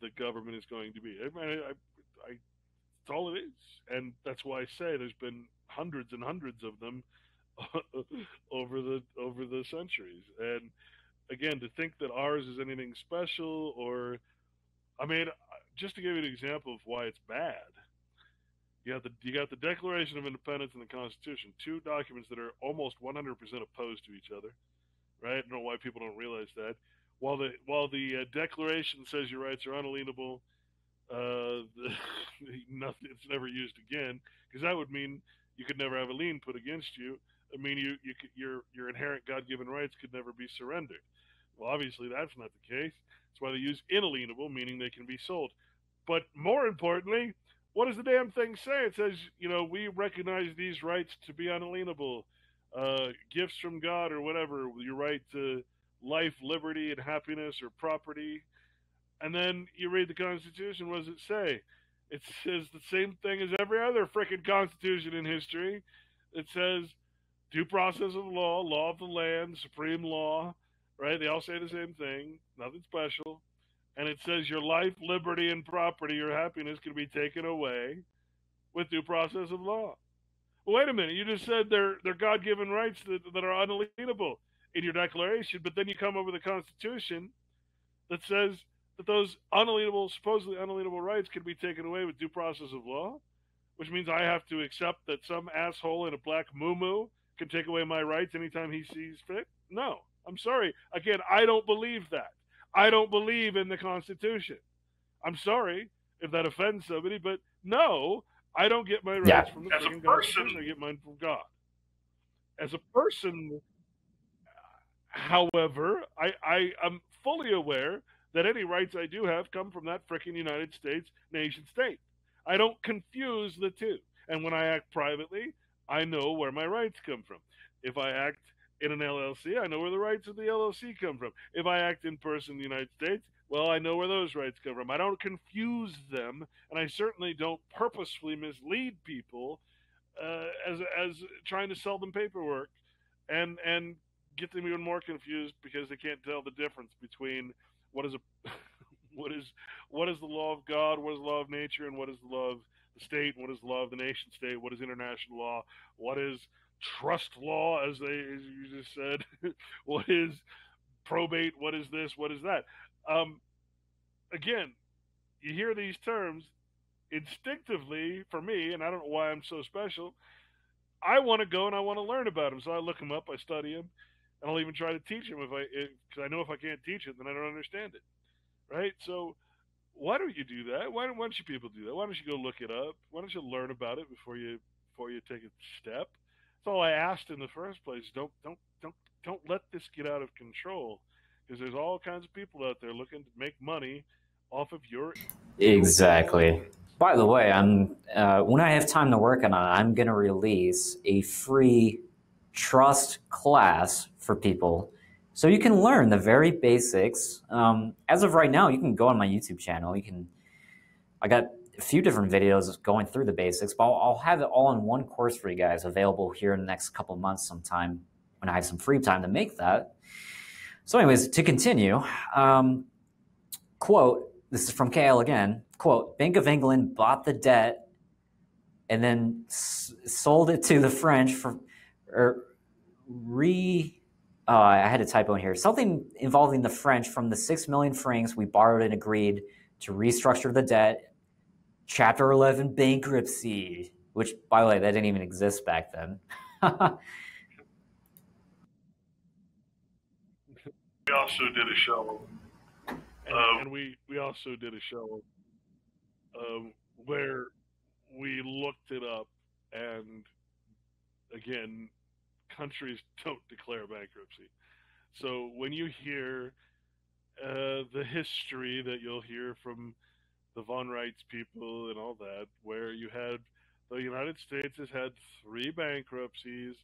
the government is going to be. I, I, I, I that's all it is, and that's why I say there's been hundreds and hundreds of them over the over the centuries, and again, to think that ours is anything special or, I mean, just to give you an example of why it's bad, you got the you got the Declaration of Independence and the Constitution, two documents that are almost 100% opposed to each other, right? I don't know why people don't realize that. While the while the uh, Declaration says your rights are unalienable, uh, the, nothing, it's never used again because that would mean you could never have a lien put against you. I mean, you, you could, your your inherent God-given rights could never be surrendered. Well, obviously that's not the case. That's why they use inalienable, meaning they can be sold. But more importantly, what does the damn thing say? It says, you know, we recognize these rights to be unalienable, uh, gifts from God or whatever, your right to life, liberty, and happiness or property. And then you read the Constitution. What does it say? It says the same thing as every other freaking Constitution in history. It says due process of law, law of the land, supreme law, right? They all say the same thing, nothing special. And it says your life, liberty, and property, your happiness can be taken away with due process of law. Well, wait a minute. You just said they're, they're God given rights that, that are unalienable in your declaration, but then you come over the constitution that says that those unalienable, supposedly unalienable rights can be taken away with due process of law, which means I have to accept that some asshole in a black moo can take away my rights anytime he sees fit? No. I'm sorry. Again, I don't believe that. I don't believe in the Constitution. I'm sorry if that offends somebody, but no, I don't get my rights yeah. from the freaking Constitution. I get mine from God. As a person, however, I, I am fully aware that any rights I do have come from that freaking United States nation state. I don't confuse the two. And when I act privately, I know where my rights come from. If I act in an LLC, I know where the rights of the LLC come from. If I act in person in the United States, well, I know where those rights come from. I don't confuse them, and I certainly don't purposefully mislead people uh, as as trying to sell them paperwork and and get them even more confused because they can't tell the difference between what is a what is what is the law of God, what is the law of nature, and what is the law of state, what is law of the nation state, what is international law, what is trust law, as they as you just said. what is probate? What is this? What is that? Um, again, you hear these terms instinctively for me, and I don't know why I'm so special. I want to go and I want to learn about them. So I look them up, I study them, and I'll even try to teach them if I because I know if I can't teach it, then I don't understand it, right? So why don't you do that? Why don't, why don't you people do that? Why don't you go look it up? Why don't you learn about it before you before you take a step? That's all I asked in the first place. Don't don't don't don't let this get out of control because there's all kinds of people out there looking to make money off of your exactly. By the way, I'm uh, when I have time to work on it, I'm going to release a free trust class for people so you can learn the very basics. Um, as of right now, you can go on my YouTube channel. You can, I got a few different videos going through the basics, but I'll, I'll have it all in one course for you guys available here in the next couple months sometime when I have some free time to make that. So, anyways, to continue, um, quote, this is from KL again, quote, Bank of England bought the debt and then sold it to the French for, or re, uh, I had a typo in here, something involving the French from the 6 million francs we borrowed and agreed to restructure the debt. Chapter 11 bankruptcy, which, by the way, that didn't even exist back then. We also did a show. and, Um, and we we also did a show um, where we looked it up and again countries don't declare bankruptcy. So when you hear uh, the history that you'll hear from the von Reitz people and all that where you had the united states has had three bankruptcies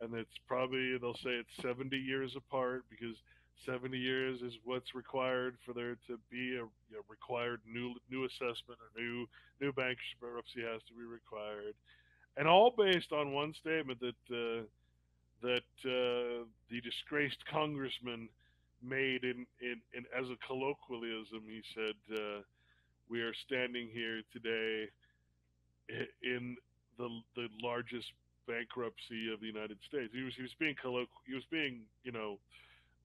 and it's probably they'll say it's 70 years apart because 70 years is what's required for there to be a you know, required new new assessment or new new bankruptcy has to be required. And all based on one statement that uh, that uh, the disgraced congressman made in, in, in as a colloquialism he said uh, we are standing here today in the the largest bankruptcy of the United States he was he was being colloquial he was being you know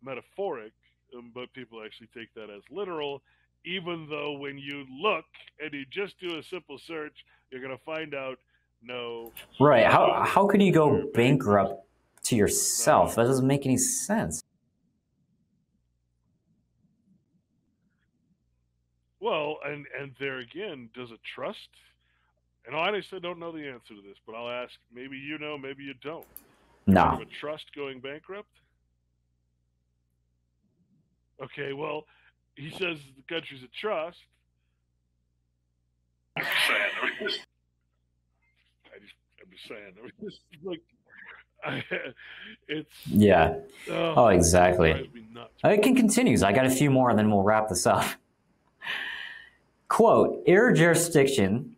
metaphoric, um, but people actually take that as literal. Even though when you look and you just do a simple search, you're going to find out no. right. How, how can you go bankrupt to yourself? That doesn't make any sense. Well, and and there again, does a trust? And I honestly don't know the answer to this, but I'll ask. Maybe you know, maybe you don't. No. Of a trust going bankrupt? Okay, well, he says the country's a trust. I'm just saying. I mean, this- I just, I'm just saying. I mean, this is like, I, it's. Yeah. Oh, Oh, exactly. it drives me nuts. It can continue. I got a few more and then we'll wrap this up. Quote, air jurisdiction.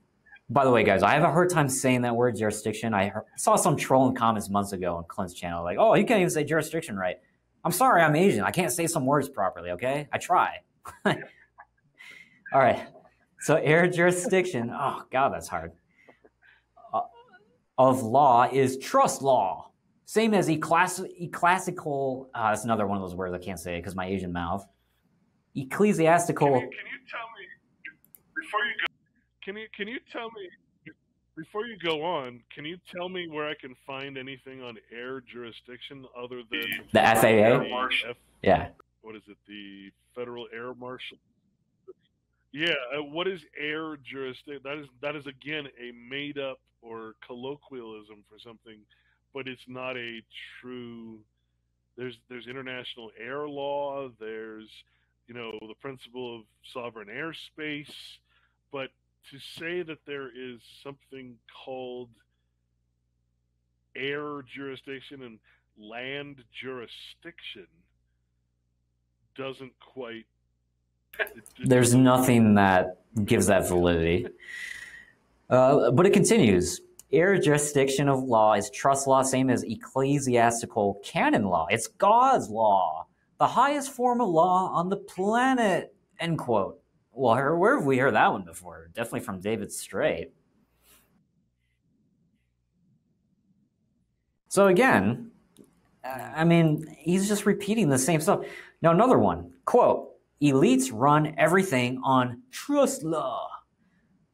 By the way, guys, I have a hard time saying that word jurisdiction. I heard, saw some trolling comments months ago on Clint's channel, like, oh, you can't even say jurisdiction right. I'm sorry, I'm Asian. I can't say some words properly, okay? I try. All right. So, air jurisdiction, oh, God, that's hard. Uh, of law is trust law. Same as ecclesi- ecclesiastical, uh, that's another one of those words I can't say because my Asian mouth. Can Ecclesiastical. you, can you tell me before you go? Can you can you tell me before you go on? Can you tell me where I can find anything on air jurisdiction other than The FAA? Air Marshal. F, Yeah. what is it? The Federal Air Marshal. Yeah, uh, what is air jurisdiction? That is that is again a made up or colloquialism for something, but it's not a true. There's there's international air law. There's you know the principle of sovereign airspace, but to say that there is something called air jurisdiction and land jurisdiction doesn't quite. it- it There's nothing that gives that validity. Uh, but it continues. Jurisdiction of law is trust law, same as ecclesiastical canon law. It's God's law, the highest form of law on the planet. End quote. Well, where have we heard that one before? Definitely from David Straight. So again, I mean, he's just repeating the same stuff. Now, another one quote, elites run everything on trust law.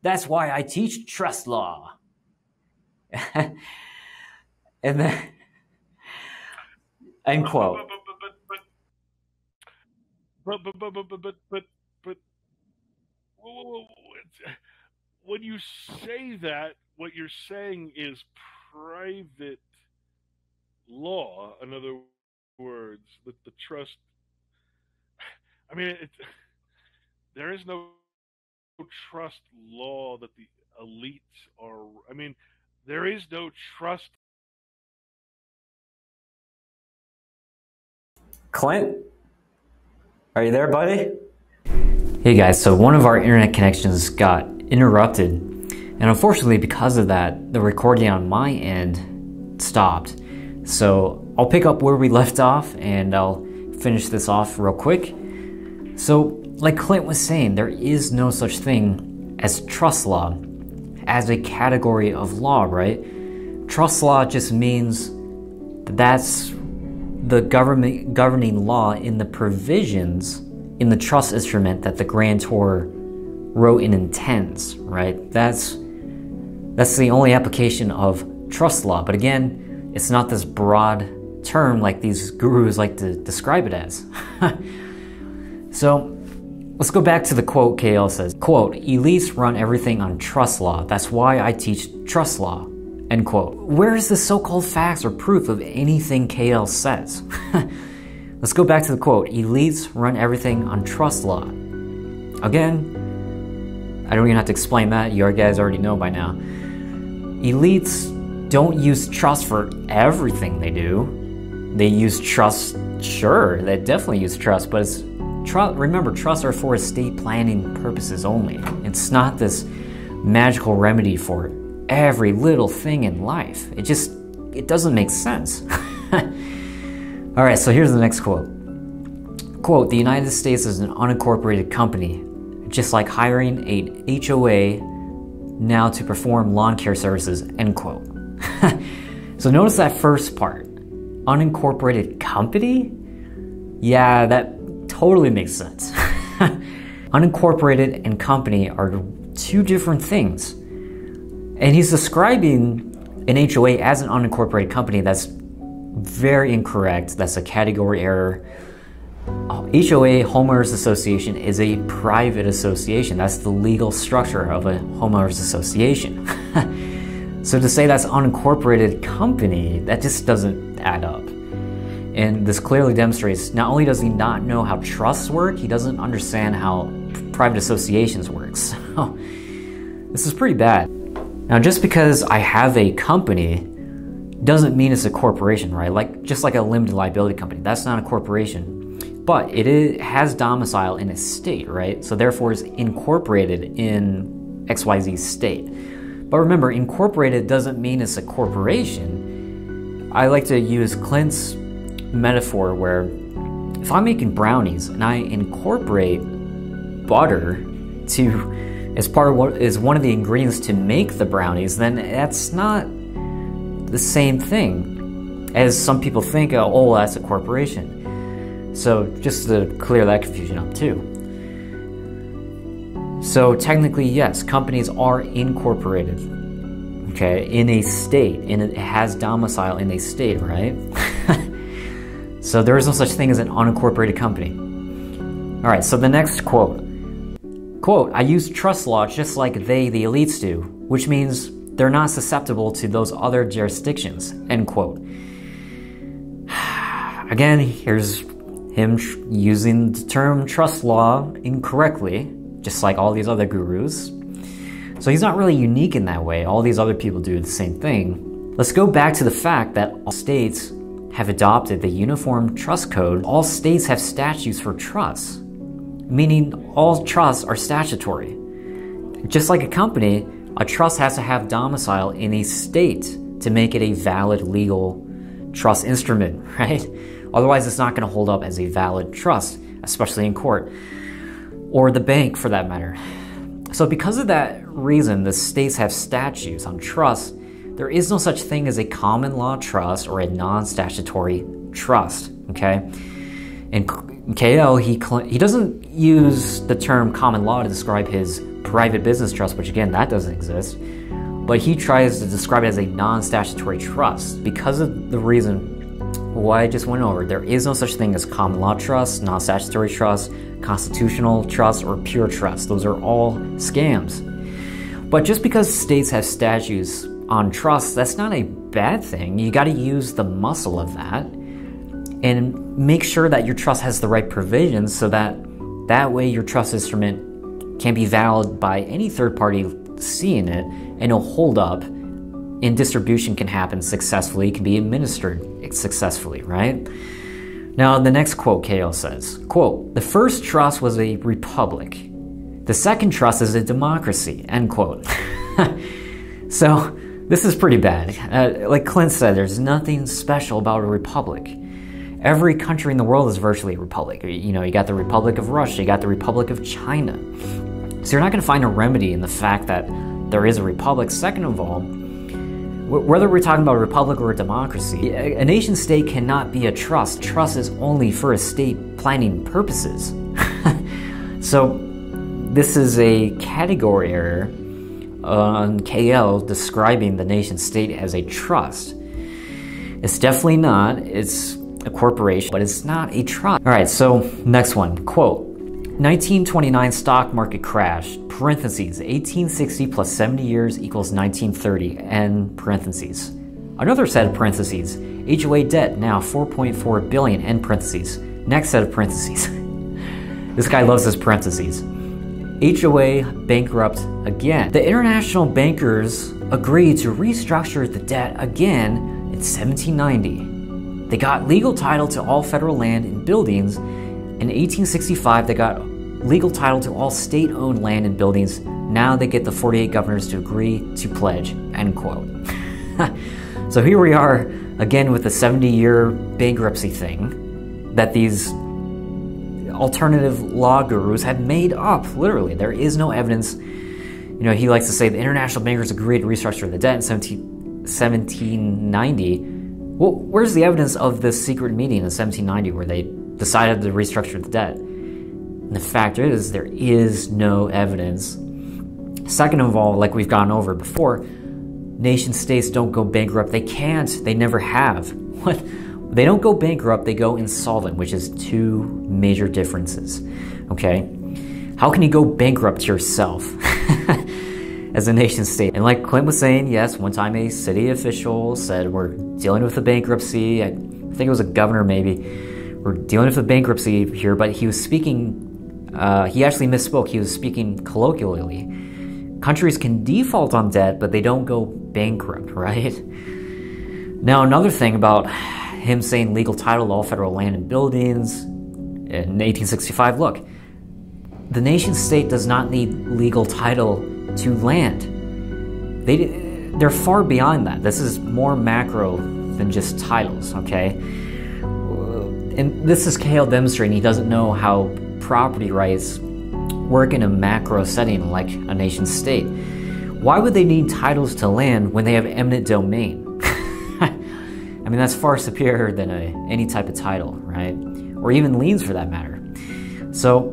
That's why I teach trust law. And then, end quote. But but but but but but but but when you say that, what you're saying is private law. In other words, that the trust. I mean, it, there is no trust law that the elites are. I mean, there is no trust. Clint, are you there, buddy? Hey guys, so one of our internet connections got interrupted, and unfortunately, because of that, the recording on my end stopped. So I'll pick up where we left off and I'll finish this off real quick. So, like Clint was saying, there is no such thing as trust law as a category of law, right? Trust law just means that that's the government governing law in the provisions in the trust instrument that the grantor wrote and intends, right? That's that's the only application of trust law. But again, it's not this broad term like these gurus like to describe it as. so let's go back to the quote KL says, quote, elites run everything on trust law. That's why I teach trust law. End quote. Where is the so-called facts or proof of anything KL says? Let's go back to the quote. Elites run everything on trust law. Again, I don't even have to explain that. You guys already know by now. Elites don't use trust for everything they do. They use trust, sure, they definitely use trust, but it's remember, trusts are for estate planning purposes only. It's not this magical remedy for every little thing in life. It just it doesn't make sense. All right, so here's the next quote. Quote, the United States is an unincorporated company, just like hiring a HOA now to perform lawn care services, end quote. so notice that first part. Unincorporated company? Yeah, that totally makes sense. unincorporated and company are two different things. And he's describing an HOA as an unincorporated company. That's very incorrect. That's a category error. Uh, HOA, Homeowners Association, is a private association. That's the legal structure of a homeowners association. so to say that's unincorporated company, that just doesn't add up. And this clearly demonstrates not only does he not know how trusts work, he doesn't understand how private associations work. So this is pretty bad. Now, just because I have a company doesn't mean it's a corporation, right? Like just like a limited liability company, that's not a corporation, but it is, has domicile in a state, right? So therefore, is incorporated in XYZ state. But remember, incorporated doesn't mean it's a corporation. I like to use Clint's metaphor where if I'm making brownies and I incorporate butter to as part of what is one of the ingredients to make the brownies, then that's not the same thing as some people think. Oh, oh, that's a corporation. So just to clear that confusion up too. So technically, yes, companies are incorporated. Okay, in a state, and it has domicile in a state, right? so there is no such thing as an unincorporated company. All right, so the next quote. Quote, I use trust law just like they, the elites, do, which means they're not susceptible to those other jurisdictions, end quote. Again, here's him tr- using the term trust law incorrectly, just like all these other gurus. So he's not really unique in that way. All these other people do the same thing. Let's go back to the fact that all states have adopted the Uniform Trust Code. All states have statutes for trusts meaning all trusts are statutory. Just like a company, a trust has to have domicile in a state to make it a valid legal trust instrument, right? Otherwise, it's not going to hold up as a valid trust, especially in court or the bank for that matter. So, because of that reason, the states have statutes on trusts. There is no such thing as a common law trust or a non statutory trust, okay? And KL, he, he doesn't use the term common law to describe his private business trust, which again, that doesn't exist. but he tries to describe it as a non statutory trust because of the reason why I just went over. There is no such thing as common law trust, non statutory trust, constitutional trust, or pure trust. Those are all scams. But just because states have statutes on trust, that's not a bad thing. You got to use the muscle of that and make sure that your trust has the right provisions so that that way your trust instrument can be valid by any third party seeing it and it'll hold up and distribution can happen successfully, can be administered successfully, right? Now, the next quote KL says, quote, the first trust was a republic. The second trust is a democracy, end quote. so, this is pretty bad. Uh, like Clint said, there's nothing special about a republic. Every country in the world is virtually a republic. You know, you got the Republic of Russia, you got the Republic of China. So you're not going to find a remedy in the fact that there is a republic. Second of all, whether we're talking about a republic or a democracy, a nation state cannot be a trust. Trust is only for estate planning purposes. so, this is a category error on KL describing the nation state as a trust. It's definitely not. It's a corporation, but it's not a trust. All right, so next one quote 1929 stock market crash, parentheses, 1860 plus 70 years equals 1930, end parentheses. Another set of parentheses, HOA debt now 4.4 billion, end parentheses. Next set of parentheses. this guy loves his parentheses. HOA bankrupt again. The international bankers agreed to restructure the debt again in 1790. They got legal title to all federal land and buildings. In 1865, they got legal title to all state owned land and buildings. Now they get the 48 governors to agree to pledge. End quote. so here we are again with the 70 year bankruptcy thing that these alternative law gurus had made up. Literally, there is no evidence. You know, he likes to say the international bankers agreed to restructure the debt in 17, 1790. Well, where's the evidence of this secret meeting in 1790 where they decided to restructure the debt? And the fact is, there is no evidence. Second of all, like we've gone over before, nation states don't go bankrupt. They can't. They never have. What? They don't go bankrupt, they go insolvent, which is two major differences. Okay? How can you go bankrupt yourself as a nation state? And like Clint was saying, yes, one time a city official said, We're dealing with a bankruptcy. I think it was a governor, maybe. We're dealing with a bankruptcy here, but he was speaking uh, he actually misspoke. He was speaking colloquially. Countries can default on debt, but they don't go bankrupt, right? Now, another thing about him saying legal title to all federal land and buildings in 1865 look, the nation state does not need legal title to land. They, they're far beyond that. This is more macro than just titles, okay? And this is KL demonstrating he doesn't know how property rights work in a macro setting like a nation state. Why would they need titles to land when they have eminent domain? I mean, that's far superior than a, any type of title, right? Or even liens for that matter. So,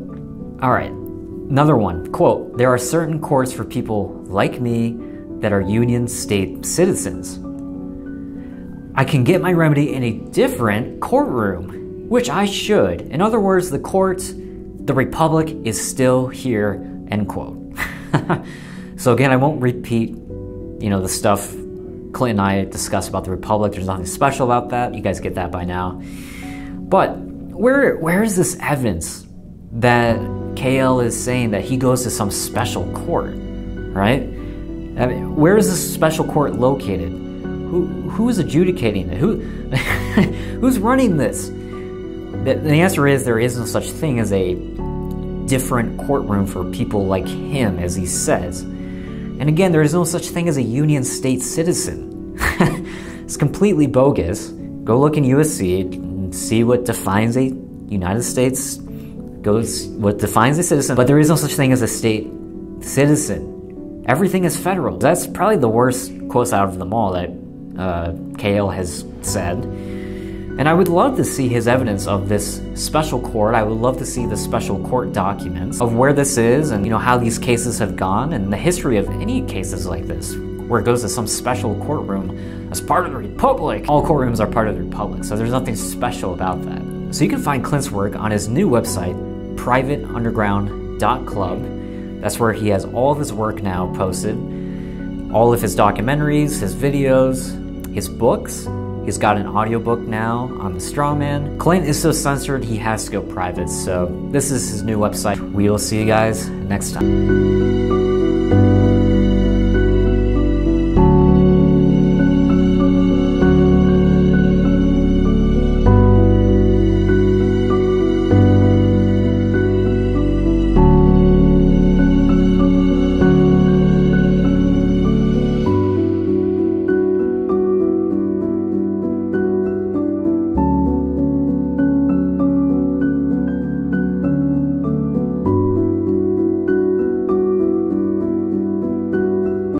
all right, another one quote, there are certain courts for people like me that are Union State citizens. I can get my remedy in a different courtroom, which I should. In other words, the court the Republic is still here, end quote. so again, I won't repeat, you know, the stuff Clint and I discussed about the Republic. There's nothing special about that. You guys get that by now. But where where is this evidence that KL is saying that he goes to some special court, right? I mean, where is this special court located? Who who is adjudicating it? Who who's running this? The, the answer is there is no such thing as a different courtroom for people like him, as he says. And again, there is no such thing as a Union State citizen. it's completely bogus. Go look in USC and see what defines a United States, goes what defines a citizen, but there is no such thing as a state citizen. Everything is federal. That's probably the worst quote out of them all that uh, KL has said. And I would love to see his evidence of this special court. I would love to see the special court documents of where this is and you know how these cases have gone and the history of any cases like this. where it goes to some special courtroom as part of the Republic. All courtrooms are part of the Republic, so there's nothing special about that. So you can find Clint's work on his new website, privateunderground.club. That's where he has all of his work now posted, all of his documentaries, his videos, his books. He's got an audiobook now on the Straw Man. Clint is so censored he has to go private, so this is his new website. We will see you guys next time.